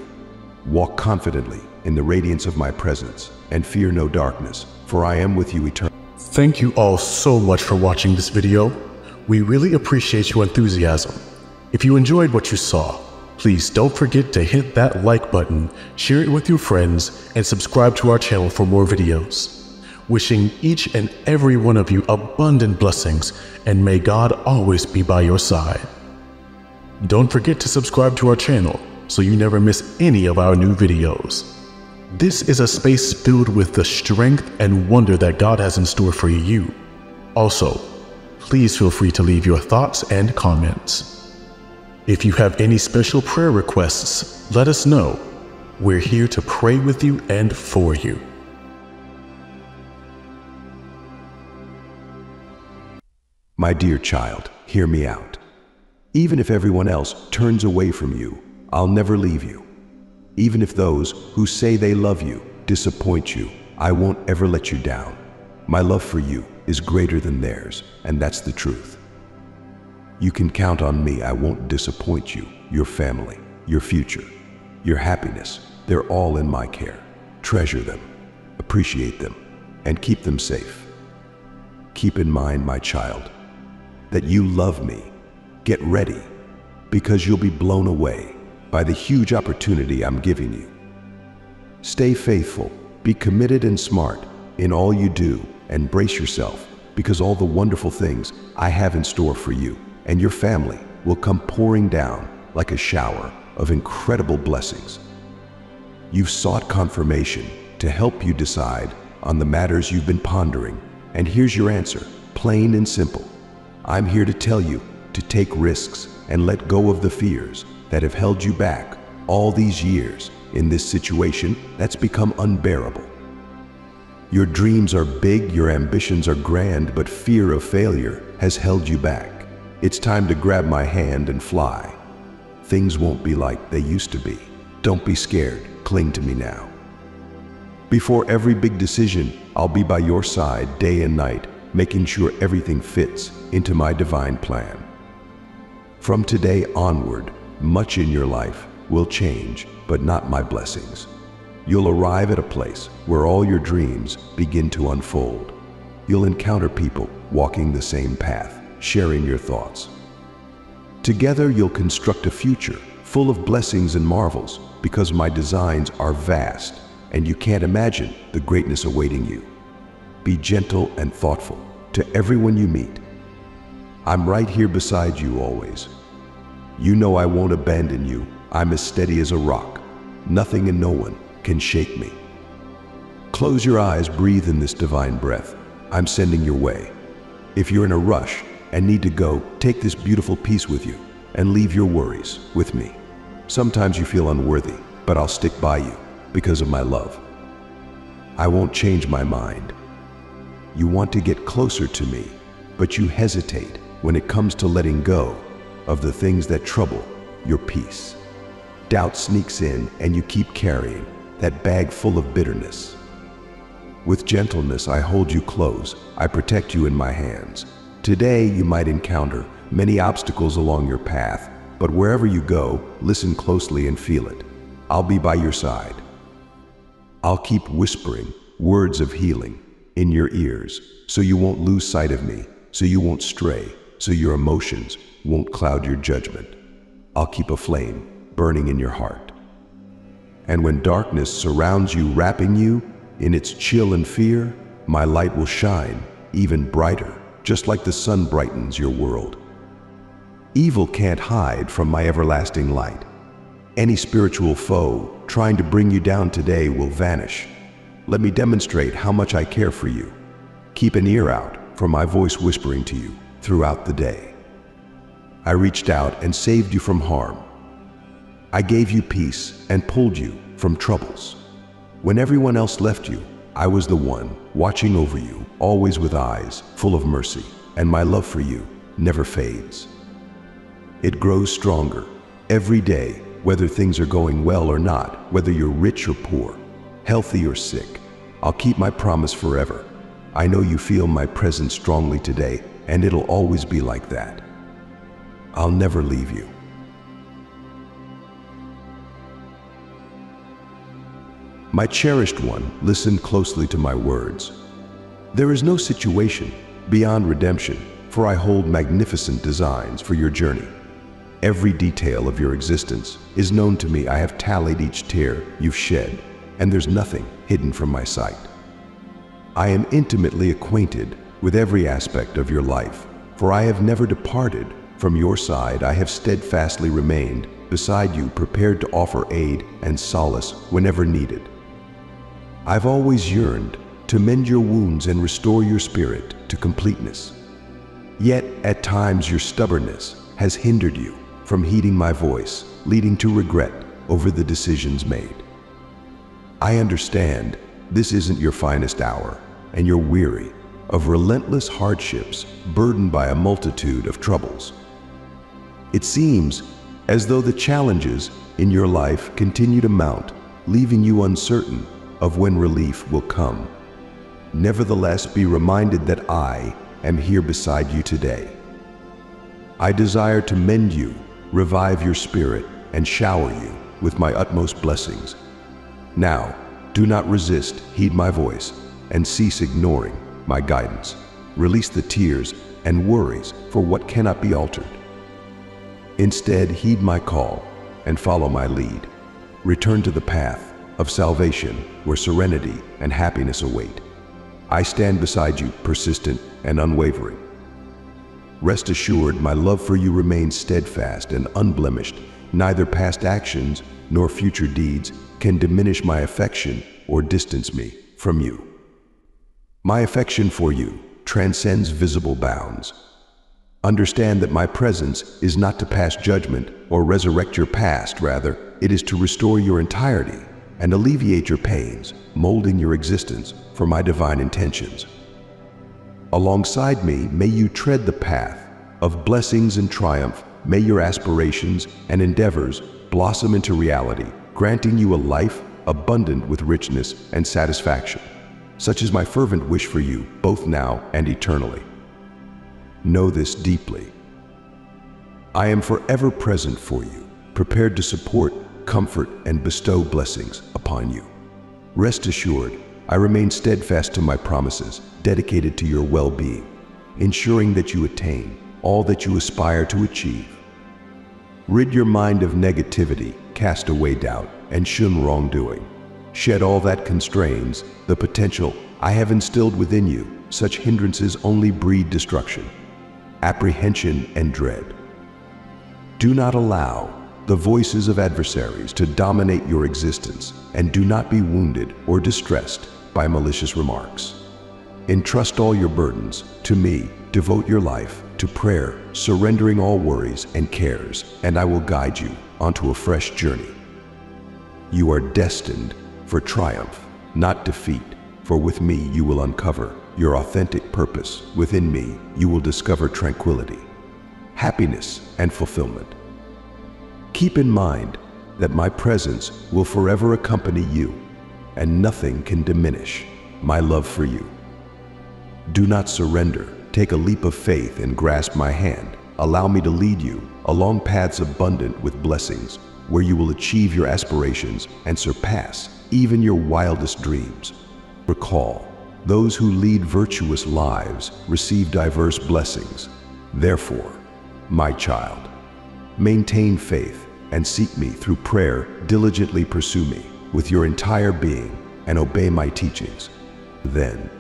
Walk confidently in the radiance of my presence, and fear no darkness, for I am with you eternally. Thank you all so much for watching this video. We really appreciate your enthusiasm. If you enjoyed what you saw, please don't forget to hit that like button, share it with your friends, and subscribe to our channel for more videos. Wishing each and every one of you abundant blessings, and may God always be by your side. Don't forget to subscribe to our channel so you never miss any of our new videos. This is a space filled with the strength and wonder that God has in store for you. Also, please feel free to leave your thoughts and comments. If you have any special prayer requests, let us know. We're here to pray with you and for you. My dear child, hear me out. Even if everyone else turns away from you, I'll never leave you. Even if those who say they love you disappoint you, I won't ever let you down. My love for you is greater than theirs, and that's the truth. You can count on me. I won't disappoint you, your family, your future, your happiness. They're all in my care. Treasure them, appreciate them, and keep them safe. Keep in mind, my child, that you love me. Get ready, because you'll be blown away by the huge opportunity I'm giving you. Stay faithful, be committed and smart in all you do, and brace yourself because all the wonderful things I have in store for you and your family will come pouring down like a shower of incredible blessings. You've sought confirmation to help you decide on the matters you've been pondering, and here's your answer, plain and simple. I'm here to tell you to take risks and let go of the fears that have held you back all these years in this situation that's become unbearable. Your dreams are big, your ambitions are grand, but fear of failure has held you back. It's time to grab my hand and fly. Things won't be like they used to be. Don't be scared, cling to me now. Before every big decision, I'll be by your side day and night, making sure everything fits into my divine plan. From today onward, much in your life will change, but not my blessings. You'll arrive at a place where all your dreams begin to unfold. You'll encounter people walking the same path, sharing your thoughts. Together, you'll construct a future full of blessings and marvels because my designs are vast and you can't imagine the greatness awaiting you. Be gentle and thoughtful to everyone you meet. I'm right here beside you always. You know I won't abandon you. I'm as steady as a rock. Nothing and no one can shake me. Close your eyes, breathe in this divine breath. I'm sending your way. If you're in a rush and need to go, take this beautiful peace with you and leave your worries with me. Sometimes you feel unworthy, but I'll stick by you because of my love. I won't change my mind. You want to get closer to me, but you hesitate when it comes to letting go of the things that trouble your peace. Doubt sneaks in and you keep carrying that bag full of bitterness. With gentleness, I hold you close. I protect you in my hands. Today, you might encounter many obstacles along your path, but wherever you go, listen closely and feel it. I'll be by your side. I'll keep whispering words of healing in your ears so you won't lose sight of me, so you won't stray, so your emotions won't cloud your judgment. I'll keep a flame burning in your heart. And when darkness surrounds you, wrapping you in its chill and fear, my light will shine even brighter, just like the sun brightens your world. Evil can't hide from my everlasting light. Any spiritual foe trying to bring you down today will vanish. Let me demonstrate how much I care for you. Keep an ear out for my voice whispering to you throughout the day. I reached out and saved you from harm. I gave you peace and pulled you from troubles. When everyone else left you, I was the one watching over you, always with eyes full of mercy, and my love for you never fades. It grows stronger every day, whether things are going well or not, whether you're rich or poor, healthy or sick. I'll keep my promise forever. I know you feel my presence strongly today, and it'll always be like that. I'll never leave you. My cherished one, listen closely to my words. There is no situation beyond redemption, for I hold magnificent designs for your journey. Every detail of your existence is known to me. I have tallied each tear you've shed, and there's nothing hidden from my sight. I am intimately acquainted with every aspect of your life, for I have never departed from your side. I have steadfastly remained beside you, prepared to offer aid and solace whenever needed. I've always yearned to mend your wounds and restore your spirit to completeness. Yet, at times, your stubbornness has hindered you from heeding my voice, leading to regret over the decisions made. I understand this isn't your finest hour, and you're weary of relentless hardships burdened by a multitude of troubles. It seems as though the challenges in your life continue to mount, leaving you uncertain of when relief will come. Nevertheless, be reminded that I am here beside you today. I desire to mend you, revive your spirit, and shower you with my utmost blessings. Now, do not resist, heed my voice, and cease ignoring my guidance. Release the tears and worries for what cannot be altered. Instead, heed my call and follow my lead. Return to the path of salvation where serenity and happiness await. I stand beside you, persistent and unwavering. Rest assured, my love for you remains steadfast and unblemished. Neither past actions nor future deeds can diminish my affection or distance me from you. My affection for you transcends visible bounds. Understand that my presence is not to pass judgment or resurrect your past, rather, it is to restore your entirety and alleviate your pains, molding your existence for my divine intentions. Alongside me, may you tread the path of blessings and triumph. May your aspirations and endeavors blossom into reality, granting you a life abundant with richness and satisfaction. Such is my fervent wish for you, both now and eternally. Know this deeply. I am forever present for you, prepared to support, comfort, and bestow blessings upon you. Rest assured, I remain steadfast to my promises, dedicated to your well-being, ensuring that you attain all that you aspire to achieve. Rid your mind of negativity, cast away doubt, and shun wrongdoing. Shed all that constrains the potential I have instilled within you. Such hindrances only breed destruction, apprehension, and dread. Do not allow the voices of adversaries to dominate your existence, and do not be wounded or distressed by malicious remarks. Entrust all your burdens to me, devote your life to prayer, surrendering all worries and cares, and I will guide you onto a fresh journey. You are destined for triumph, not defeat. For with me you will uncover your authentic purpose. Within me you will discover tranquility, happiness, and fulfillment. Keep in mind that my presence will forever accompany you, and nothing can diminish my love for you. Do not surrender. Take a leap of faith and grasp my hand. Allow me to lead you along paths abundant with blessings, where you will achieve your aspirations and surpass even your wildest dreams. Recall, those who lead virtuous lives receive diverse blessings. Therefore, my child, maintain faith and seek me through prayer, diligently pursue me with your entire being and obey my teachings. Then,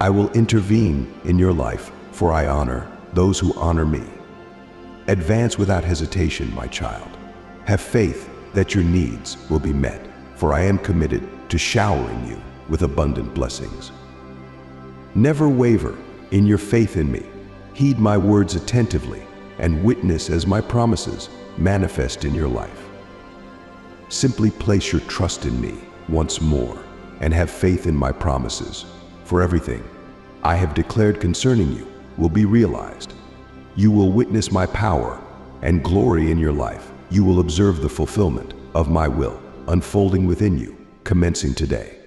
I will intervene in your life, for I honor those who honor me. Advance without hesitation, my child. Have faith that your needs will be met for I am committed to showering you with abundant blessings. Never waver in your faith in me. Heed my words attentively and witness as my promises manifest in your life. Simply place your trust in me once more and have faith in my promises, for everything I have declared concerning you will be realized. You will witness my power and glory in your life. You will observe the fulfillment of my will unfolding within you, commencing today.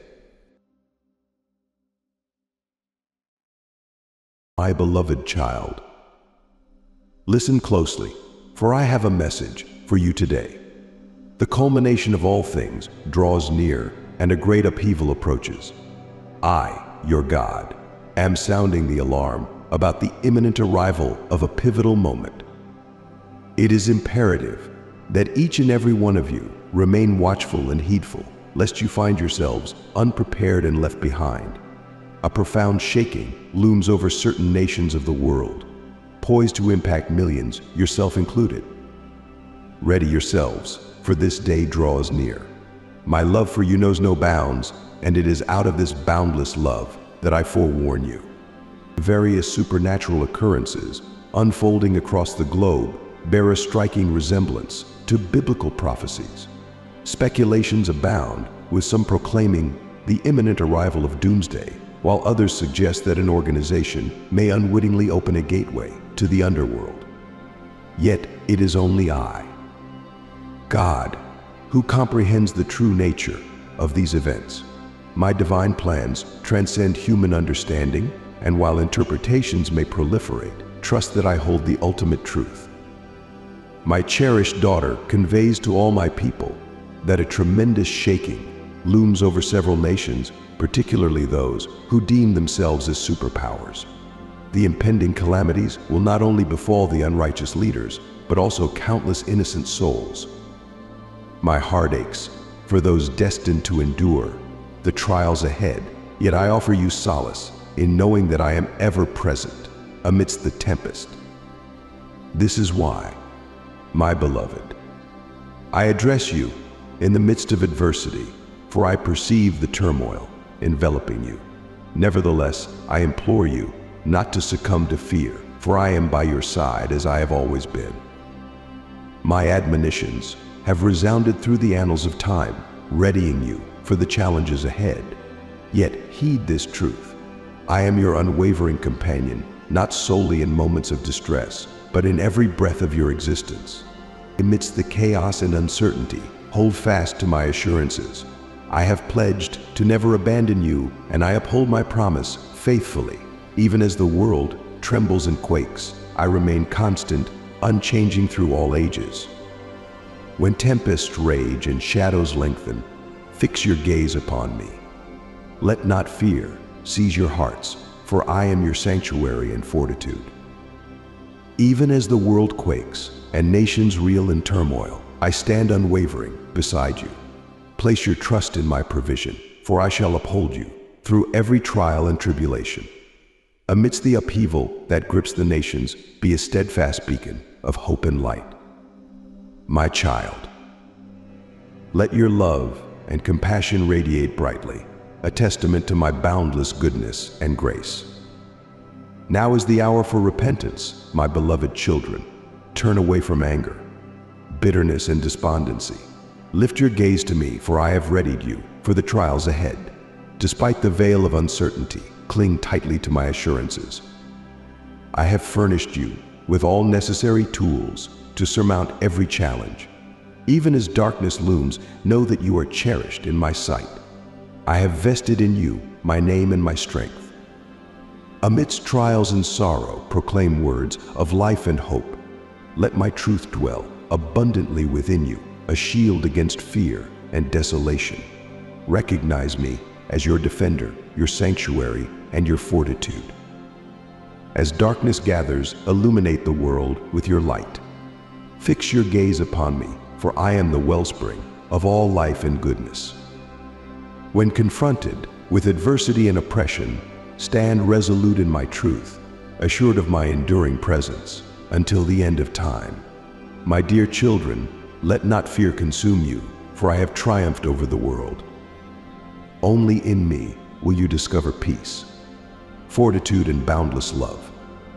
My beloved child, listen closely, for I have a message for you today. The culmination of all things draws near, and a great upheaval approaches. I, your God, am sounding the alarm about the imminent arrival of a pivotal moment. It is imperative that each and every one of you remain watchful and heedful, lest you find yourselves unprepared and left behind. A profound shaking looms over certain nations of the world, poised to impact millions, yourself included. Ready yourselves, for this day draws near. My love for you knows no bounds, and it is out of this boundless love that I forewarn you. Various supernatural occurrences unfolding across the globe bear a striking resemblance to biblical prophecies. Speculations abound, with some proclaiming the imminent arrival of doomsday, while others suggest that an organization may unwittingly open a gateway to the underworld. Yet it is only I, God, who comprehends the true nature of these events. My divine plans transcend human understanding, and while interpretations may proliferate, trust that I hold the ultimate truth. My cherished daughter conveys to all my people that a tremendous shaking looms over several nations, particularly those who deem themselves as superpowers. The impending calamities will not only befall the unrighteous leaders, but also countless innocent souls. My heart aches for those destined to endure the trials ahead, yet I offer you solace in knowing that I am ever present amidst the tempest. This is why, my beloved, I address you in the midst of adversity, for I perceive the turmoil enveloping you. Nevertheless, I implore you not to succumb to fear, for I am by your side as I have always been. My admonitions have resounded through the annals of time, readying you for the challenges ahead. Yet heed this truth. I am your unwavering companion, not solely in moments of distress, but in every breath of your existence. Amidst the chaos and uncertainty, hold fast to my assurances. I have pledged to never abandon you, and I uphold my promise faithfully. Even as the world trembles and quakes, I remain constant, unchanging through all ages. When tempests rage and shadows lengthen, fix your gaze upon me. Let not fear seize your hearts, for I am your sanctuary and fortitude. Even as the world quakes and nations reel in turmoil, I stand unwavering beside you. Place your trust in my provision, for I shall uphold you through every trial and tribulation. Amidst the upheaval that grips the nations, be a steadfast beacon of hope and light my child. Let your love and compassion radiate brightly, a testament to my boundless goodness and grace. Now is the hour for repentance, my beloved children. Turn away from anger, bitterness, and despondency. Lift your gaze to me, for I have readied you for the trials ahead. Despite the veil of uncertainty, cling tightly to my assurances. I have furnished you with all necessary tools to surmount every challenge. Even as darkness looms, know that you are cherished in my sight. I have vested in you my name and my strength. Amidst trials and sorrow, proclaim words of life and hope. Let my truth dwell abundantly within you, a shield against fear and desolation. Recognize me as your defender, your sanctuary, and your fortitude. As darkness gathers, illuminate the world with your light. Fix your gaze upon me, for I am the wellspring of all life and goodness. When confronted with adversity and oppression, stand resolute in my truth, assured of my enduring presence until the end of time. My dear children, let not fear consume you, for I have triumphed over the world. Only in me will you discover peace, fortitude, and boundless love.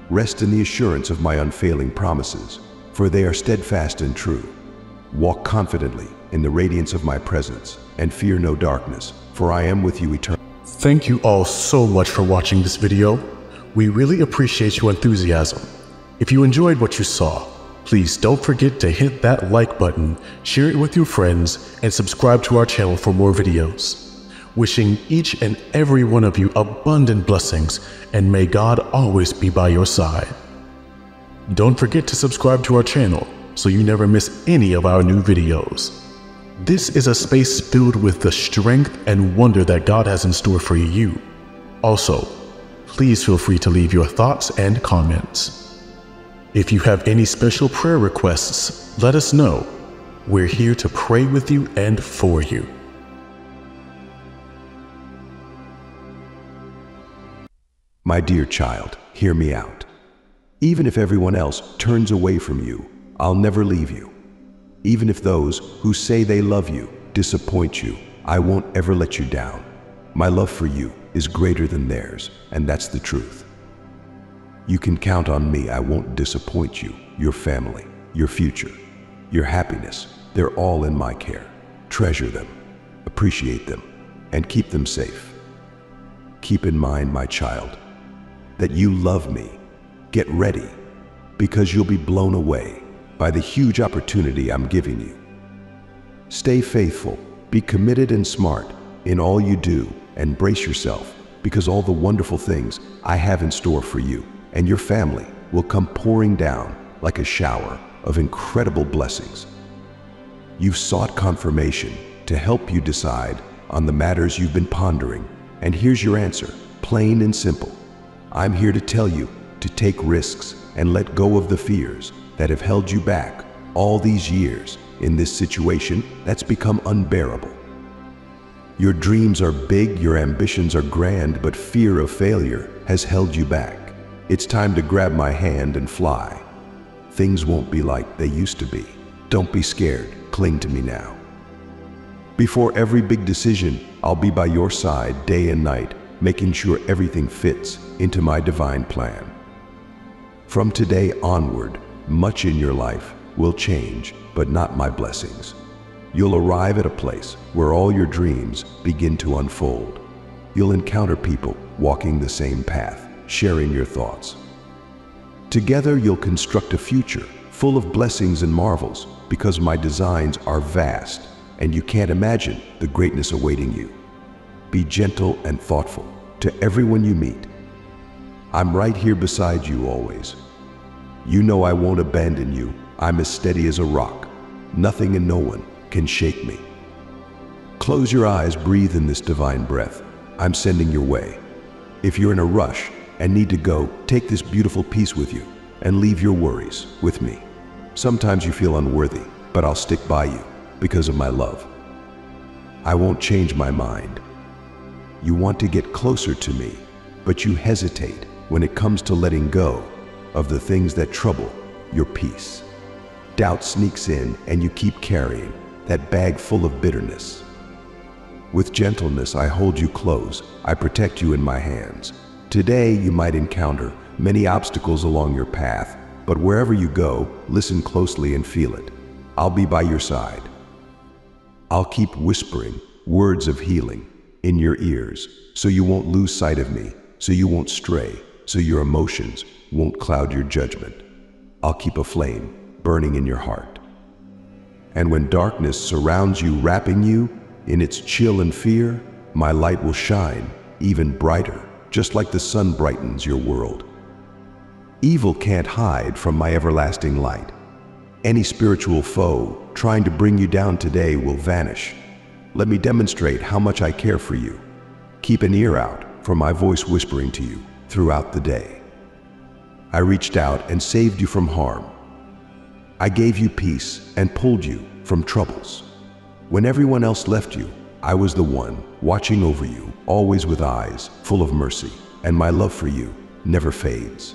Rest in the assurance of my unfailing promises for they are steadfast and true. Walk confidently in the radiance of my presence, and fear no darkness, for I am with you eternally. Thank you all so much for watching this video. We really appreciate your enthusiasm. If you enjoyed what you saw, please don't forget to hit that like button, share it with your friends, and subscribe to our channel for more videos. Wishing each and every one of you abundant blessings, and may God always be by your side. Don't forget to subscribe to our channel so you never miss any of our new videos. This is a space filled with the strength and wonder that God has in store for you. Also, please feel free to leave your thoughts and comments. If you have any special prayer requests, let us know. We're here to pray with you and for you. My dear child, hear me out. Even if everyone else turns away from you, I'll never leave you. Even if those who say they love you disappoint you, I won't ever let you down. My love for you is greater than theirs, and that's the truth. You can count on me. I won't disappoint you, your family, your future, your happiness. They're all in my care. Treasure them, appreciate them, and keep them safe. Keep in mind, my child, that you love me. Get ready, because you'll be blown away by the huge opportunity I'm giving you. Stay faithful, be committed and smart in all you do, and brace yourself, because all the wonderful things I have in store for you and your family will come pouring down like a shower of incredible blessings. You've sought confirmation to help you decide on the matters you've been pondering, and here's your answer, plain and simple. I'm here to tell you to take risks and let go of the fears that have held you back all these years in this situation that's become unbearable. Your dreams are big, your ambitions are grand, but fear of failure has held you back. It's time to grab my hand and fly. Things won't be like they used to be. Don't be scared, cling to me now. Before every big decision, I'll be by your side day and night, making sure everything fits into my divine plan. From today onward, much in your life will change, but not my blessings. You'll arrive at a place where all your dreams begin to unfold. You'll encounter people walking the same path, sharing your thoughts. Together you'll construct a future full of blessings and marvels because my designs are vast and you can't imagine the greatness awaiting you. Be gentle and thoughtful to everyone you meet. I'm right here beside you always. You know I won't abandon you. I'm as steady as a rock. Nothing and no one can shake me. Close your eyes, breathe in this divine breath I'm sending your way. If you're in a rush and need to go, take this beautiful peace with you and leave your worries with me. Sometimes you feel unworthy, but I'll stick by you because of my love. I won't change my mind. You want to get closer to me, but you hesitate when it comes to letting go of the things that trouble your peace. Doubt sneaks in and you keep carrying that bag full of bitterness. With gentleness, I hold you close. I protect you in my hands. Today, you might encounter many obstacles along your path, but wherever you go, listen closely and feel it. I'll be by your side. I'll keep whispering words of healing in your ears so you won't lose sight of me, so you won't stray, so your emotions won't cloud your judgment. I'll keep a flame burning in your heart. And when darkness surrounds you, wrapping you in its chill and fear, my light will shine even brighter, just like the sun brightens your world. Evil can't hide from my everlasting light. Any spiritual foe trying to bring you down today will vanish. Let me demonstrate how much I care for you. Keep an ear out for my voice whispering to you throughout the day. I reached out and saved you from harm. I gave you peace and pulled you from troubles. When everyone else left you, I was the one watching over you, always with eyes full of mercy, and my love for you never fades.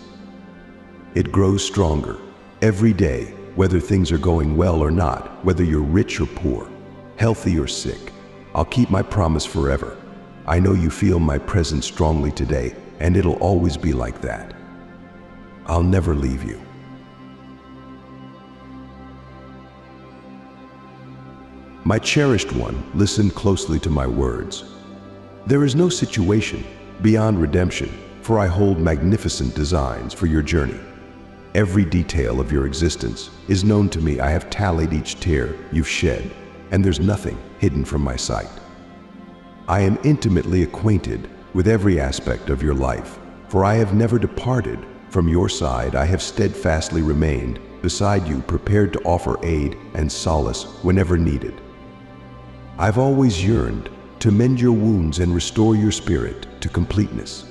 It grows stronger every day, whether things are going well or not, whether you're rich or poor, healthy or sick. I'll keep my promise forever. I know you feel my presence strongly today, and it'll always be like that. I'll never leave you. My cherished one, listen closely to my words. There is no situation beyond redemption, for I hold magnificent designs for your journey. Every detail of your existence is known to me. I have tallied each tear you've shed, and there's nothing hidden from my sight. I am intimately acquainted with every aspect of your life, for I have never departed from your side. I have steadfastly remained beside you, prepared to offer aid and solace whenever needed. I've always yearned to mend your wounds and restore your spirit to completeness.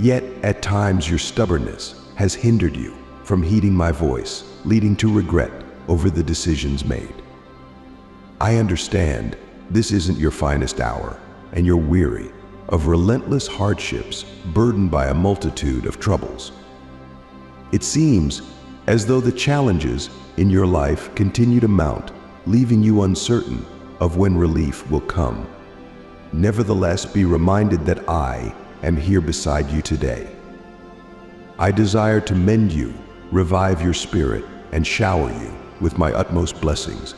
Yet, at times, your stubbornness has hindered you from heeding my voice, leading to regret over the decisions made. I understand this isn't your finest hour, and you're weary of relentless hardships burdened by a multitude of troubles. It seems as though the challenges in your life continue to mount, leaving you uncertain of when relief will come. Nevertheless, be reminded that I am here beside you today. I desire to mend you, revive your spirit, and shower you with my utmost blessings.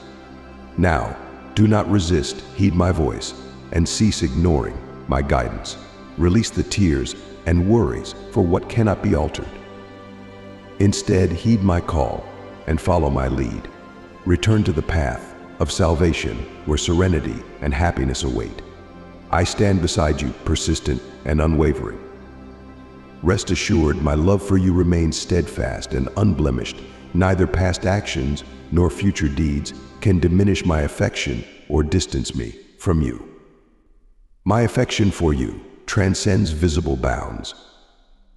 Now, do not resist, heed my voice, and cease ignoring my guidance. Release the tears and worries for what cannot be altered. Instead, heed my call and follow my lead. Return to the path of salvation where serenity and happiness await. I stand beside you, persistent and unwavering. Rest assured, my love for you remains steadfast and unblemished. Neither past actions nor future deeds can diminish my affection or distance me from you. My affection for you transcends visible bounds.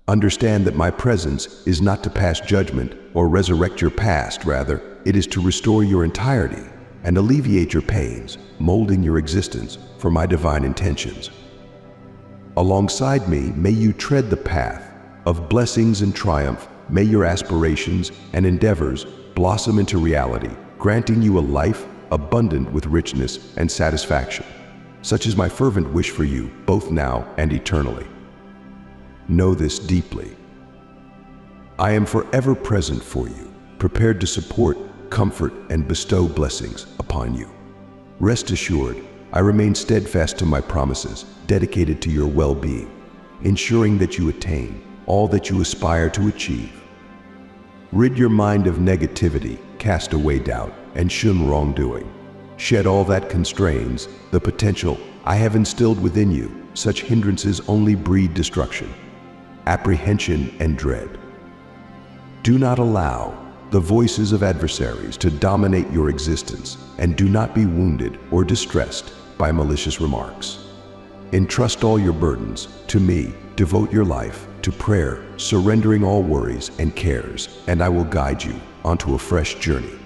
Understand that my presence is not to pass judgment or resurrect your past, rather, it is to restore your entirety and alleviate your pains, molding your existence for my divine intentions. Alongside me, may you tread the path of blessings and triumph. May your aspirations and endeavors blossom into reality, granting you a life abundant with richness and satisfaction. Such is my fervent wish for you, both now and eternally. Know this deeply. I am forever present for you, prepared to support, comfort, and bestow blessings upon you. Rest assured, I remain steadfast to my promises, dedicated to your well-being, ensuring that you attain all that you aspire to achieve. Rid your mind of negativity, cast away doubt, and shun wrongdoing. Shed all that constrains the potential I have instilled within you. Such hindrances only breed destruction, apprehension, and dread. Do not allow the voices of adversaries to dominate your existence, and do not be wounded or distressed by malicious remarks. Entrust all your burdens to me, devote your life to prayer, surrendering all worries and cares, and I will guide you onto a fresh journey.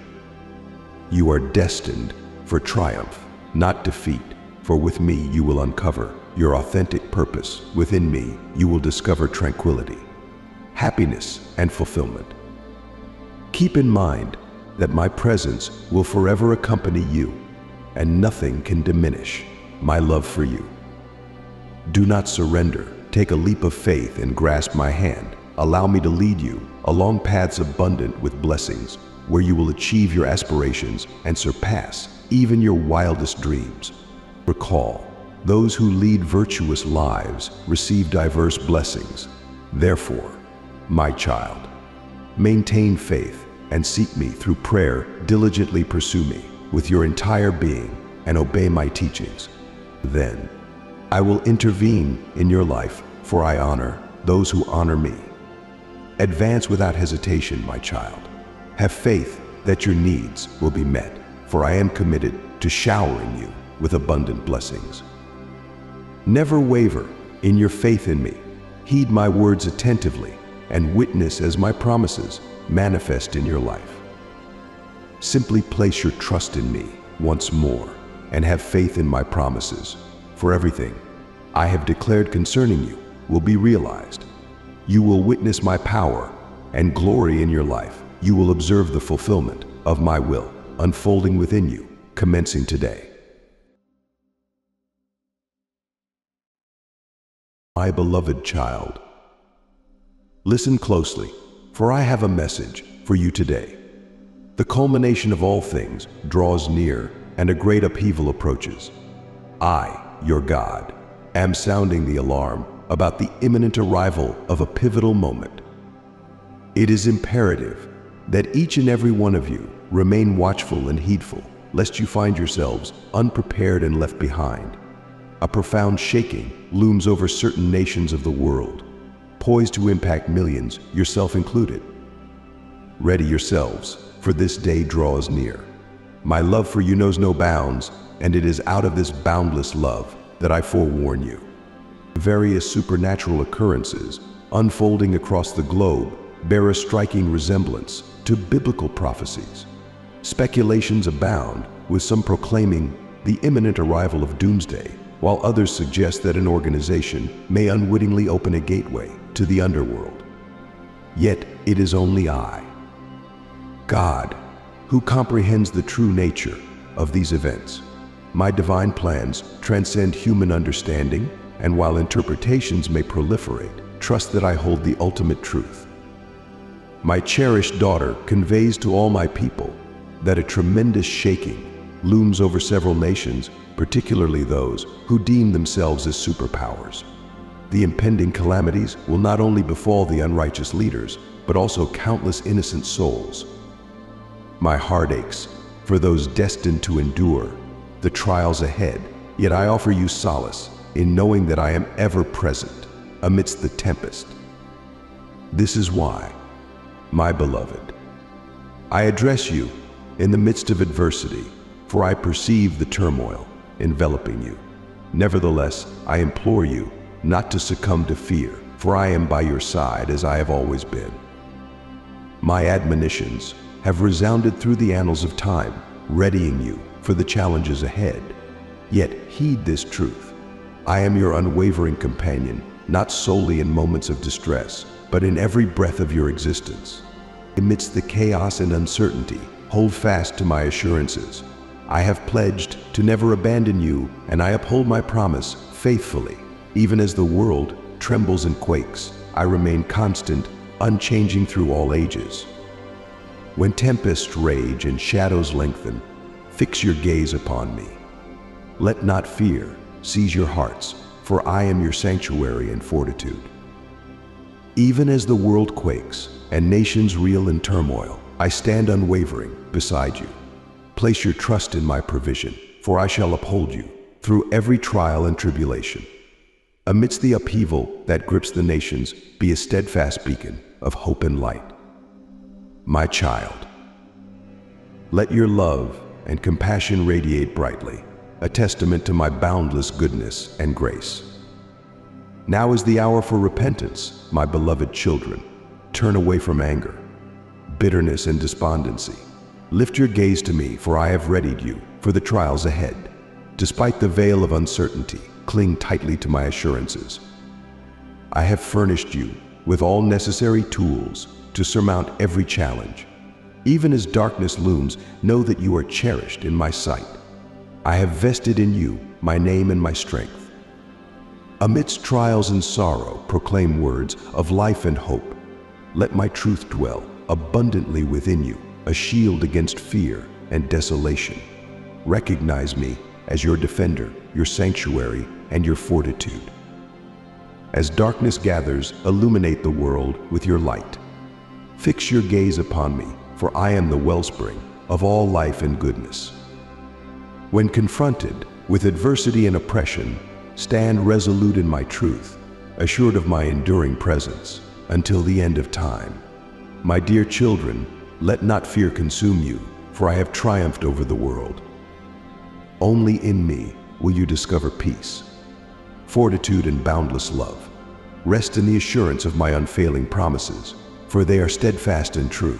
You are destined for triumph, not defeat, for with me you will uncover your authentic purpose. Within me you will discover tranquility, happiness, and fulfillment. Keep in mind that my presence will forever accompany you and nothing can diminish my love for you. Do not surrender. Take a leap of faith and grasp my hand. Allow me to lead you along paths abundant with blessings where you will achieve your aspirations and surpass even your wildest dreams. Recall, those who lead virtuous lives receive diverse blessings. Therefore, my child, maintain faith and seek me through prayer, diligently pursue me with your entire being and obey my teachings. Then I will intervene in your life, for I honor those who honor me. Advance without hesitation, my child. Have faith that your needs will be met, for I am committed to showering you with abundant blessings. Never waver in your faith in me. Heed my words attentively and witness as my promises manifest in your life. Simply place your trust in me once more and have faith in my promises, for everything I have declared concerning you will be realized. You will witness my power and glory in your life. You will observe the fulfillment of my will unfolding within you, commencing today. My beloved child, listen closely, for I have a message for you today. The culmination of all things draws near and a great upheaval approaches. I, your God, am sounding the alarm about the imminent arrival of a pivotal moment. It is imperative that each and every one of you remain watchful and heedful, lest you find yourselves unprepared and left behind. A profound shaking looms over certain nations of the world, poised to impact millions, yourself included. Ready yourselves, for this day draws near. My love for you knows no bounds, and it is out of this boundless love that I forewarn you. Various supernatural occurrences unfolding across the globe bear a striking resemblance to biblical prophecies. Speculations abound, with some proclaiming the imminent arrival of doomsday, while others suggest that an organization may unwittingly open a gateway to the underworld. Yet it is only I, God, who comprehends the true nature of these events. My divine plans transcend human understanding, and while interpretations may proliferate, trust that I hold the ultimate truth. My cherished daughter conveys to all my people that a tremendous shaking looms over several nations, particularly those who deem themselves as superpowers. The impending calamities will not only befall the unrighteous leaders, but also countless innocent souls. My heart aches for those destined to endure the trials ahead, yet I offer you solace in knowing that I am ever present amidst the tempest. This is why, my beloved, I address you in the midst of adversity, for I perceive the turmoil enveloping you. Nevertheless, I implore you not to succumb to fear, for I am by your side as I have always been. My admonitions have resounded through the annals of time, readying you for the challenges ahead. Yet heed this truth. I am your unwavering companion, not solely in moments of distress, but in every breath of your existence. Amidst the chaos and uncertainty, hold fast to my assurances. I have pledged to never abandon you, and I uphold my promise faithfully. Even as the world trembles and quakes, I remain constant, unchanging through all ages. When tempests rage and shadows lengthen, fix your gaze upon me. Let not fear seize your hearts, for I am your sanctuary and fortitude. Even as the world quakes and nations reel in turmoil, I stand unwavering beside you. Place your trust in my provision, for I shall uphold you through every trial and tribulation. Amidst the upheaval that grips the nations, be a steadfast beacon of hope and light. My child, let your love and compassion radiate brightly, a testament to my boundless goodness and grace. Now is the hour for repentance, my beloved children. Turn away from anger, bitterness, and despondency. Lift your gaze to me, for I have readied you for the trials ahead. Despite the veil of uncertainty, cling tightly to my assurances. I have furnished you with all necessary tools to surmount every challenge. Even as darkness looms, know that you are cherished in my sight. I have vested in you my name and my strength. Amidst trials and sorrow, proclaim words of life and hope. Let my truth dwell abundantly within you, a shield against fear and desolation. Recognize me as your defender, your sanctuary, and your fortitude. As darkness gathers, illuminate the world with your light. Fix your gaze upon me, for I am the wellspring of all life and goodness. When confronted with adversity and oppression, stand resolute in my truth, assured of my enduring presence until the end of time. My dear children, let not fear consume you, for I have triumphed over the world. Only in me will you discover peace, fortitude, and boundless love. Rest in the assurance of my unfailing promises, for they are steadfast and true.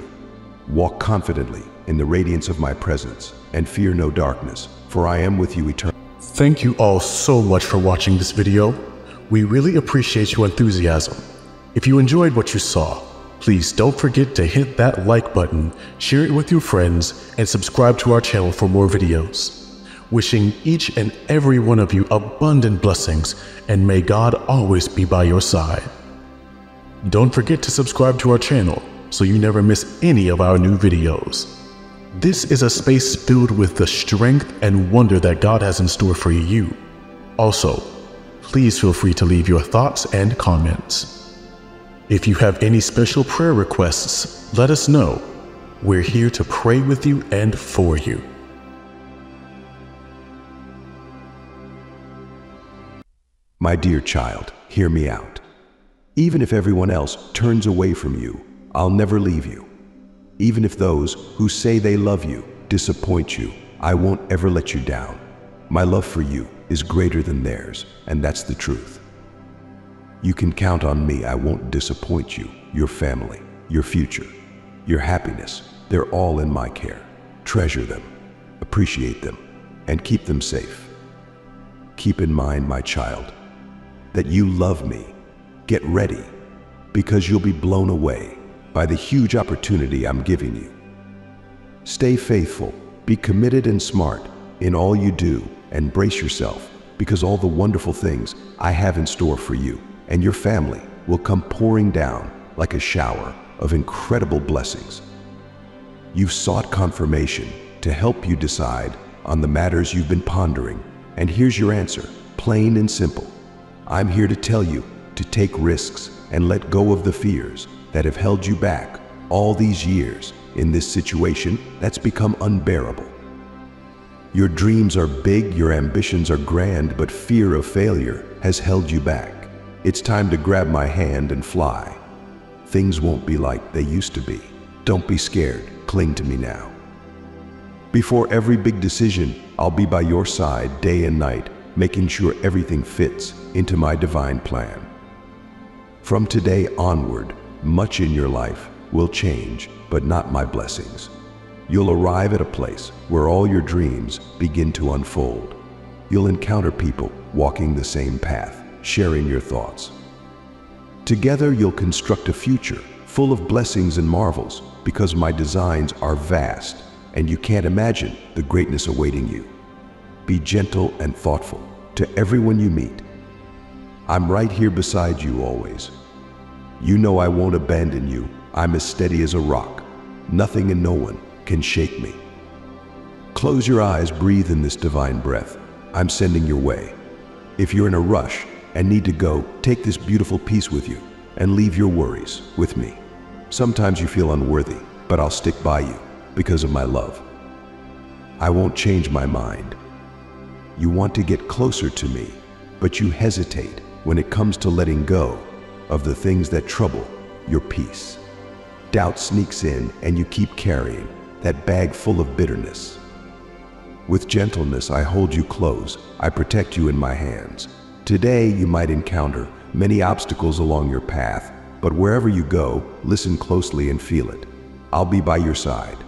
Walk confidently in the radiance of my presence, and fear no darkness, for I am with you eternally. Thank you all so much for watching this video. We really appreciate your enthusiasm. If you enjoyed what you saw, please don't forget to hit that like button, share it with your friends, and subscribe to our channel for more videos. Wishing each and every one of you abundant blessings, and may God always be by your side. Don't forget to subscribe to our channel so you never miss any of our new videos. This is a space filled with the strength and wonder that God has in store for you. Also, please feel free to leave your thoughts and comments. If you have any special prayer requests, let us know. We're here to pray with you and for you. My dear child, hear me out. Even if everyone else turns away from you, I'll never leave you. Even if those who say they love you disappoint you, I won't ever let you down. My love for you is greater than theirs, and that's the truth. You can count on me. I won't disappoint you, your family, your future, your happiness. They're all in my care. Treasure them, appreciate them, and keep them safe. Keep in mind, my child, that you love me. Get ready, because you'll be blown away by the huge opportunity I'm giving you. Stay faithful, be committed and smart in all you do, and brace yourself because all the wonderful things I have in store for you and your family will come pouring down like a shower of incredible blessings. You've sought confirmation to help you decide on the matters you've been pondering, and here's your answer, plain and simple. I'm here to tell you to take risks and let go of the fears that have held you back all these years in this situation that's become unbearable. Your dreams are big, your ambitions are grand, but fear of failure has held you back. It's time to grab my hand and fly. Things won't be like they used to be. Don't be scared, cling to me now. Before every big decision, I'll be by your side day and night, making sure everything fits into my divine plan. From today onward, much in your life will change, but not my blessings. You'll arrive at a place where all your dreams begin to unfold. You'll encounter people walking the same path, sharing your thoughts. Together, you'll construct a future full of blessings and marvels because my designs are vast and you can't imagine the greatness awaiting you. Be gentle and thoughtful to everyone you meet. I'm right here beside you always. You know I won't abandon you. I'm as steady as a rock. Nothing and no one can shake me. Close your eyes, breathe in this divine breath. I'm sending your way. If you're in a rush and need to go, take this beautiful peace with you and leave your worries with me. Sometimes you feel unworthy, but I'll stick by you because of my love. I won't change my mind. You want to get closer to me, but you hesitate when it comes to letting go of the things that trouble your peace. Doubt sneaks in and you keep carrying that bag full of bitterness. With gentleness, I hold you close. I protect you in my hands. Today, you might encounter many obstacles along your path, but wherever you go, listen closely and feel it. I'll be by your side.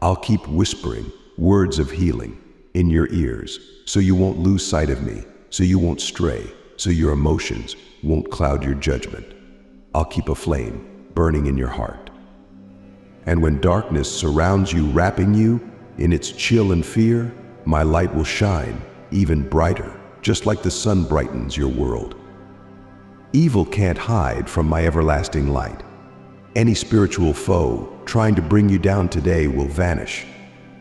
I'll keep whispering words of healing in your ears so you won't lose sight of me, so you won't stray, so your emotions won't cloud your judgment. I'll keep a flame burning in your heart. And when darkness surrounds you, wrapping you in its chill and fear, my light will shine even brighter, just like the sun brightens your world. Evil can't hide from my everlasting light. Any spiritual foe trying to bring you down today will vanish.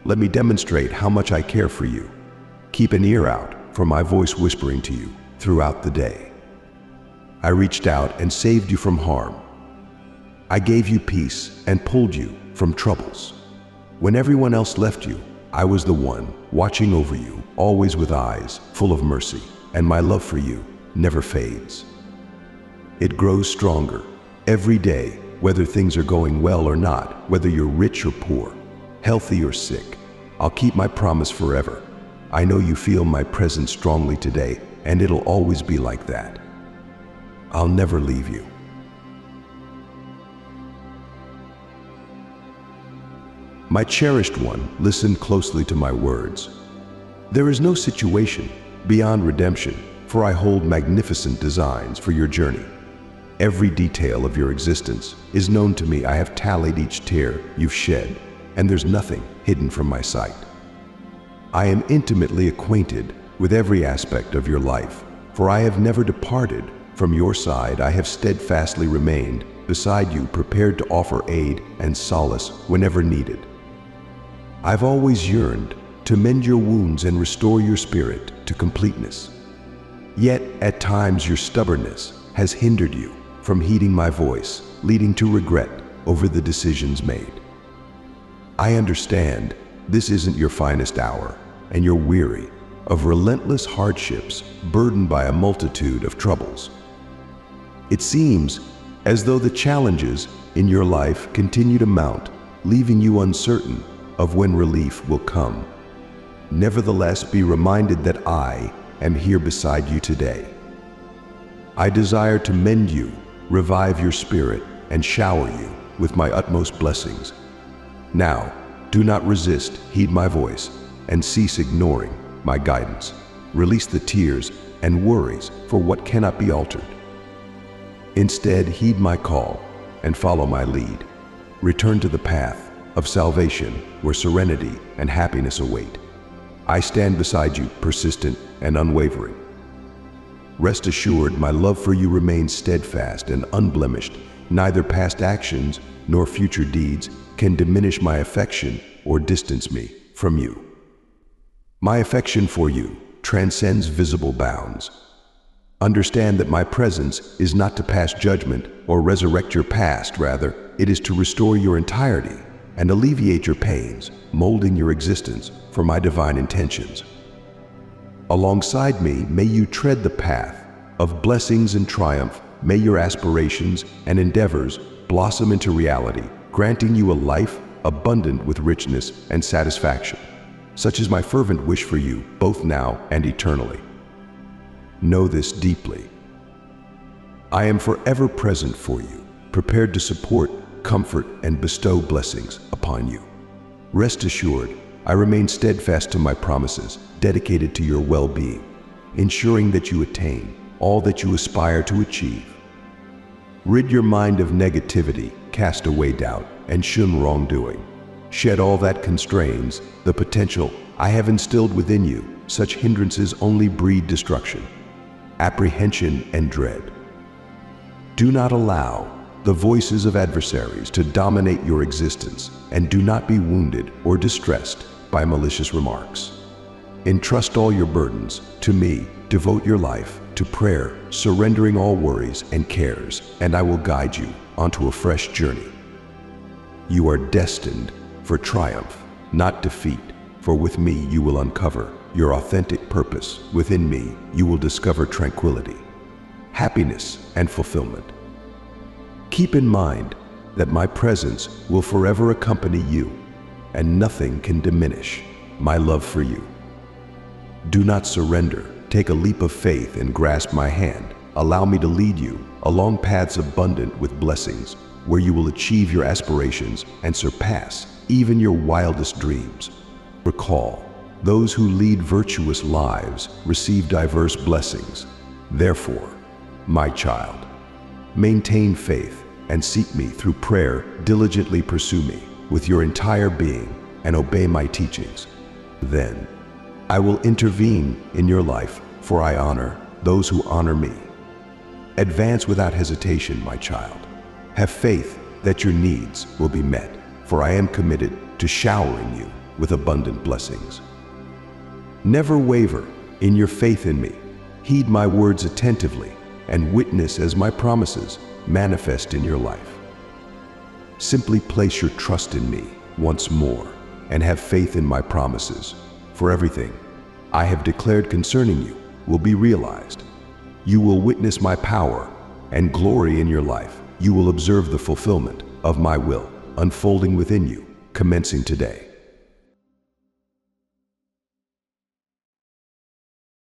Let me demonstrate how much I care for you. Keep an ear out for my voice whispering to you throughout the day. I reached out and saved you from harm. I gave you peace and pulled you from troubles. When everyone else left you, I was the one watching over you, always with eyes full of mercy, and my love for you never fades. It grows stronger every day whether things are going well or not, whether you're rich or poor, healthy or sick. I'll keep my promise forever. I know you feel my presence strongly today, and it'll always be like that. I'll never leave you. My cherished one, listen closely to my words. There is no situation beyond redemption, for I hold magnificent designs for your journey. Every detail of your existence is known to me. I have tallied each tear you've shed, and there's nothing hidden from my sight. I am intimately acquainted with every aspect of your life, for I have never departed from your side. I have steadfastly remained beside you, prepared to offer aid and solace whenever needed. I've always yearned to mend your wounds and restore your spirit to completeness. Yet, at times, your stubbornness has hindered you from heeding my voice, leading to regret over the decisions made. I understand this isn't your finest hour, and you're weary of relentless hardships burdened by a multitude of troubles. It seems as though the challenges in your life continue to mount, leaving you uncertain of when relief will come. Nevertheless, be reminded that I am here beside you today. I desire to mend you revive your spirit, and shower you with my utmost blessings. Now, do not resist, heed my voice, and cease ignoring my guidance. Release the tears and worries for what cannot be altered. Instead, heed my call and follow my lead. Return to the path of salvation where serenity and happiness await. I stand beside you, persistent and unwavering. Rest assured, my love for you remains steadfast and unblemished. Neither past actions nor future deeds can diminish my affection or distance me from you. My affection for you transcends visible bounds. Understand that my presence is not to pass judgment or resurrect your past, rather, it is to restore your entirety and alleviate your pains, molding your existence for my divine intentions. Alongside me, may you tread the path of blessings and triumph. May your aspirations and endeavors blossom into reality, granting you a life abundant with richness and satisfaction, such is my fervent wish for you, both now and eternally. Know this deeply. I am forever present for you, prepared to support, comfort, and bestow blessings upon you. Rest assured, I remain steadfast to my promises, dedicated to your well-being, ensuring that you attain all that you aspire to achieve. Rid your mind of negativity, cast away doubt, and shun wrongdoing. Shed all that constrains the potential I have instilled within you. Such hindrances only breed destruction, apprehension, and dread. Do not allow the voices of adversaries to dominate your existence, and do not be wounded or distressed by malicious remarks. Entrust all your burdens to me, devote your life to prayer, surrendering all worries and cares, and I will guide you onto a fresh journey. You are destined for triumph, not defeat, for with me you will uncover your authentic purpose. Within me you will discover tranquility, happiness, and fulfillment. Keep in mind that my presence will forever accompany you, and nothing can diminish my love for you. Do not surrender. Take a leap of faith and grasp my hand. Allow me to lead you along paths abundant with blessings, where you will achieve your aspirations and surpass even your wildest dreams. Recall, those who lead virtuous lives receive diverse blessings. Therefore, my child, maintain faith and seek me through prayer, diligently pursue me with your entire being and obey my teachings. Then, I will intervene in your life, for I honor those who honor me. Advance without hesitation, my child. Have faith that your needs will be met, for I am committed to showering you with abundant blessings. Never waver in your faith in me. Heed my words attentively and witness as my promises manifest in your life. Simply place your trust in me once more and have faith in my promises, for everything I have declared concerning you will be realized. You will witness my power and glory in your life. You will observe the fulfillment of my will unfolding within you, commencing today.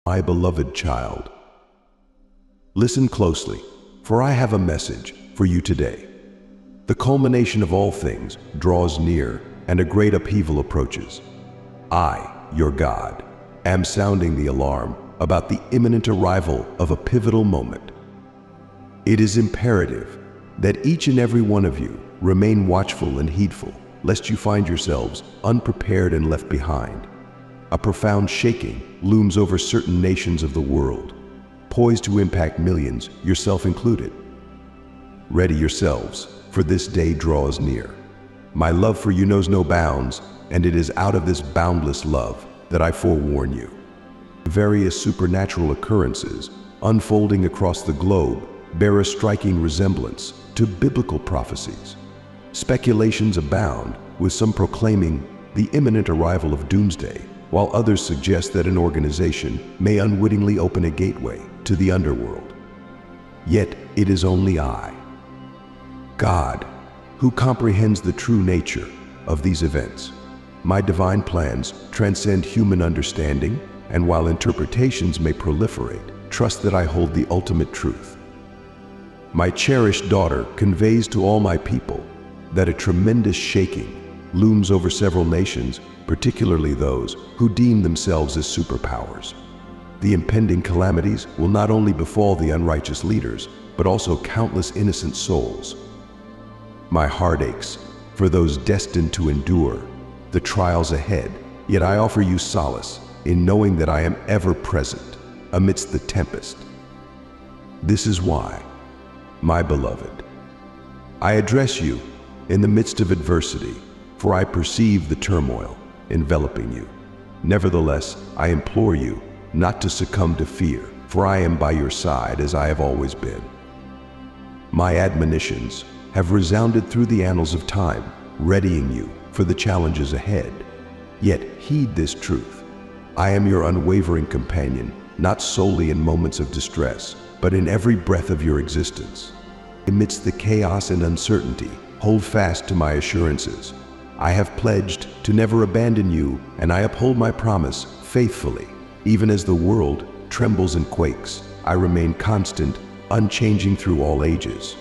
My beloved child, listen closely, for I have a message for you today. The culmination of all things draws near and a great upheaval approaches. I, your God, am sounding the alarm about the imminent arrival of a pivotal moment. It is imperative that each and every one of you remain watchful and heedful, lest you find yourselves unprepared and left behind. A profound shaking looms over certain nations of the world, poised to impact millions, yourself included. Ready yourselves, for this day draws near. My love for you knows no bounds, and it is out of this boundless love that I forewarn you. Various supernatural occurrences unfolding across the globe bear a striking resemblance to biblical prophecies. Speculations abound, with some proclaiming the imminent arrival of doomsday, while others suggest that an organization may unwittingly open a gateway to the underworld. Yet it is only I, God, who comprehends the true nature of these events. My divine plans transcend human understanding, and while interpretations may proliferate, trust that I hold the ultimate truth. My cherished daughter conveys to all my people that a tremendous shaking looms over several nations, particularly those who deem themselves as superpowers. The impending calamities will not only befall the unrighteous leaders, but also countless innocent souls my heart aches for those destined to endure the trials ahead, yet I offer you solace in knowing that I am ever present amidst the tempest. This is why, my beloved, I address you in the midst of adversity, for I perceive the turmoil enveloping you. Nevertheless, I implore you not to succumb to fear, for I am by your side as I have always been. My admonitions have resounded through the annals of time, readying you for the challenges ahead. Yet heed this truth. I am your unwavering companion, not solely in moments of distress, but in every breath of your existence. Amidst the chaos and uncertainty, hold fast to my assurances. I have pledged to never abandon you, and I uphold my promise faithfully. Even as the world trembles and quakes, I remain constant, unchanging through all ages.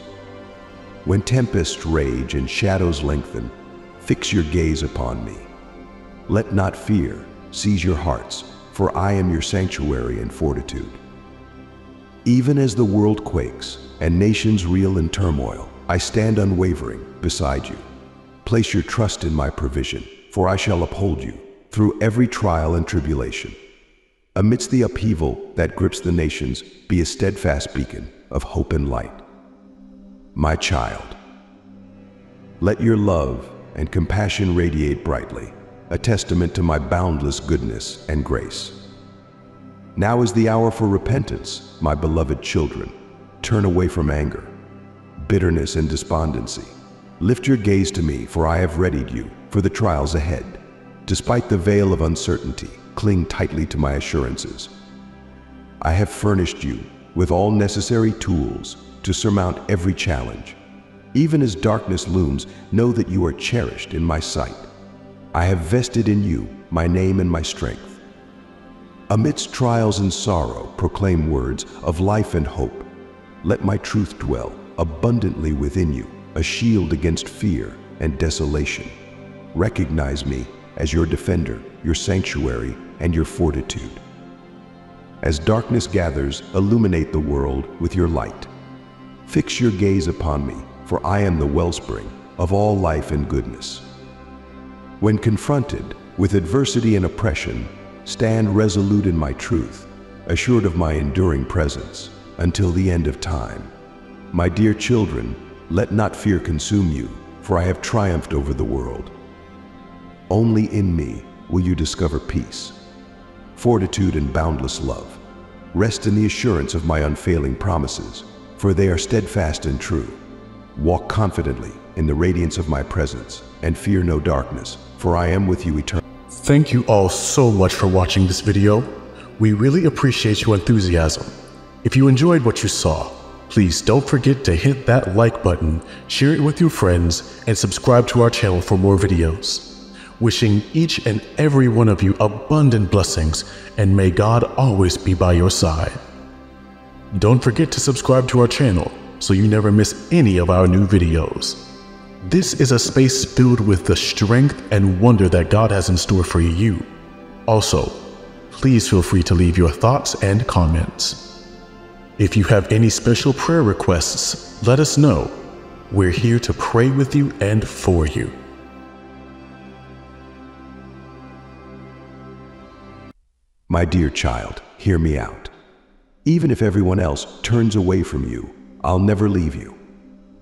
When tempests rage and shadows lengthen, fix your gaze upon me. Let not fear seize your hearts, for I am your sanctuary and fortitude. Even as the world quakes and nations reel in turmoil, I stand unwavering beside you. Place your trust in my provision, for I shall uphold you through every trial and tribulation. Amidst the upheaval that grips the nations, be a steadfast beacon of hope and light. My child, let your love and compassion radiate brightly, a testament to my boundless goodness and grace. Now is the hour for repentance, my beloved children. Turn away from anger, bitterness, and despondency. Lift your gaze to me, for I have readied you for the trials ahead. Despite the veil of uncertainty, cling tightly to my assurances. I have furnished you with all necessary tools to surmount every challenge. Even as darkness looms, know that you are cherished in my sight. I have vested in you my name and my strength. Amidst trials and sorrow, proclaim words of life and hope. Let my truth dwell abundantly within you, a shield against fear and desolation. Recognize me as your defender, your sanctuary, and your fortitude. As darkness gathers, illuminate the world with your light. Fix your gaze upon me, for I am the wellspring of all life and goodness. When confronted with adversity and oppression, Stand resolute in my truth, assured of my enduring presence until the end of time. My dear children, let not fear consume you, for I have triumphed over the world. Only in me will you discover peace, fortitude, and boundless love. Rest in the assurance of my unfailing promises, for they are steadfast and true. Walk confidently in the radiance of my presence, and fear no darkness, for I am with you eternally. Thank you all so much for watching this video. We really appreciate your enthusiasm. If you enjoyed what you saw, please don't forget to hit that like button, share it with your friends, and subscribe to our channel for more videos. Wishing each and every one of you abundant blessings, and may God always be by your side. Don't forget to subscribe to our channel so you never miss any of our new videos. This is a space filled with the strength and wonder that God has in store for you. Also, please feel free to leave your thoughts and comments. If you have any special prayer requests, let us know. We're here to pray with you and for you. My dear child, hear me out. Even if everyone else turns away from you, I'll never leave you.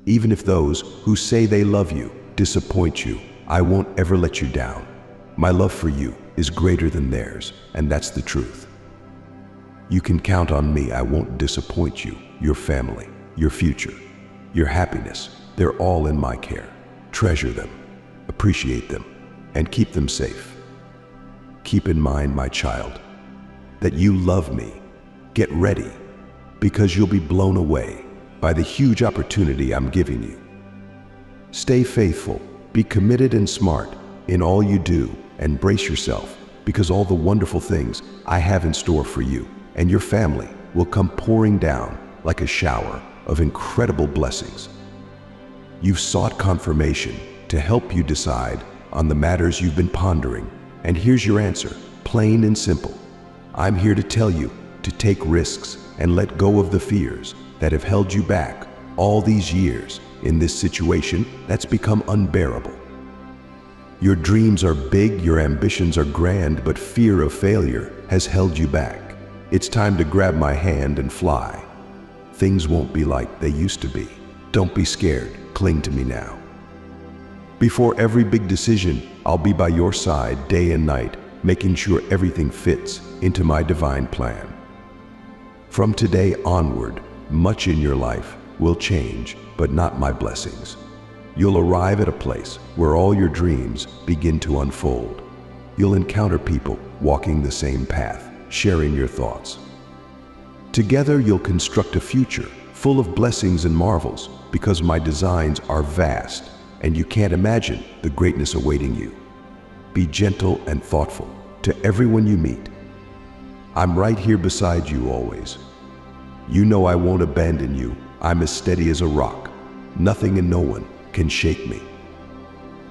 Even if those who say they love you disappoint you, I won't ever let you down. My love for you is greater than theirs, and that's the truth. You can count on me. I won't disappoint you, your family, your future, your happiness. They're all in my care. Treasure them, appreciate them, and keep them safe. Keep in mind, my child, that you love me. Get ready, because you'll be blown away by the huge opportunity I'm giving you. Stay faithful, be committed and smart in all you do, and brace yourself because all the wonderful things I have in store for you and your family will come pouring down like a shower of incredible blessings. You've sought confirmation to help you decide on the matters you've been pondering, and here's your answer, plain and simple. I'm here to tell you to take risks and let go of the fears that have held you back all these years in this situation that's become unbearable. Your dreams are big, your ambitions are grand, but fear of failure has held you back. It's time to grab my hand and fly. Things won't be like they used to be. Don't be scared, cling to me now. Before every big decision, I'll be by your side day and night, making sure everything fits into my divine plan. From today onward, much in your life will change, but not my blessings. You'll arrive at a place where all your dreams begin to unfold. You'll encounter people walking the same path, sharing your thoughts. Together, you'll construct a future full of blessings and marvels because my designs are vast and you can't imagine the greatness awaiting you. Be gentle and thoughtful to everyone you meet. I'm right here beside you always. You know I won't abandon you. I'm as steady as a rock. Nothing and no one can shake me.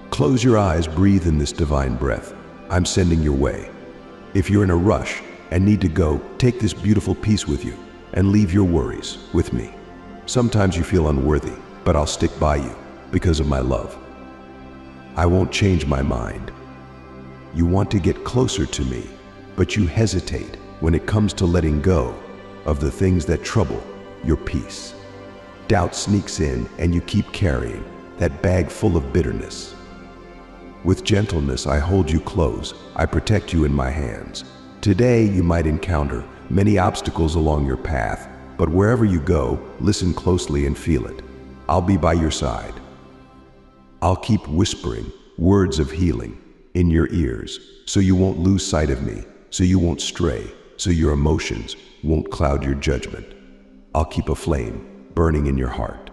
Close your eyes, breathe in this divine breath. I'm sending your way. If you're in a rush and need to go, take this beautiful peace with you and leave your worries with me. Sometimes you feel unworthy, but I'll stick by you because of my love. I won't change my mind. You want to get closer to me, but you hesitate when it comes to letting go of the things that trouble your peace. Doubt sneaks in and you keep carrying that bag full of bitterness. With gentleness, I hold you close. I protect you in my hands. Today, you might encounter many obstacles along your path, but wherever you go, listen closely and feel it. I'll be by your side. I'll keep whispering words of healing in your ears so you won't lose sight of me, so you won't stray, so your emotions won't cloud your judgment. I'll keep a flame burning in your heart.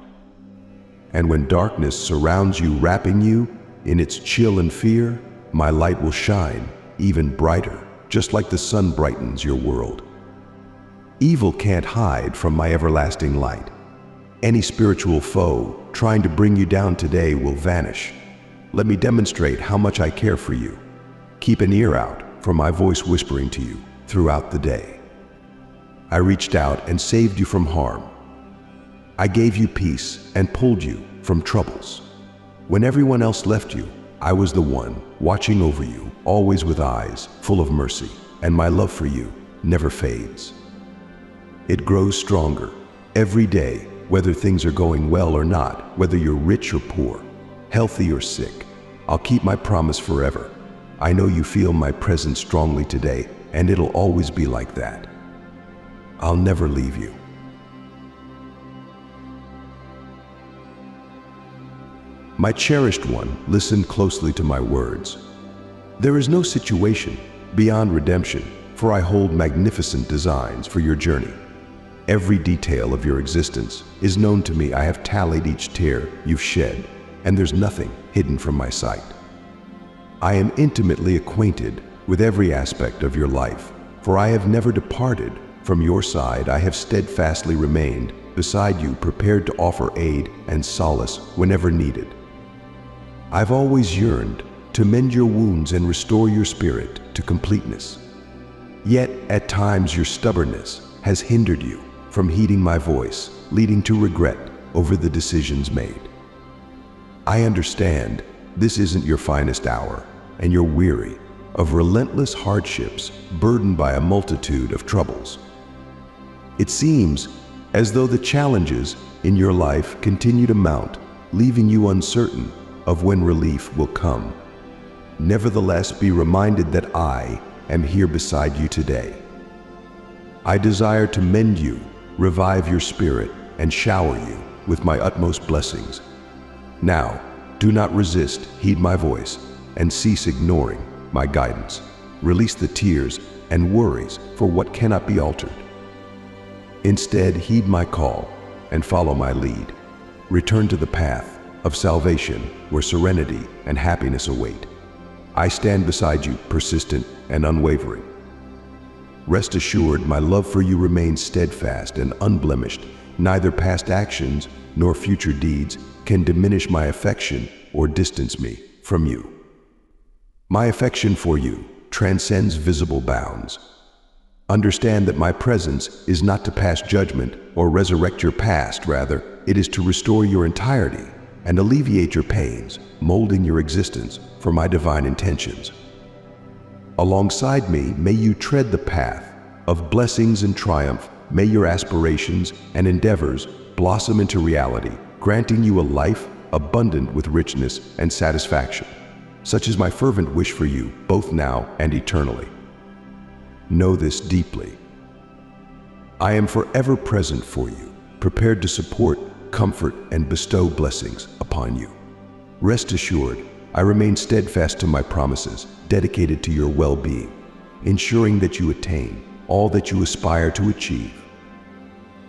And when darkness surrounds you, wrapping you in its chill and fear, my light will shine even brighter, just like the sun brightens your world. Evil can't hide from my everlasting light. Any spiritual foe trying to bring you down today will vanish. Let me demonstrate how much I care for you. Keep an ear out for my voice whispering to you throughout the day. I reached out and saved you from harm. I gave you peace and pulled you from troubles. When everyone else left you, I was the one watching over you, always with eyes full of mercy, and my love for you never fades. It grows stronger every day, whether things are going well or not, whether you're rich or poor, healthy or sick. I'll keep my promise forever. I know you feel my presence strongly today, and it'll always be like that. I'll never leave you. My cherished one, listen closely to my words. There is no situation beyond redemption, for I hold magnificent designs for your journey. Every detail of your existence is known to me. I have tallied each tear you've shed, and there's nothing hidden from my sight. I am intimately acquainted with every aspect of your life, for I have never departed from your side. I have steadfastly remained beside you, prepared to offer aid and solace whenever needed. I've always yearned to mend your wounds and restore your spirit to completeness. Yet, at times, your stubbornness has hindered you from heeding my voice, leading to regret over the decisions made. I understand this isn't your finest hour, and you're weary of relentless hardships burdened by a multitude of troubles. It seems as though the challenges in your life continue to mount, leaving you uncertain of when relief will come. Nevertheless, be reminded that I am here beside you today. I desire to mend you, revive your spirit, and shower you with my utmost blessings. Now, do not resist, heed my voice, and cease ignoring my guidance. Release the tears and worries for what cannot be altered. Instead, heed my call and follow my lead. Return to the path of salvation where serenity and happiness await. I stand beside you, persistent and unwavering. Rest assured, my love for you remains steadfast and unblemished. Neither past actions nor future deeds can diminish my affection or distance me from you. My affection for you transcends visible bounds. Understand that my presence is not to pass judgment or resurrect your past, rather, it is to restore your entirety and alleviate your pains, molding your existence for my divine intentions. Alongside me, may you tread the path of blessings and triumph. May your aspirations and endeavors blossom into reality, granting you a life abundant with richness and satisfaction. Such is my fervent wish for you, both now and eternally. Know this deeply. I am forever present for you, prepared to support, comfort, and bestow blessings upon you. Rest assured, I remain steadfast to my promises, dedicated to your well-being, ensuring that you attain all that you aspire to achieve.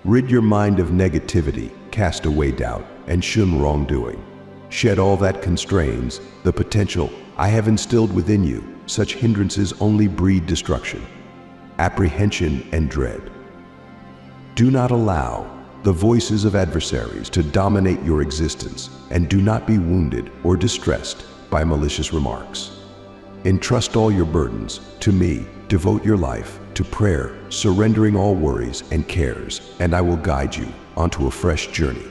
Rid your mind of negativity, cast away doubt, and shun wrongdoing. Shed all that constrains the potential I have instilled within you. Such hindrances only breed destruction, apprehension, and dread. Do not allow the voices of adversaries to dominate your existence, and do not be wounded or distressed by malicious remarks. Entrust all your burdens to me, devote your life to prayer, surrendering all worries and cares, and I will guide you onto a fresh journey.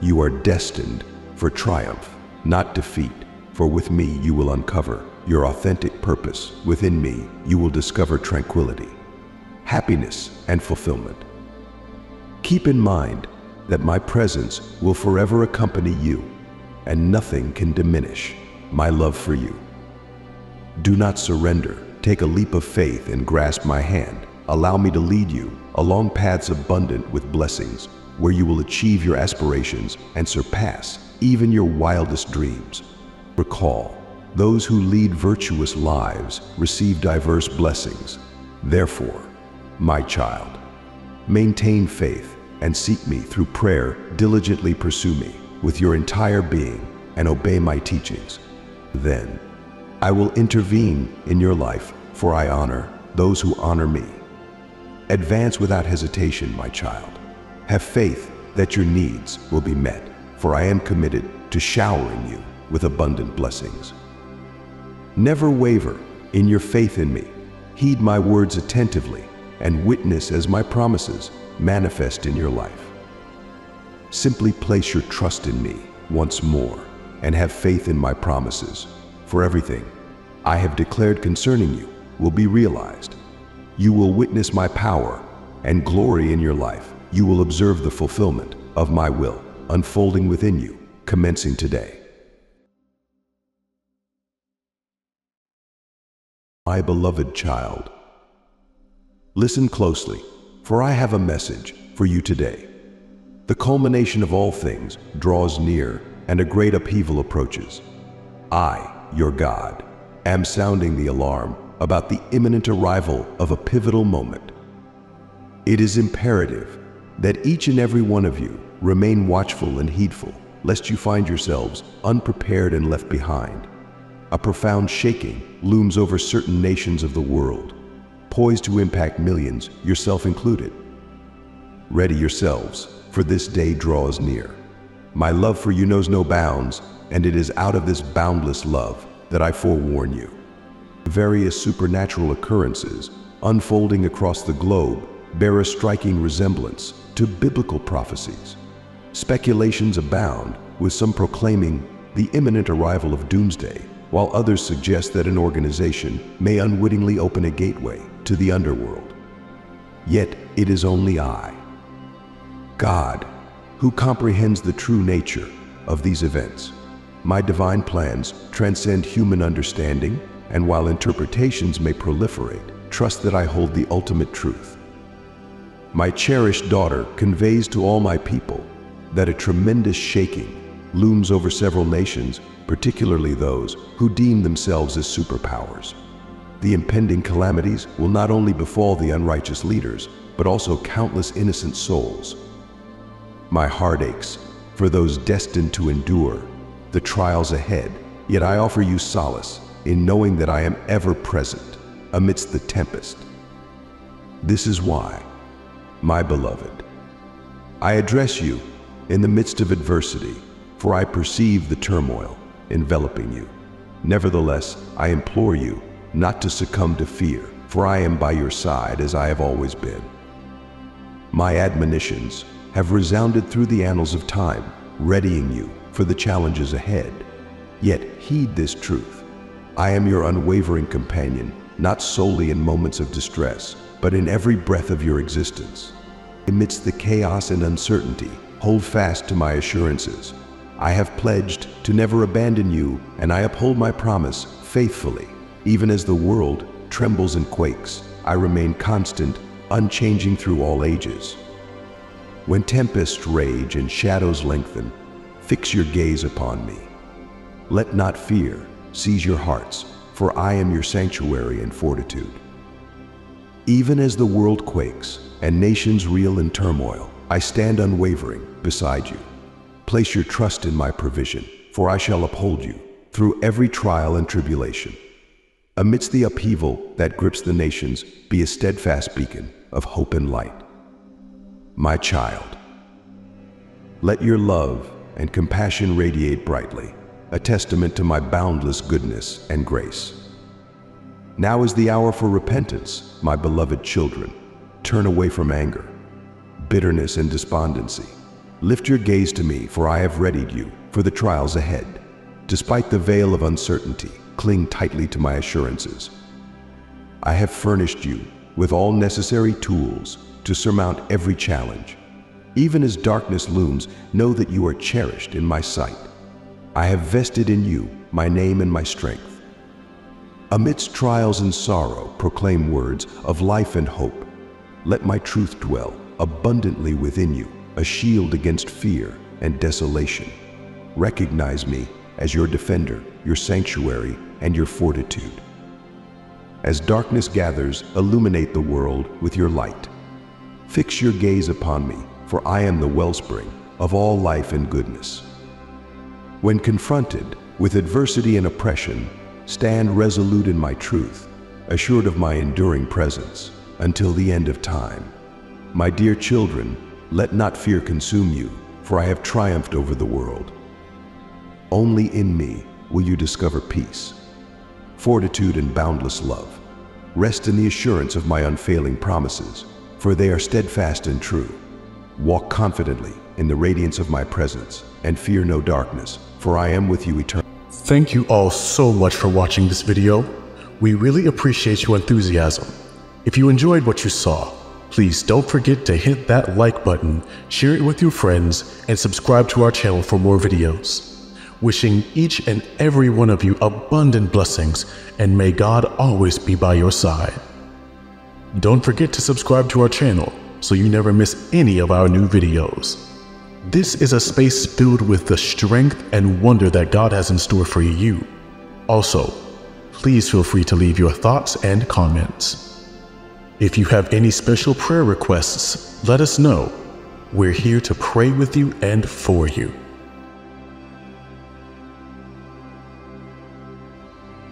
You are destined for triumph, not defeat, for with me you will uncover your authentic purpose. Within me you will discover tranquility, happiness, and fulfillment. Keep in mind that my presence will forever accompany you, and nothing can diminish my love for you. Do not surrender. Take a leap of faith and grasp my hand. Allow me to lead you along paths abundant with blessings, where you will achieve your aspirations and surpass even your wildest dreams. Recall, those who lead virtuous lives receive diverse blessings. Therefore, my child, maintain faith and seek me through prayer, diligently pursue me with your entire being and obey my teachings. Then, I will intervene in your life, for I honor those who honor me. Advance without hesitation, my child. Have faith that your needs will be met, for I am committed to showering you with abundant blessings. Never waver in your faith in me. Heed my words attentively and witness as my promises manifest in your life. Simply place your trust in me once more and have faith in my promises, for everything I have declared concerning you will be realized. You will witness my power and glory in your life. You will observe the fulfillment of my will unfolding within you, commencing today. My beloved child, listen closely, for I have a message for you today. The culmination of all things draws near, and a great upheaval approaches. I, your God, am sounding the alarm about the imminent arrival of a pivotal moment. It is imperative that each and every one of you remain watchful and heedful, lest you find yourselves unprepared and left behind. A profound shaking looms over certain nations of the world, poised to impact millions, yourself included. Ready yourselves, for this day draws near. My love for you knows no bounds, and it is out of this boundless love that I forewarn you. Various supernatural occurrences unfolding across the globe bear a striking resemblance to biblical prophecies. Speculations abound, with some proclaiming the imminent arrival of doomsday, while others suggest that an organization may unwittingly open a gateway to the underworld. Yet it is only I, God, who comprehends the true nature of these events. My divine plans transcend human understanding, and while interpretations may proliferate, trust that I hold the ultimate truth. My cherished daughter conveys to all my people that a tremendous shaking looms over several nations, particularly those who deem themselves as superpowers. The impending calamities will not only befall the unrighteous leaders, but also countless innocent souls. My heart aches for those destined to endure the trials ahead, yet I offer you solace in knowing that I am ever present amidst the tempest. This is why, my beloved, I address you in the midst of adversity, for I perceive the turmoil enveloping you. Nevertheless, I implore you not to succumb to fear, for I am by your side as I have always been. My admonitions have resounded through the annals of time, readying you for the challenges ahead. Yet heed this truth. I am your unwavering companion, not solely in moments of distress, but in every breath of your existence. Amidst the chaos and uncertainty, hold fast to my assurances. I have pledged to never abandon you, and I uphold my promise faithfully. Even as the world trembles and quakes, I remain constant, unchanging through all ages. When tempests rage and shadows lengthen, fix your gaze upon me. Let not fear seize your hearts, for I am your sanctuary and fortitude. Even as the world quakes and nations reel in turmoil, I stand unwavering beside you. Place your trust in my provision, for I shall uphold you through every trial and tribulation. Amidst the upheaval that grips the nations, be a steadfast beacon of hope and light. My child, let your love and compassion radiate brightly, a testament to my boundless goodness and grace. Now is the hour for repentance, my beloved children. Turn away from anger, bitterness, and despondency. Lift your gaze to me, for I have readied you for the trials ahead. Despite the veil of uncertainty, cling tightly to my assurances. I have furnished you with all necessary tools to surmount every challenge. Even as darkness looms, know that you are cherished in my sight. I have vested in you my name and my strength. Amidst trials and sorrow, proclaim words of life and hope. Let my truth dwell abundantly within you, a shield against fear and desolation. Recognize me as your defender, your sanctuary, and your fortitude. As darkness gathers, illuminate the world with your light. Fix your gaze upon me, for I am the wellspring of all life and goodness. When confronted with adversity and oppression, stand resolute in my truth, assured of my enduring presence until the end of time. My dear children, let not fear consume you, for I have triumphed over the world. Only in me will you discover peace, fortitude, and boundless love. Rest in the assurance of my unfailing promises, for they are steadfast and true. Walk confidently in the radiance of my presence, and fear no darkness, for I am with you eternally. Thank you all so much for watching this video. We really appreciate your enthusiasm. If you enjoyed what you saw, please don't forget to hit that like button, share it with your friends, and subscribe to our channel for more videos. Wishing each and every one of you abundant blessings, and may God always be by your side. Don't forget to subscribe to our channel so you never miss any of our new videos. This is a space filled with the strength and wonder that God has in store for you. Also, please feel free to leave your thoughts and comments. If you have any special prayer requests, let us know. We're here to pray with you and for you.